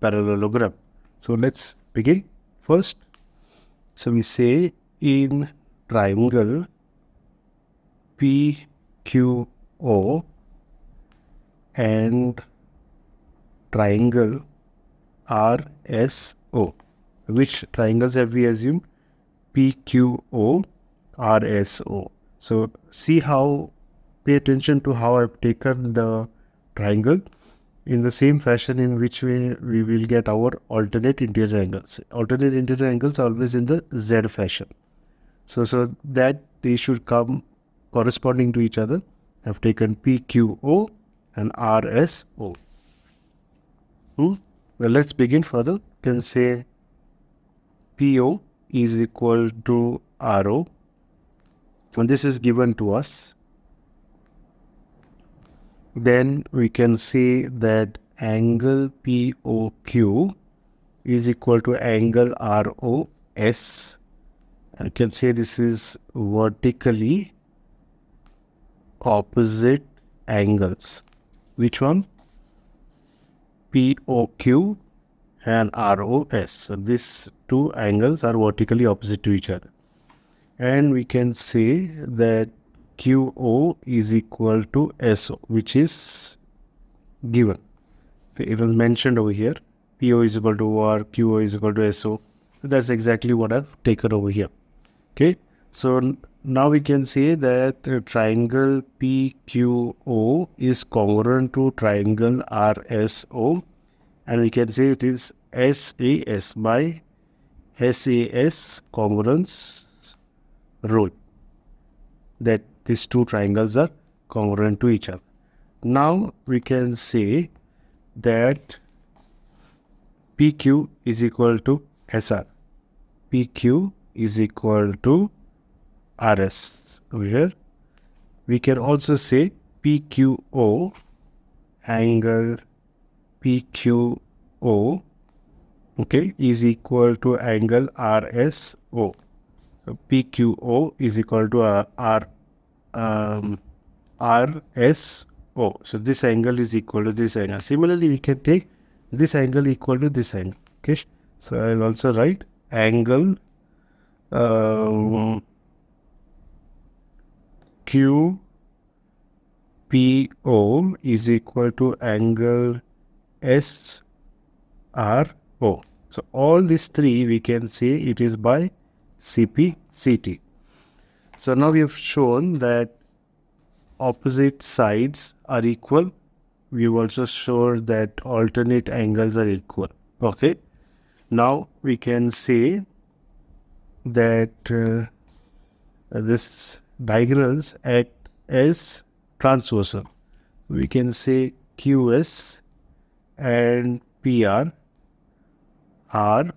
parallelogram. So let's begin first. So we say in triangle PQO and triangle RSO. Which triangles have we assumed? PQO, RSO. So see how, pay attention to how I've taken the triangle in the same fashion in which way we will get our alternate interior angles. Alternate interior angles always in the Z fashion. So, so that they should come corresponding to each other. I've taken PQO and RSO. Hmm? Well, let's begin further. You can say PO is equal to RO. And this is given to us then we can say that angle POQ is equal to angle ROS and you can say this is vertically opposite angles. Which one? POQ and ROS so these two angles are vertically opposite to each other and we can say that QO is equal to SO which is given. It was mentioned over here. PO is equal to R QO is equal to SO that's exactly what I've taken over here. Okay? So now we can say that triangle PQO is congruent to triangle RSO and we can say it is SAS by SAS congruence rule that these two triangles are congruent to each other. Now we can say that PQ is equal to SR. PQ is equal to RS over here. We can also say PQO angle PQO okay is equal to angle RSO. PQO is equal to uh, R um, RSO. So this angle is equal to this angle. Similarly, we can take this angle equal to this angle. Okay. So I'll also write angle um, Q P O is equal to angle S R O. So all these three we can say it is by CP CT. So now we have shown that opposite sides are equal. We've also shown that alternate angles are equal. Okay. Now we can say that uh, this diagonals act as transversal. We can say QS and PR are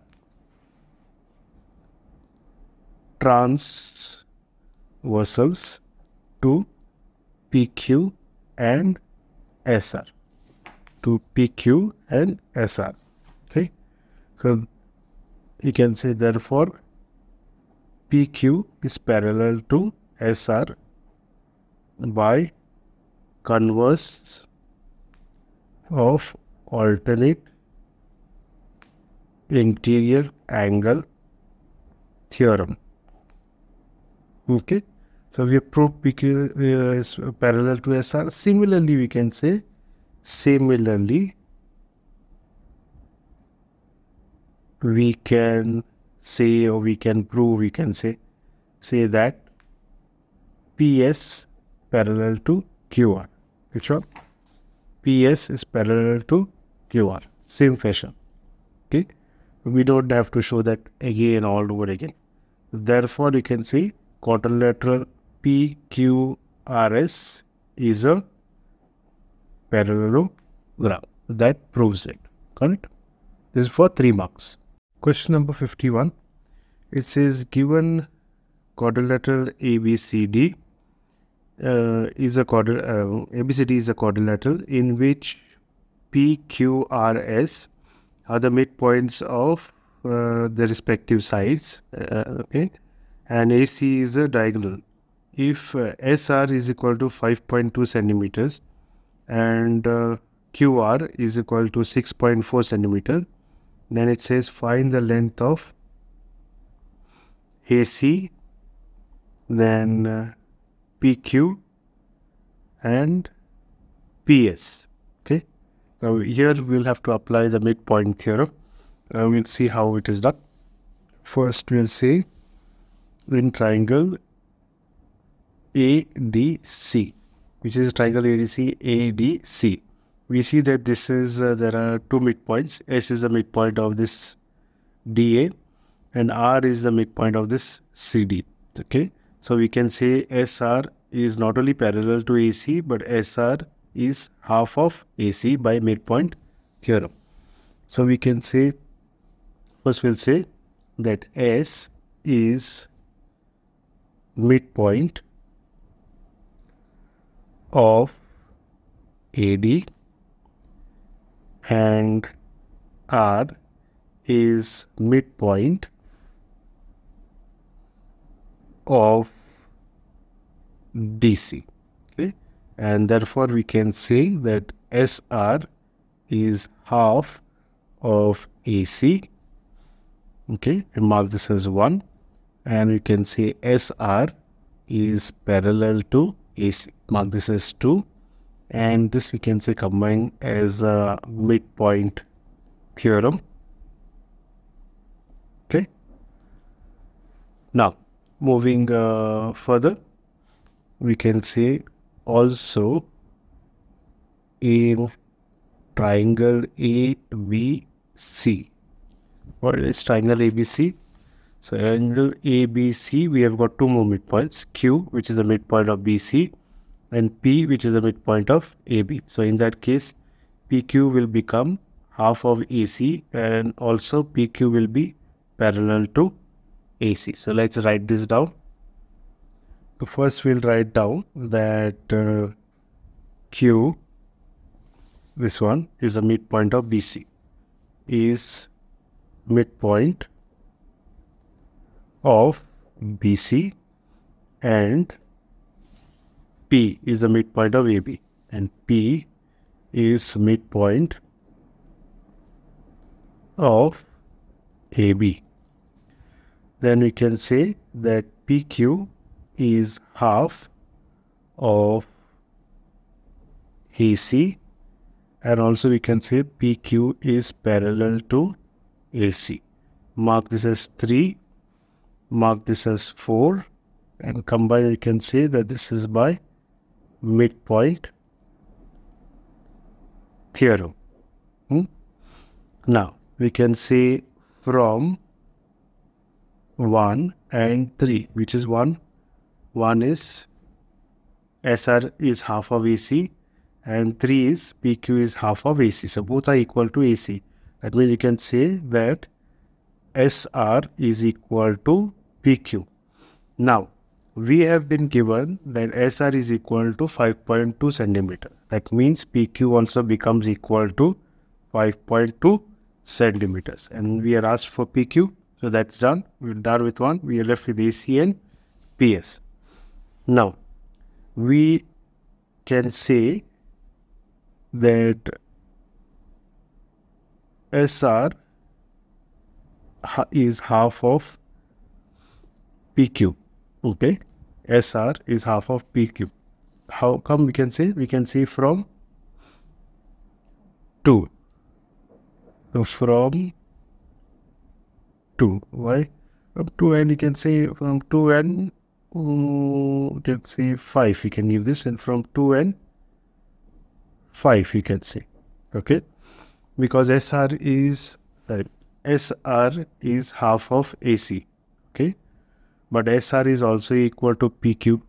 transversals to PQ and SR to PQ and SR okay? So you can say therefore PQ is parallel to SR by converse of alternate interior angle theorem. Okay, so we have proved PQ uh, is parallel to SR. Similarly, we can say similarly we can say or we can prove we can say say that PS parallel to QR. Which one? PS is parallel to QR. Same fashion. Okay. We don't have to show that again all over again. Therefore, you can see quadrilateral PQRS is a parallelogram. That proves it. Correct? This is for 3 marks. Question number 51. It says given quadrilateral ABCD uh, is a quadri uh, ABCD is a quadrilateral in which PQRS are the midpoints of uh, the respective sides. Uh, okay, and AC is a diagonal. If uh, SR is equal to 5.2 centimeters and uh, QR is equal to 6.4 centimeter, then it says find the length of AC, then PQ and PS. Okay. Now here we'll have to apply the midpoint theorem. Uh, we'll see how it is done. First we'll say in triangle ADC, which is triangle ADC ADC. We see that this is uh, there are two midpoints. S is the midpoint of this DA and R is the midpoint of this CD. Okay. So we can say SR is not only parallel to AC but SR is half of AC by midpoint theorem. So we can say first we'll say that S is midpoint of AD and R is midpoint of DC. Okay, and therefore we can say that SR is half of AC. Okay, and mark this as 1 and we can say SR is parallel to AC. Mark this as 2 and this we can say combine as a midpoint theorem. Okay. Now moving uh, further, we can say also in triangle ABC. What is triangle ABC? So angle ABC, we have got two more midpoints, Q, which is the midpoint of BC, and P, which is the midpoint of AB. So in that case, PQ will become half of AC and also PQ will be parallel to AC. So let's write this down. So first we'll write down that uh, Q, this one is the midpoint of BC, is midpoint of BC and P is the midpoint of AB and P is midpoint of AB. Then we can say that PQ is half of AC and also we can say PQ is parallel to AC. Mark this as 3 mark this as 4 and combine you can say that this is by midpoint theorem. Hmm? Now we can say from 1 and 3 which is 1 1 is SR is half of AC and 3 is PQ is half of AC so both are equal to AC that means you can say that SR is equal to PQ. Now, we have been given that SR is equal to 5.2 centimeter. That means PQ also becomes equal to 5.2 centimeters. And we are asked for PQ. So that's done. We're done with one. We are left with AC and PS. Now, we can say that SR is half of PQ. Okay. SR is half of PQ. How come we can say? We can say from 2. So from 2. Why? From 2 and you can say from 2 and um, you can say 5. You can give this and from 2 and 5 you can say. Okay. Because SR is sorry, SR is half of AC. Okay but SR is also equal to PQ.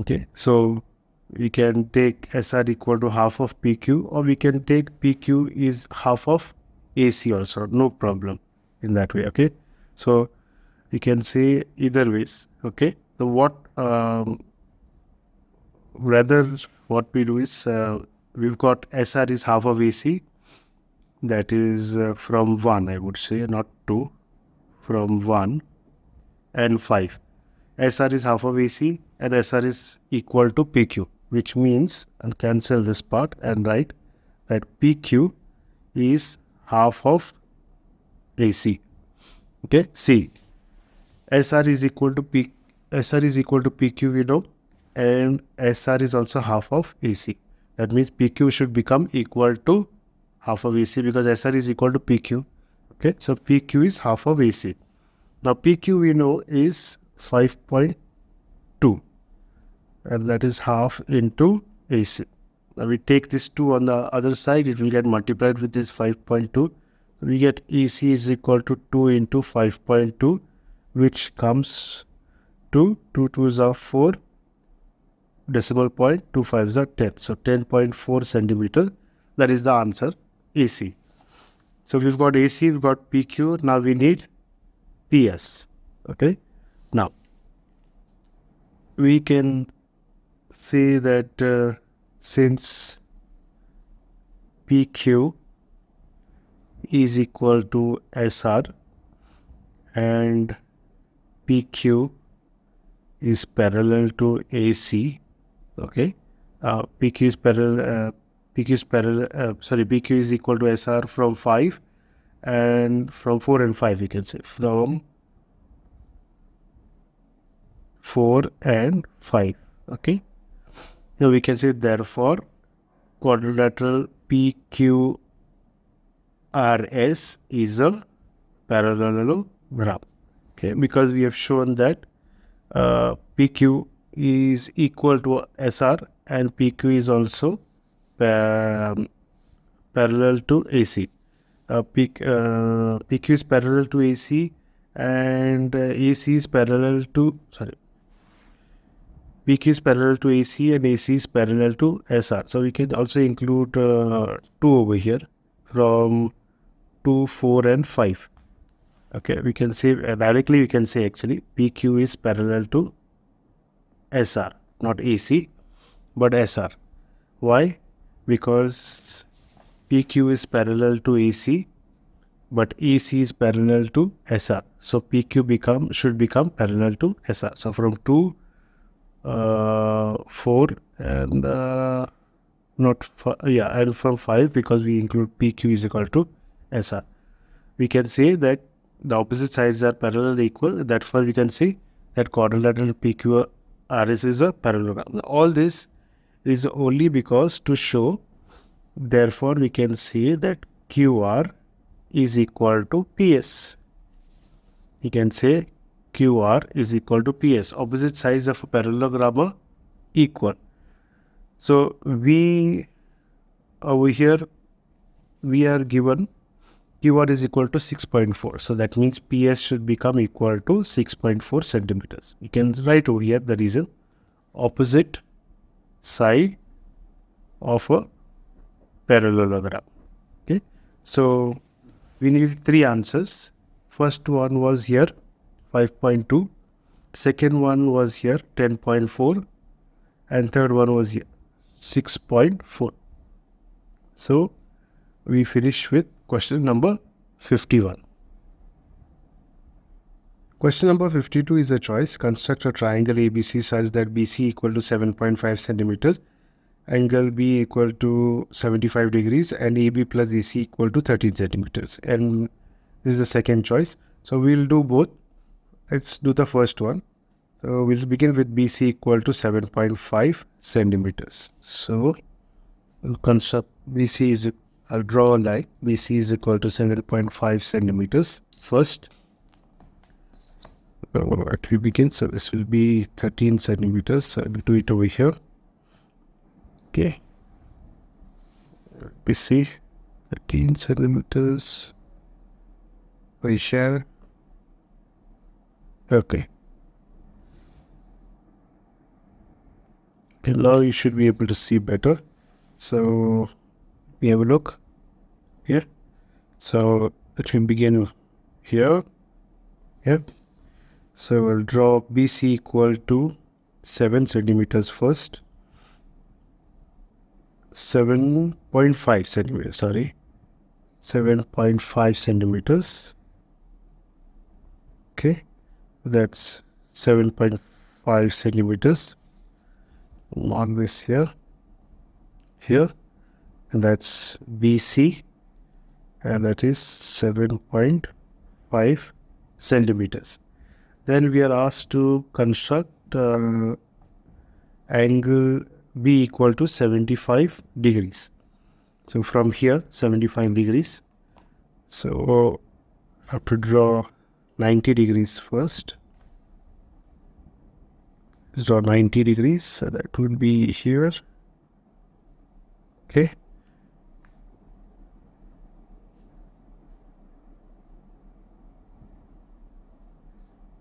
Okay, so we can take SR equal to half of PQ or we can take PQ is half of AC also, no problem in that way. Okay, so you can say either ways. Okay, so what um, rather what we do is uh, we've got SR is half of AC that is uh, from 1 I would say not 2 from 1 and 5. SR is half of AC and SR is equal to PQ, which means, I'll cancel this part and write that PQ is half of AC. Okay, C. SR is equal to P. SR is equal to PQ, we know, and SR is also half of AC. That means PQ should become equal to half of AC because SR is equal to PQ. Okay, so PQ is half of AC. Now PQ we know is 5.2 and that is half into AC. Now we take this 2 on the other side, it will get multiplied with this 5.2. So we get AC is equal to 2 into 5.2 which comes to 2 2s are 4 decimal point 2 5s are 10. So 10.4 centimeter that is the answer AC. So we've got AC, we've got PQ, now we need PS. Okay. Now, we can say that uh, since PQ is equal to SR and PQ is parallel to AC. Okay, uh, PQ is parallel. Uh, PQ is parallel. Uh, sorry, PQ is equal to SR from five, and from four and five. We can say from four and five. Okay. Now we can say therefore quadrilateral PQRS is a parallelogram. Okay, because we have shown that uh, PQ is equal to SR and PQ is also um, parallel to AC. Uh, PQ, uh, is parallel to AC and uh, AC is parallel to sorry PQ is parallel to AC and AC is parallel to SR. So we can also include uh, 2 over here from 2, 4 and 5. Okay, we can say uh, directly we can say actually PQ is parallel to SR, not AC, but SR. Why? Because PQ is parallel to AC, but AC is parallel to SR. So PQ become should become parallel to SR. So from 2 uh, 4 and uh, not yeah and from 5 because we include PQ is equal to SR. We can say that the opposite sides are parallel equal therefore we can say that quadrilateral PQ RS is a parallelogram. All this is only because to show therefore we can say that QR is equal to PS. We can say QR is equal to PS. Opposite sides of a parallelogram are equal. So we over here we are given QR is equal to 6.4. So that means PS should become equal to 6.4 centimeters. You can write over here the reason opposite side of a parallelogram. Okay. So we need three answers. First one was here 5.2 second one was here 10.4 and third one was here 6.4 so we finish with question number 51 question number 52 is a choice construct a triangle abc such that bc equal to 7.5 centimeters angle b equal to 75 degrees and ab plus ac equal to 13 centimeters and this is the second choice so we'll do both Let's do the first one. So we'll begin with BC equal to 7.5 centimeters. So we'll construct BC is, I'll draw a line. BC is equal to 7.5 centimeters first. What we begin, so this will be 13 centimeters. So I'll do it over here. Okay. BC 13 centimeters. Share Okay. Okay, now you should be able to see better. So we have a look here. So let me begin here. Here. So we'll draw BC equal to 7 centimeters first. 7.5 centimeters, sorry. 7.5 centimeters. Okay that's 7.5 centimeters mark this here here and that's BC and that is 7.5 centimeters then we are asked to construct uh, angle B equal to 75 degrees so from here 75 degrees so I have to draw 90 degrees first. Draw 90 degrees, so that would be here. Okay.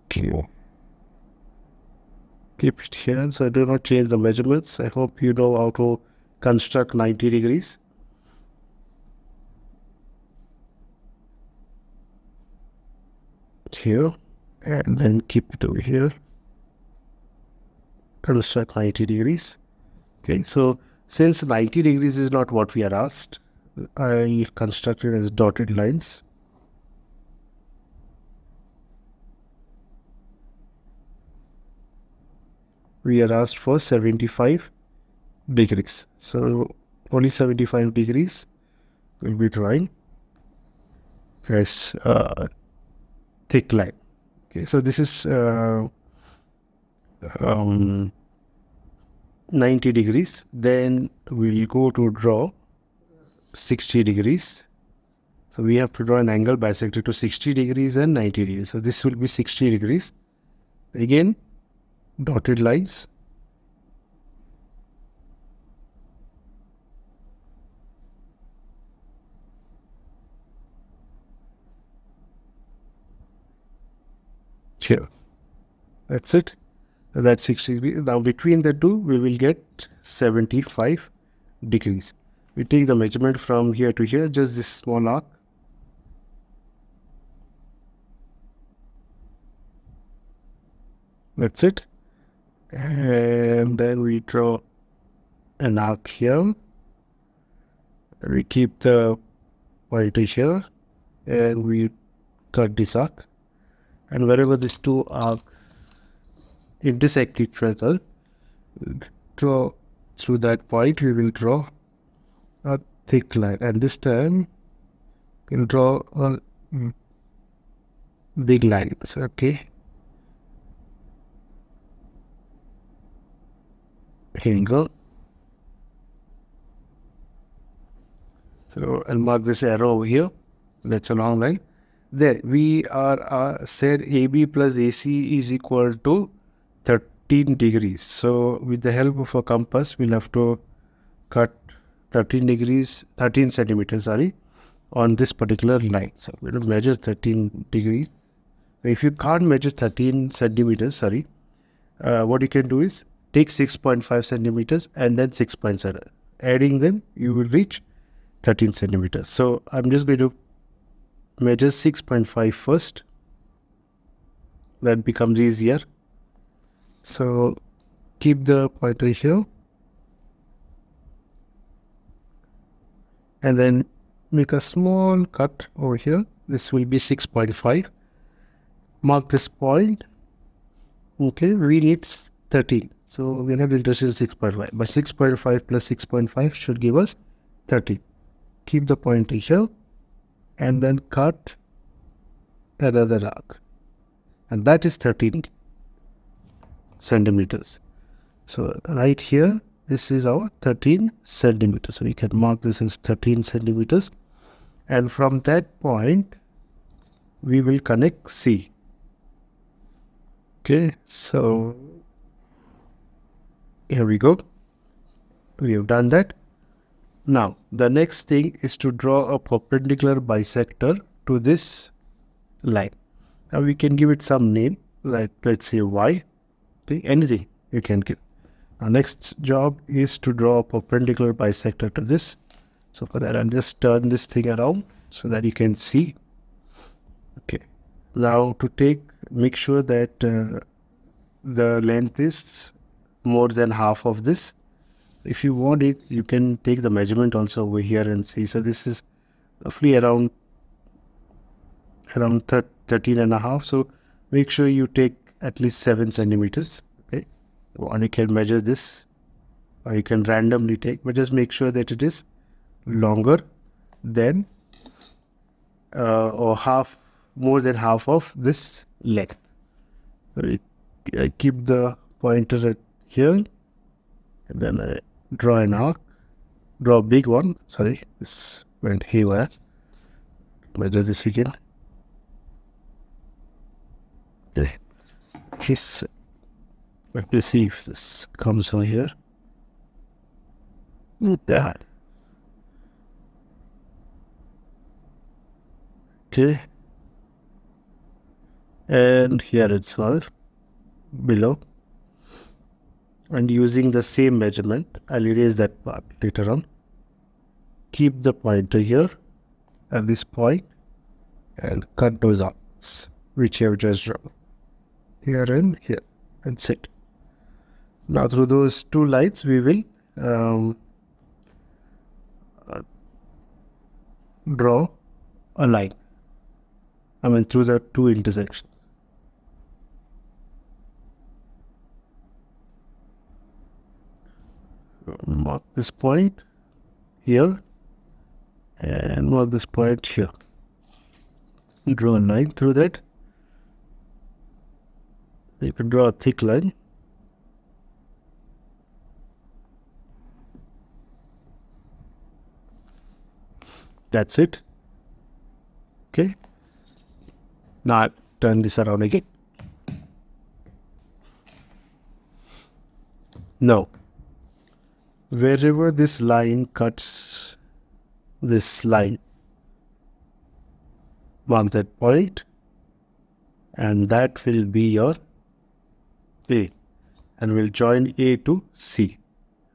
Okay. Keep it here, so I do not change the measurements. I hope you know how to construct 90 degrees. here and then keep it over here construct 90 degrees okay so since 90 degrees is not what we are asked I constructed as dotted lines we are asked for 75 degrees. So only 75 degrees will be drawing as uh, thick line. Okay, so this is uh, um, 90 degrees. Then we'll go to draw 60 degrees. So we have to draw an angle bisected to 60 degrees and 90 degrees. So this will be 60 degrees. Again, dotted lines. Here. That's it. That's 60 degrees. Now between the two, we will get 75 degrees. We take the measurement from here to here, just this small arc. That's it. And then we draw an arc here. We keep the pointer here and we cut this arc. And wherever these two arcs intersect each other, draw through that point, we will draw a thick line. And this time, we'll draw a big lines. Okay. Go. So I'll mark this arrow over here. That's a long line. There we are uh, said AB plus AC is equal to 13 degrees. So with the help of a compass, we'll have to cut 13 degrees, 13 centimeters, sorry, on this particular line. So we'll measure 13 degrees. If you can't measure 13 centimeters, sorry, uh, what you can do is take 6.5 centimeters and then 6.7 adding them you will reach 13 centimeters. So i'm just going to measure 6.5 first. That becomes easier. So keep the pointer here. And then make a small cut over here. This will be 6.5 mark this point. Okay we need 13 so we have interested in 6.5. But 6.5 plus 6.5 should give us 30. Keep the point here and then cut another arc. And that is 13 centimeters. So right here, this is our 13 centimeters. So we can mark this as 13 centimeters. And from that point, we will connect C. Okay, so here we go. We have done that. Now, the next thing is to draw a perpendicular bisector to this line. Now, we can give it some name, like let's say Y, anything you can give. Our next job is to draw a perpendicular bisector to this. So for that, I'll just turn this thing around so that you can see. Okay. Now to take, make sure that uh, the length is more than half of this. If you want it, you can take the measurement also over here and see. So this is roughly around around 13 and a half. So make sure you take at least 7 centimeters. Okay. And you can measure this or you can randomly take, but just make sure that it is longer than uh, or half, more than half of this length. So I keep the pointer at here and then I draw an arc draw a big one. Sorry this went haywire. Measure this again. Okay. His let me see if this comes on here. Look at that. Okay. And here it's well below and using the same measurement, I'll erase that part later on. Keep the pointer here at this point and cut those arcs, which have just drawn. Here and here. That's it. Now through those two lines, we will um, draw a line. I mean through the two intersections. Mark this point here and mark this point here. Draw a line through that. You can draw a thick line. That's it. Okay. Now turn this around again. Now wherever this line cuts this line mark that point and that will be your A and we'll join A to C.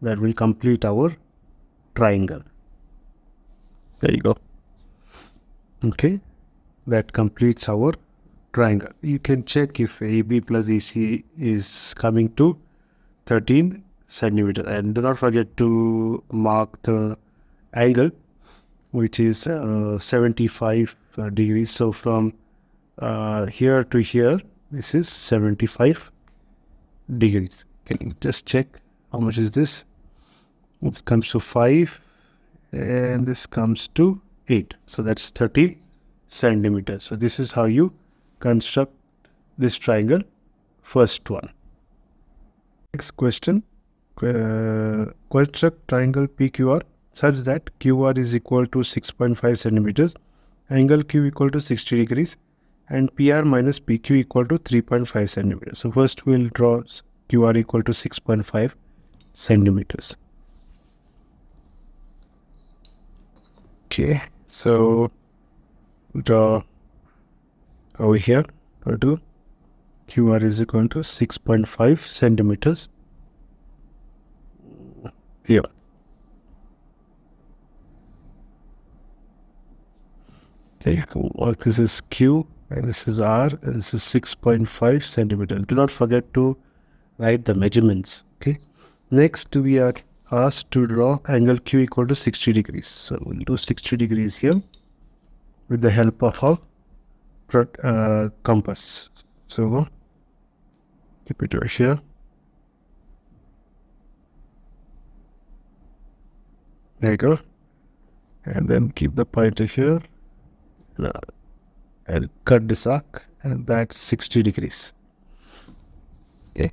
That will complete our triangle. There you go. Okay? That completes our triangle. You can check if AB plus AC is coming to 13 centimeter and do not forget to mark the angle which is uh, 75 uh, degrees. So from uh, here to here this is 75 degrees. Can you just check how much is this? It comes to 5 and this comes to 8 so that's 30 centimeters. So this is how you construct this triangle. First one. Next question uh, construct triangle PQR such that QR is equal to 6.5 centimeters angle Q equal to 60 degrees and PR minus PQ equal to 3.5 centimeters. So first we'll draw QR equal to 6.5 centimeters. Okay so draw over here. I'll do. QR is equal to 6.5 centimeters here okay well, this is Q and this is R and this is 6.5 centimeters do not forget to write the measurements okay next we are asked to draw angle Q equal to 60 degrees. So we'll do 60 degrees here with the help of our uh, compass. So keep it right here. There you go. And then keep the pointer here and cut this arc and that's 60 degrees. Okay.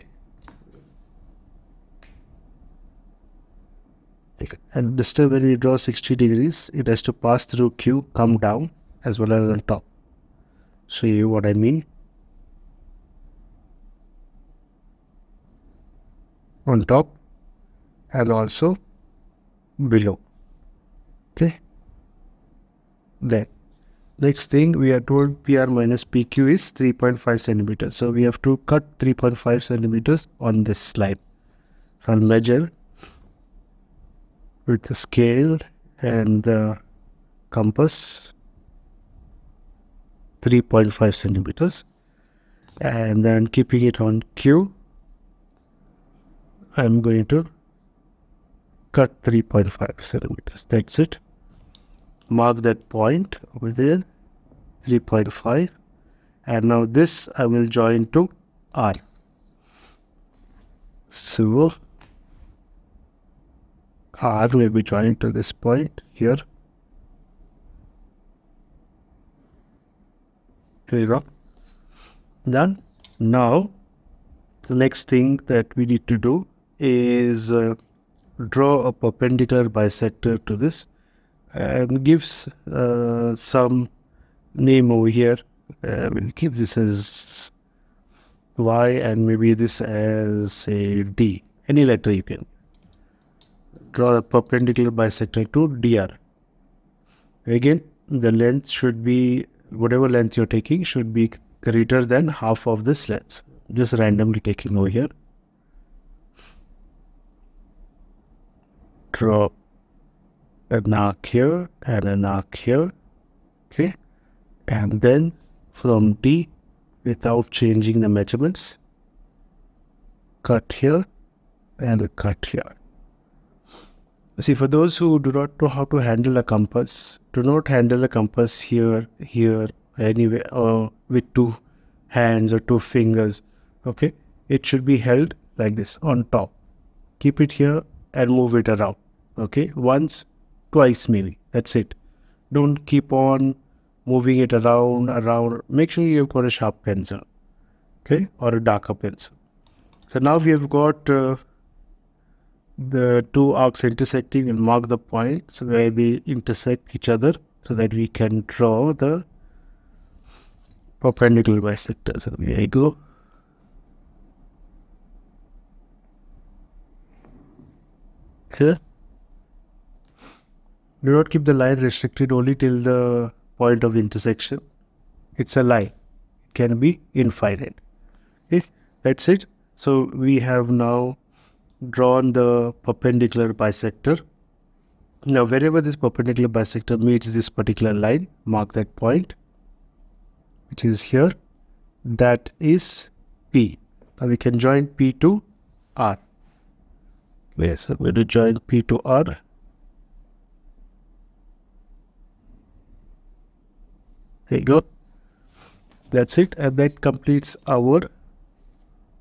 and this time when we draw 60 degrees it has to pass through Q come down as well as on top show you what I mean on top and also below. Okay? Then next thing we are told PR minus PQ is 3.5 centimeters. So we have to cut 3.5 centimeters on this slide so I'll measure with the scale and the compass 3.5 centimeters. And then keeping it on Q I'm going to cut 3.5 centimeters that's it mark that point over there 3.5 and now this I will join to R so R will be joined to this point here. You go. Done. Now, the next thing that we need to do is uh, draw a perpendicular bisector to this and gives uh, some name over here. Uh, we'll keep this as Y and maybe this as a D. Any letter you can draw a perpendicular bisector to DR. Again, the length should be, whatever length you're taking should be greater than half of this length. Just randomly taking over here. Draw an arc here and an arc here. Okay. And then from D, without changing the measurements, cut here and cut here. See, for those who do not know how to handle a compass, do not handle a compass here, here, anywhere, or with two hands or two fingers. Okay, it should be held like this on top. Keep it here and move it around. Okay, once, twice maybe. That's it. Don't keep on moving it around, around. Make sure you've got a sharp pencil, okay, or a darker pencil. So now we have got uh, the two arcs intersecting and mark the points where they intersect each other so that we can draw the perpendicular bisector. So there you go. Here. Do not keep the line restricted only till the point of intersection. It's a line. It can be infinite. Okay, that's it. So we have now drawn the perpendicular bisector. Now wherever this perpendicular bisector meets this particular line, mark that point, which is here. That is P. Now we can join P to R. Yes, I'm going to join P to R. There you go. That's it. And that completes our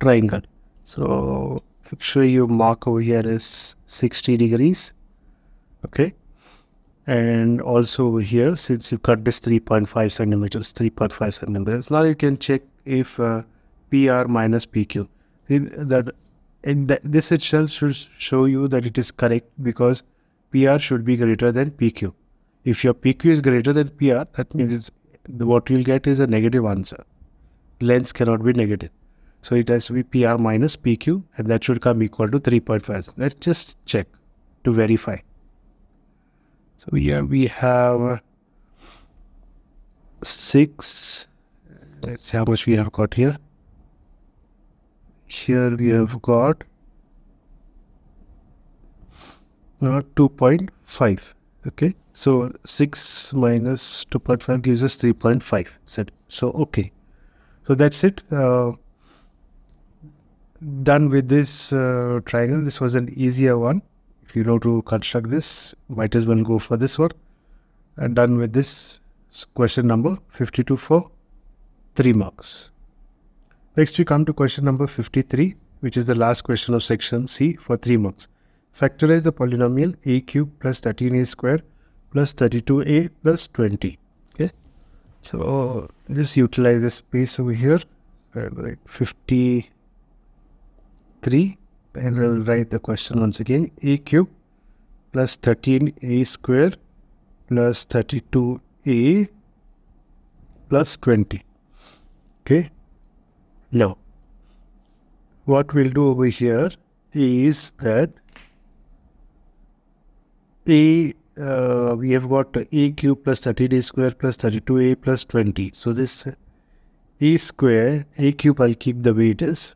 triangle. So make sure you mark over here is 60 degrees. Okay. And also over here, since you cut this 3.5 centimeters, 3.5 centimeters, now you can check if uh, PR minus PQ. That and th this itself should show you that it is correct because PR should be greater than PQ. If your PQ is greater than PR, that means the, what you'll get is a negative answer. Length cannot be negative. So it has to be PR minus PQ and that should come equal to 3.5. Let's just check to verify. So here we have 6. Let's see how much we have got here here we have got uh, 2.5 okay so 6 minus 2.5 gives us 3.5 set so okay. So that's it. Uh, done with this uh, triangle. This was an easier one. If you know to construct this might as well go for this one. And done with this question number 52 for 3 marks. Next, we come to question number 53, which is the last question of section C for 3 marks. Factorize the polynomial a cube plus 13a square plus 32a plus 20. Okay. So, just utilize the space over here. I'll write 53 and I'll write the question once again. a cube plus 13a square plus 32a plus 20. Okay. Now, what we'll do over here is that a uh, we have got a cube plus 30a square plus 32a plus 20. So this a square, a cube I'll keep the way it is.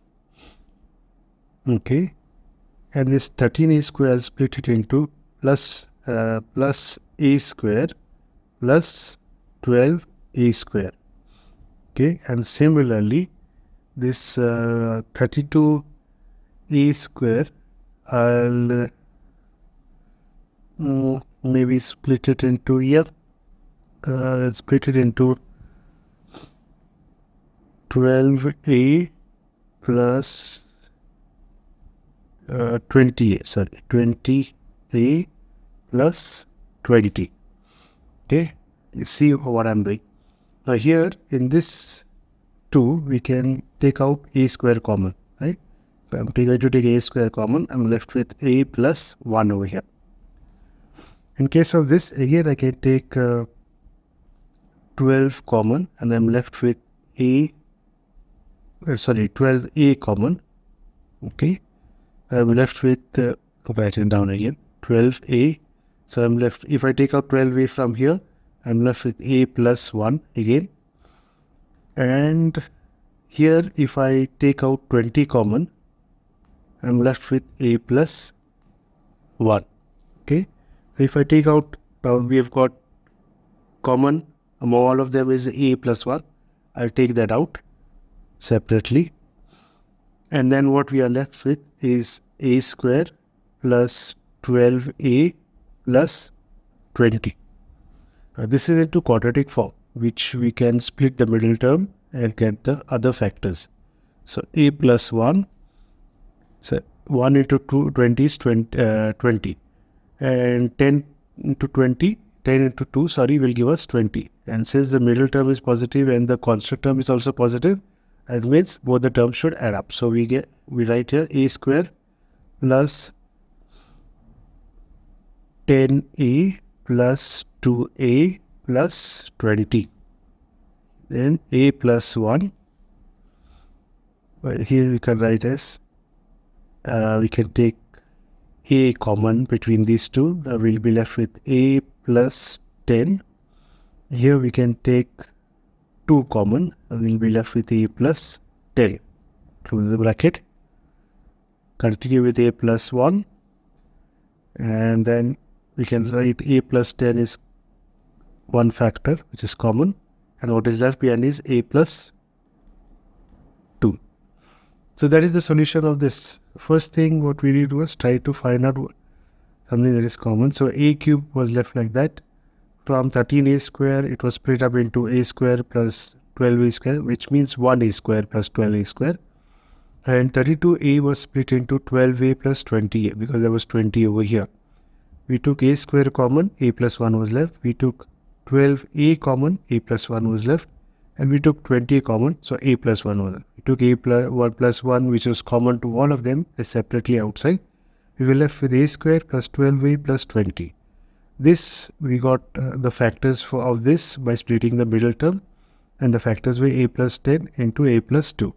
Okay. And this 13a square I'll split it into plus, uh, plus a square plus 12a square. Okay. And similarly, this uh, 32 e square I'll uh, maybe split it into here uh, split it into 12a plus uh, 20a sorry 20a plus 20 okay you see what I'm doing now here in this 2 we can take out a square common, right? So I'm going to take a square common. I'm left with a plus 1 over here. In case of this, again, I can take uh, 12 common and I'm left with a, uh, sorry, 12a common. Okay. I'm left with, uh, write it down again, 12a. So I'm left, if I take out 12a from here, I'm left with a plus 1 again. And here, if I take out 20 common, I'm left with a plus 1. If I take out, now we have got common among all of them is a plus 1. I'll take that out separately. And then what we are left with is a square plus 12a plus 20. Now this is into quadratic form, which we can split the middle term and get the other factors. So a plus 1, so 1 into 2, 20 is 20, uh, 20. And 10 into 20, 10 into 2, sorry, will give us 20. And since the middle term is positive and the constant term is also positive, that means both the terms should add up. So we get, we write here a square plus 10a plus 2a plus 20. Then a plus 1. Well, here we can write as uh, we can take a common between these two. Uh, we'll be left with a plus 10. Here we can take 2 common. We'll be left with a plus 10. Close the bracket. Continue with a plus 1. And then we can write a plus 10 is one factor which is common and what is left behind is a plus 2. So that is the solution of this. First thing what we did was try to find out something that is common. So a cube was left like that. From 13a square it was split up into a square plus 12a square which means 1a square plus 12a square. And 32a was split into 12a plus 20a because there was 20 over here we took a square common, a plus 1 was left. We took 12a common, a plus 1 was left. And we took 20 common, so a plus 1 was left. We took a plus 1 plus 1, which was common to all of them, separately outside. We were left with a square plus 12a plus 20. This, we got uh, the factors for of this by splitting the middle term. And the factors were a plus 10 into a plus 2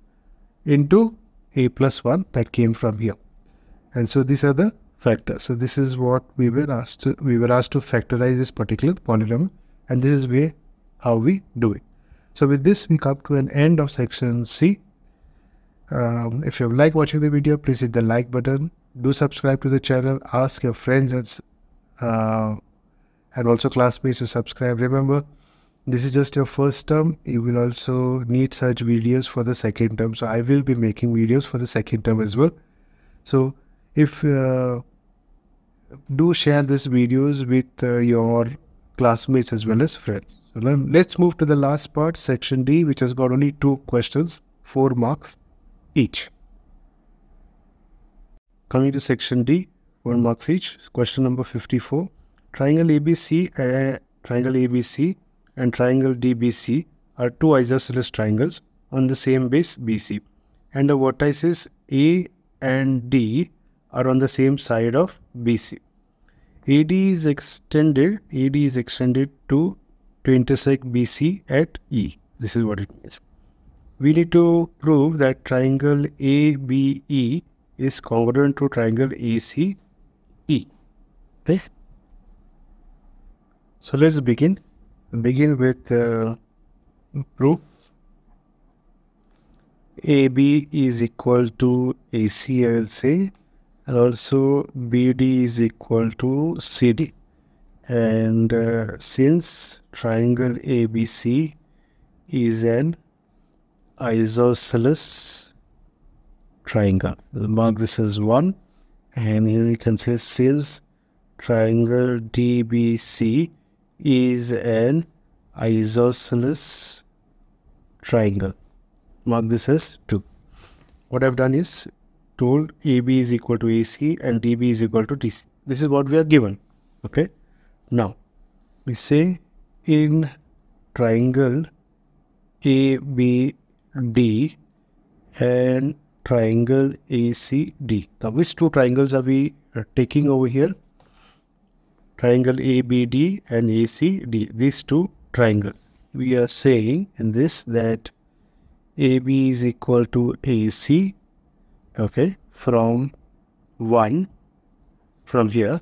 into a plus 1 that came from here. And so these are the factors. So this is what we were asked to we were asked to factorize this particular polynomial and this is way how we do it. So with this we come to an end of section C. Um, if you like watching the video, please hit the like button. Do subscribe to the channel. Ask your friends and, uh, and also classmates to subscribe. Remember, this is just your first term. You will also need such videos for the second term. So I will be making videos for the second term as well. So if uh, do share these videos with uh, your classmates as well as friends. So let's move to the last part, section D, which has got only two questions, four marks each. Coming to section D, one marks each. Question number 54. Triangle ABC, uh, triangle ABC and triangle DBC are two isosceles triangles on the same base BC and the vertices A and D are on the same side of BC. AD is extended, AD is extended to, to intersect BC at E. This is what it means. We need to prove that triangle ABE is congruent to triangle ACE. Okay. So let's begin. Begin with uh, proof. AB is equal to AC, I will say and also BD is equal to CD. And uh, since triangle ABC is an isosceles triangle, mark this as 1. And here you can say since triangle DBC is an isosceles triangle, mark this as 2. What I've done is told AB is equal to AC and DB is equal to DC. This is what we are given. Okay. Now, we say in triangle ABD and triangle ACD. Now, which two triangles are we uh, taking over here? Triangle ABD and ACD. These two triangles. We are saying in this that AB is equal to AC okay from 1 from here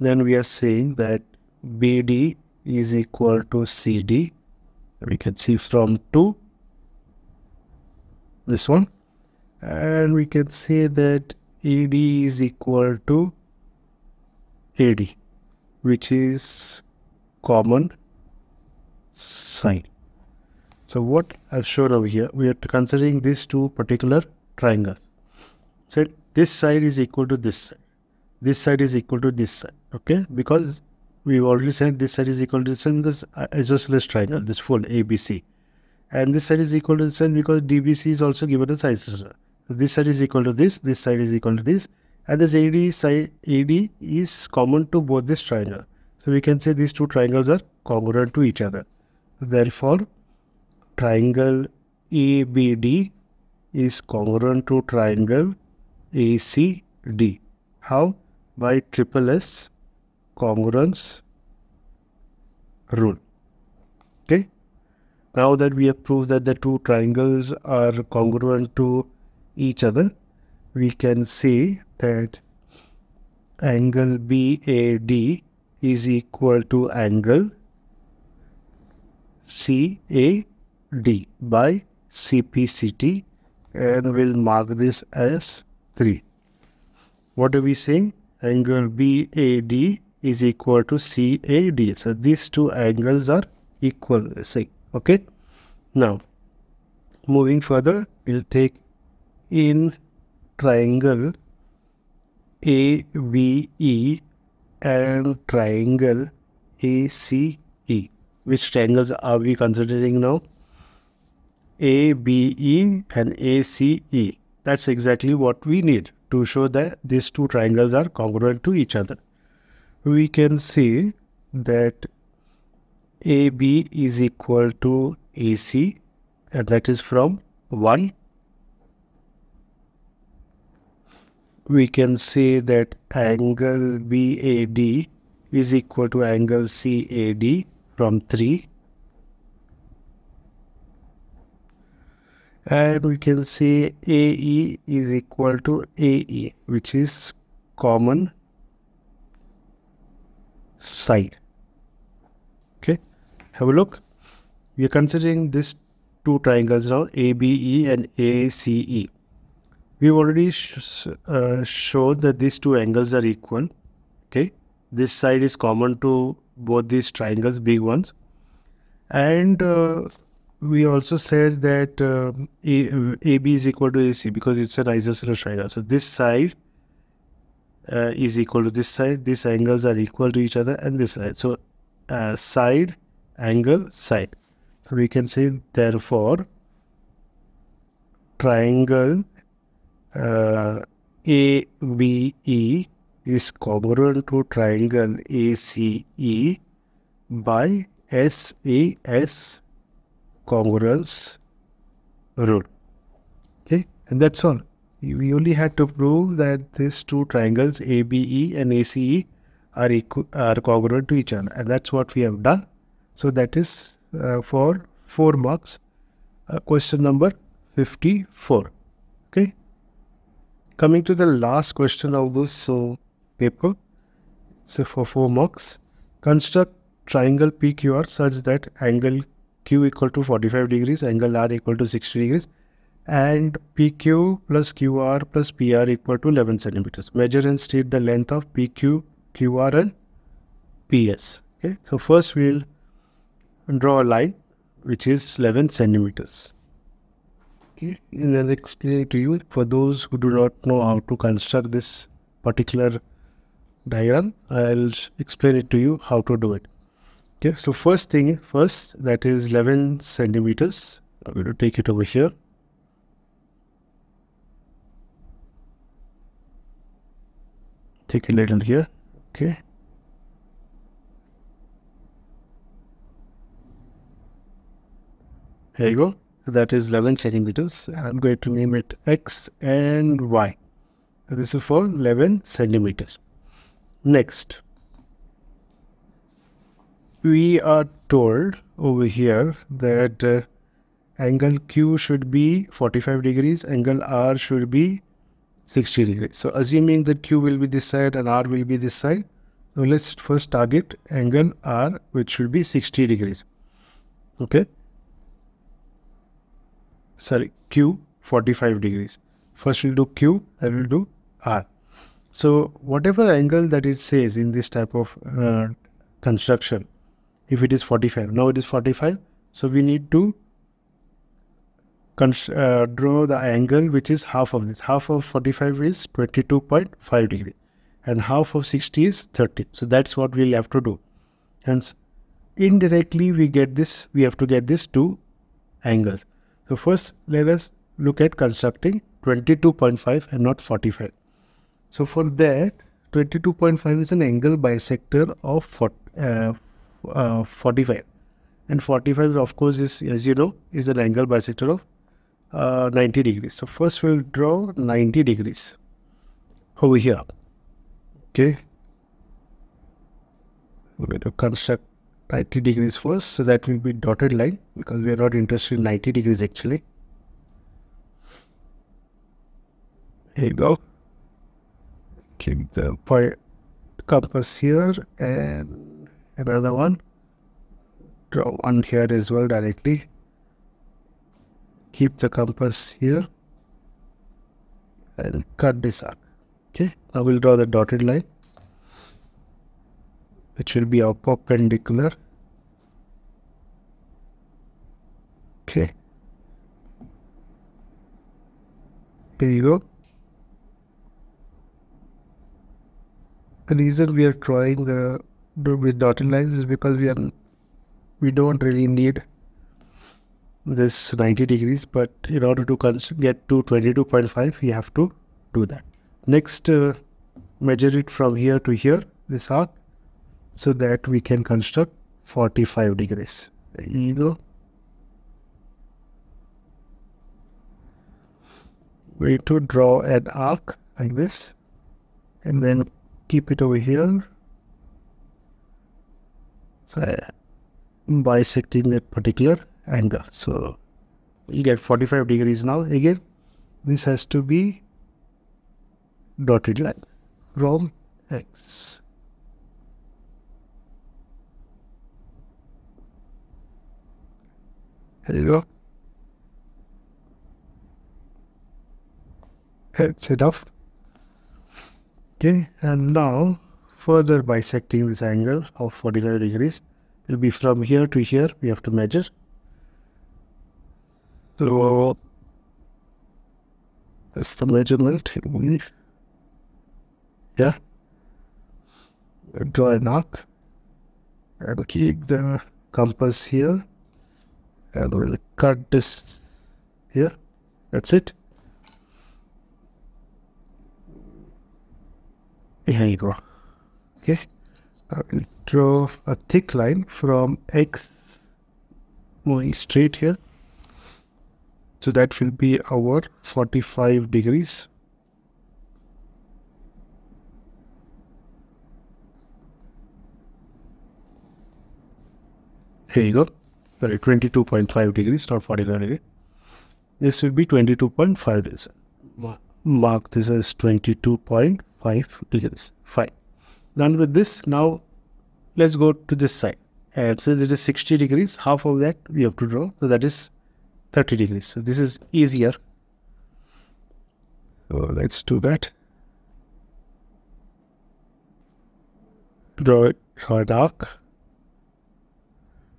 then we are saying that BD is equal to CD we can see from 2 this one and we can say that ED is equal to AD which is common side so what I've shown over here we are considering these two particular triangles So this side is equal to this side. This side is equal to this side. Okay, because we've already said this side is equal to this side because isosceles triangle, this full ABC. And this side is equal to this side because DBC is also given as isosceles. So this side is equal to this, this side is equal to this, and this AD side AD is common to both this triangle. So we can say these two triangles are congruent to each other. Therefore, triangle ABD is congruent to triangle ACD. How? By triple S congruence rule. Okay. Now that we have proved that the two triangles are congruent to each other, we can say that angle BAD is equal to angle CAD by CPCT and we'll mark this as 3. What are we saying? Angle BAD is equal to CAD. So these two angles are equal, say, okay? Now, moving further, we'll take in triangle ABE and triangle ACE. Which triangles are we considering now? ABE and ACE. That's exactly what we need to show that these two triangles are congruent to each other. We can see that AB is equal to AC and that is from 1. We can say that angle BAD is equal to angle CAD from 3 and we can say AE is equal to AE which is common side have a look we are considering these two triangles now ABE and ACE we've already sh uh, showed that these two angles are equal okay this side is common to both these triangles big ones and uh, we also said that uh, AB is equal to AC because it's an isosceles triangle. So this side uh, is equal to this side. These angles are equal to each other and this side. So uh, side, angle, side. So we can say therefore triangle uh, ABE is congruent to triangle ACE by SAS congruence rule. Okay, and that's all. We only had to prove that these two triangles ABE and ACE are are congruent to each other, and that's what we have done. So that is uh, for four marks. Uh, question number fifty-four. Okay. Coming to the last question of this so paper. So for four marks, construct triangle PQR such that angle Q equal to 45 degrees, angle R equal to 60 degrees and PQ plus QR plus PR equal to 11 centimeters. Measure and state the length of PQ, QR and PS. Okay, so first we'll draw a line which is 11 centimeters. Okay, And I'll explain it to you for those who do not know how to construct this particular diagram. I'll explain it to you how to do it. Okay, so first thing first, that is 11 centimeters. I'm going to take it over here. Take a little here. Okay. Here you go. That is 11 centimeters. I'm going to name it X and Y. This is for 11 centimeters. Next, we are told over here that uh, angle Q should be 45 degrees, angle R should be 60 degrees. So assuming that Q will be this side and R will be this side, so let's first target angle R which should be 60 degrees. Okay. Sorry, Q 45 degrees. First we'll do Q, I will do R. So whatever angle that it says in this type of uh, construction, if it is 45 now it is 45 so we need to uh, draw the angle which is half of this half of 45 is 22.5 degree and half of 60 is 30 so that's what we'll have to do hence indirectly we get this we have to get this two angles so first let us look at constructing 22.5 and not 45. So for that, 22.5 is an angle bisector of uh, uh, 45 and 45 of course is as you know is an angle bisector of uh, 90 degrees. So first we'll draw 90 degrees over here. Okay? We're going to construct 90 degrees first so that will be dotted line because we are not interested in 90 degrees actually. Here you go. Keep the point compass here and another one. Draw one here as well directly. Keep the compass here and cut this arc. Okay now we'll draw the dotted line which will be our perpendicular. Okay. Here you go. The reason we are drawing the with dotted lines is because we are we don't really need this 90 degrees but in order to get to 22.5 we have to do that. Next uh, measure it from here to here this arc so that we can construct 45 degrees there you go we to draw an arc like this and then keep it over here so bisecting that particular angle. So you get 45 degrees now. Again, this has to be dotted line from X. Go. That's enough. Okay, and now further bisecting this angle of 45 degrees. Will be from here to here we have to measure. So that's the measurement. Yeah draw an arc and keep the compass here and we'll cut this here that's it here you go okay I will draw a thick line from X moving straight here. So that will be our 45 degrees. Here you go. Sorry, 22.5 degrees, not 49 degrees. This will be 22.5 degrees. Mark this as 22.5 degrees. Fine. Done with this. Now let's go to this side. And since it is 60 degrees half of that we have to draw. So that is 30 degrees. So this is easier. So let's do that. Draw it draw an arc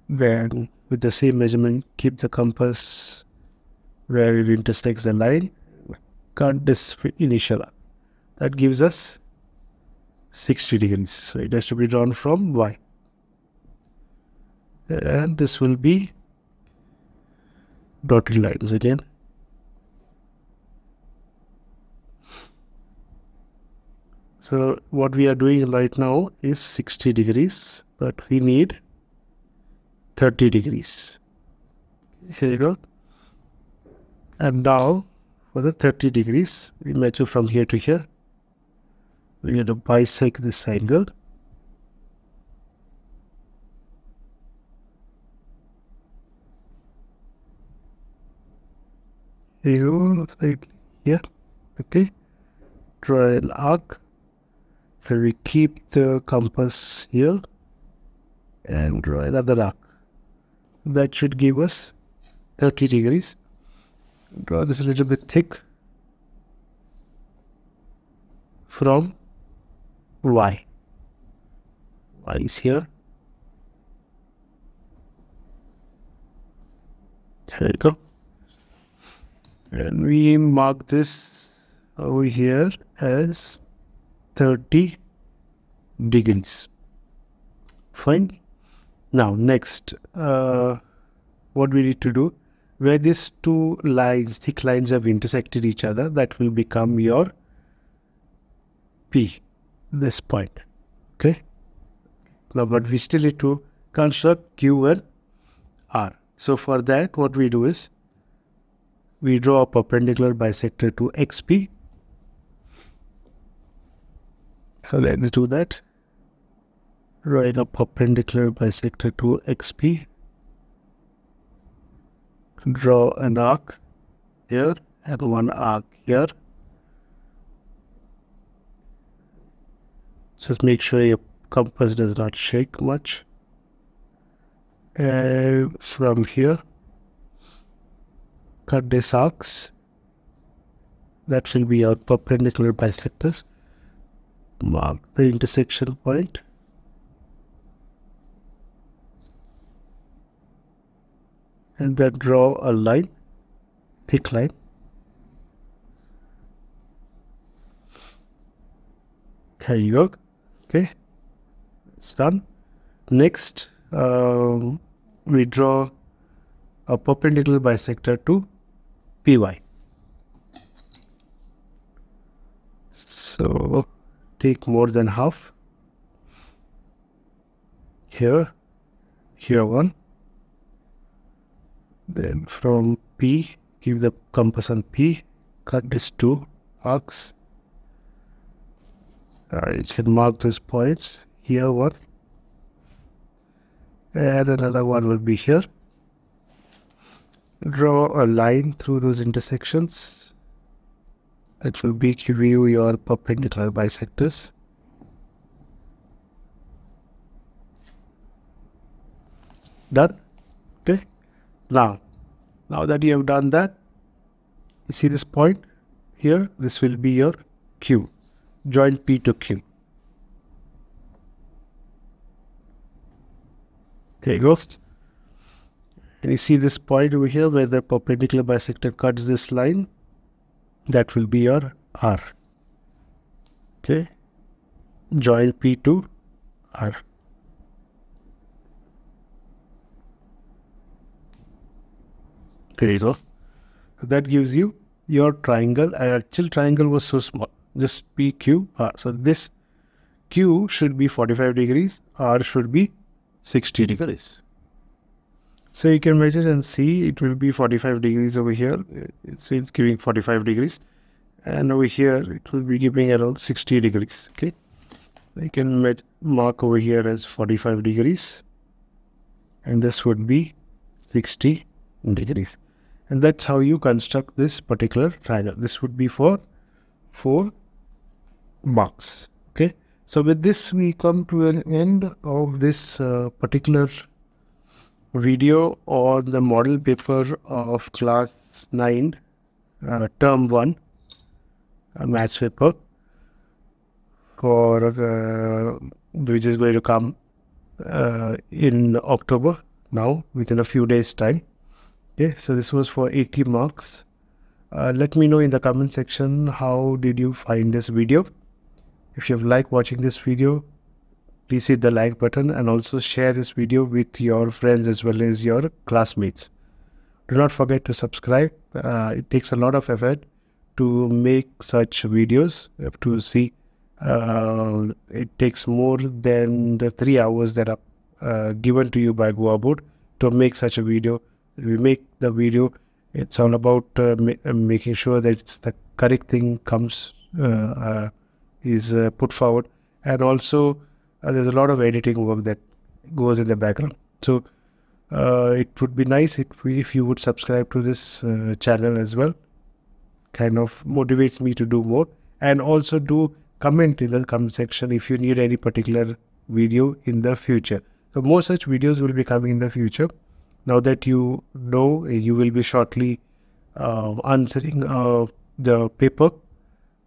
then with the same measurement keep the compass where it intersects the line cut this initial arc that gives us 60 degrees. So it has to be drawn from Y. And this will be dotted lines again. So what we are doing right now is 60 degrees, but we need 30 degrees. Here you go. And now for the 30 degrees, we measure from here to here. We're going to bisect this angle. Here here. Okay. Draw an arc. So we keep the compass here. And draw another arc that should give us 30 degrees draw this a little bit thick from y. y is here. There you go. And we mark this over here as 30 degrees. Fine. Now, next, uh, what we need to do, where these two lines, thick lines have intersected each other, that will become your P, this point. Okay. Now, but we still need to construct Q and R. So for that, what we do is we draw a perpendicular bisector to XP. So let's do that. Drawing a perpendicular bisector to XP. Draw an arc here and one arc here. Just make sure your compass does not shake much. And from here, cut this arcs. That will be our perpendicular bisectors. Mark the intersection point. And then draw a line, thick line. There you go. Okay, it's done. Next, um, we draw a perpendicular bisector to PY. So take more than half here, here one. Then from P, give the compass on P, cut this two arcs. Alright, you can mark those points. Here one, and another one will be here. Draw a line through those intersections. It will make you your perpendicular bisectors. Done? Okay now now that you have done that you see this point here this will be your q join p to q Okay, goes. Can you see this point over here where the perpendicular bisector cuts this line? That will be your R. Okay. Join P to R. Go. That gives you your triangle. Uh, actual triangle was so small. Just PQ R. So this Q should be 45 degrees. R should be 60 degrees. So you can measure and see it will be 45 degrees over here. It's, it's giving 45 degrees. And over here it will be giving around 60 degrees. Okay. You can mark over here as 45 degrees. And this would be 60 degrees. And that's how you construct this particular triangle. This would be for 4 marks. Okay. So with this, we come to an end of this uh, particular video on the model paper of class 9, uh, term 1, uh, maths paper, for, uh, which is going to come uh, in October now, within a few days' time. Okay, so this was for 80 marks. Uh, let me know in the comment section how did you find this video. If you have liked watching this video, please hit the like button and also share this video with your friends as well as your classmates. Do not forget to subscribe. Uh, it takes a lot of effort to make such videos. To see uh, it takes more than the three hours that are uh, given to you by Goa board to make such a video. We make the video. It's all about uh, ma making sure that the correct thing comes uh, uh, is uh, put forward. And also uh, there's a lot of editing work that goes in the background. So uh, it would be nice if, if you would subscribe to this uh, channel as well. Kind of motivates me to do more. And also do comment in the comment section if you need any particular video in the future. So more such videos will be coming in the future now that you know you will be shortly uh, answering uh, the paper.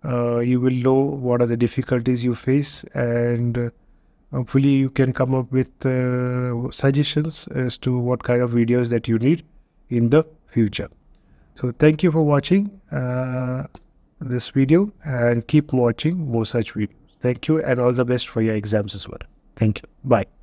Uh, you will know what are the difficulties you face and uh, hopefully you can come up with uh, suggestions as to what kind of videos that you need in the future. So thank you for watching uh, this video and keep watching more such videos. Thank you and all the best for your exams as well. Thank you. Bye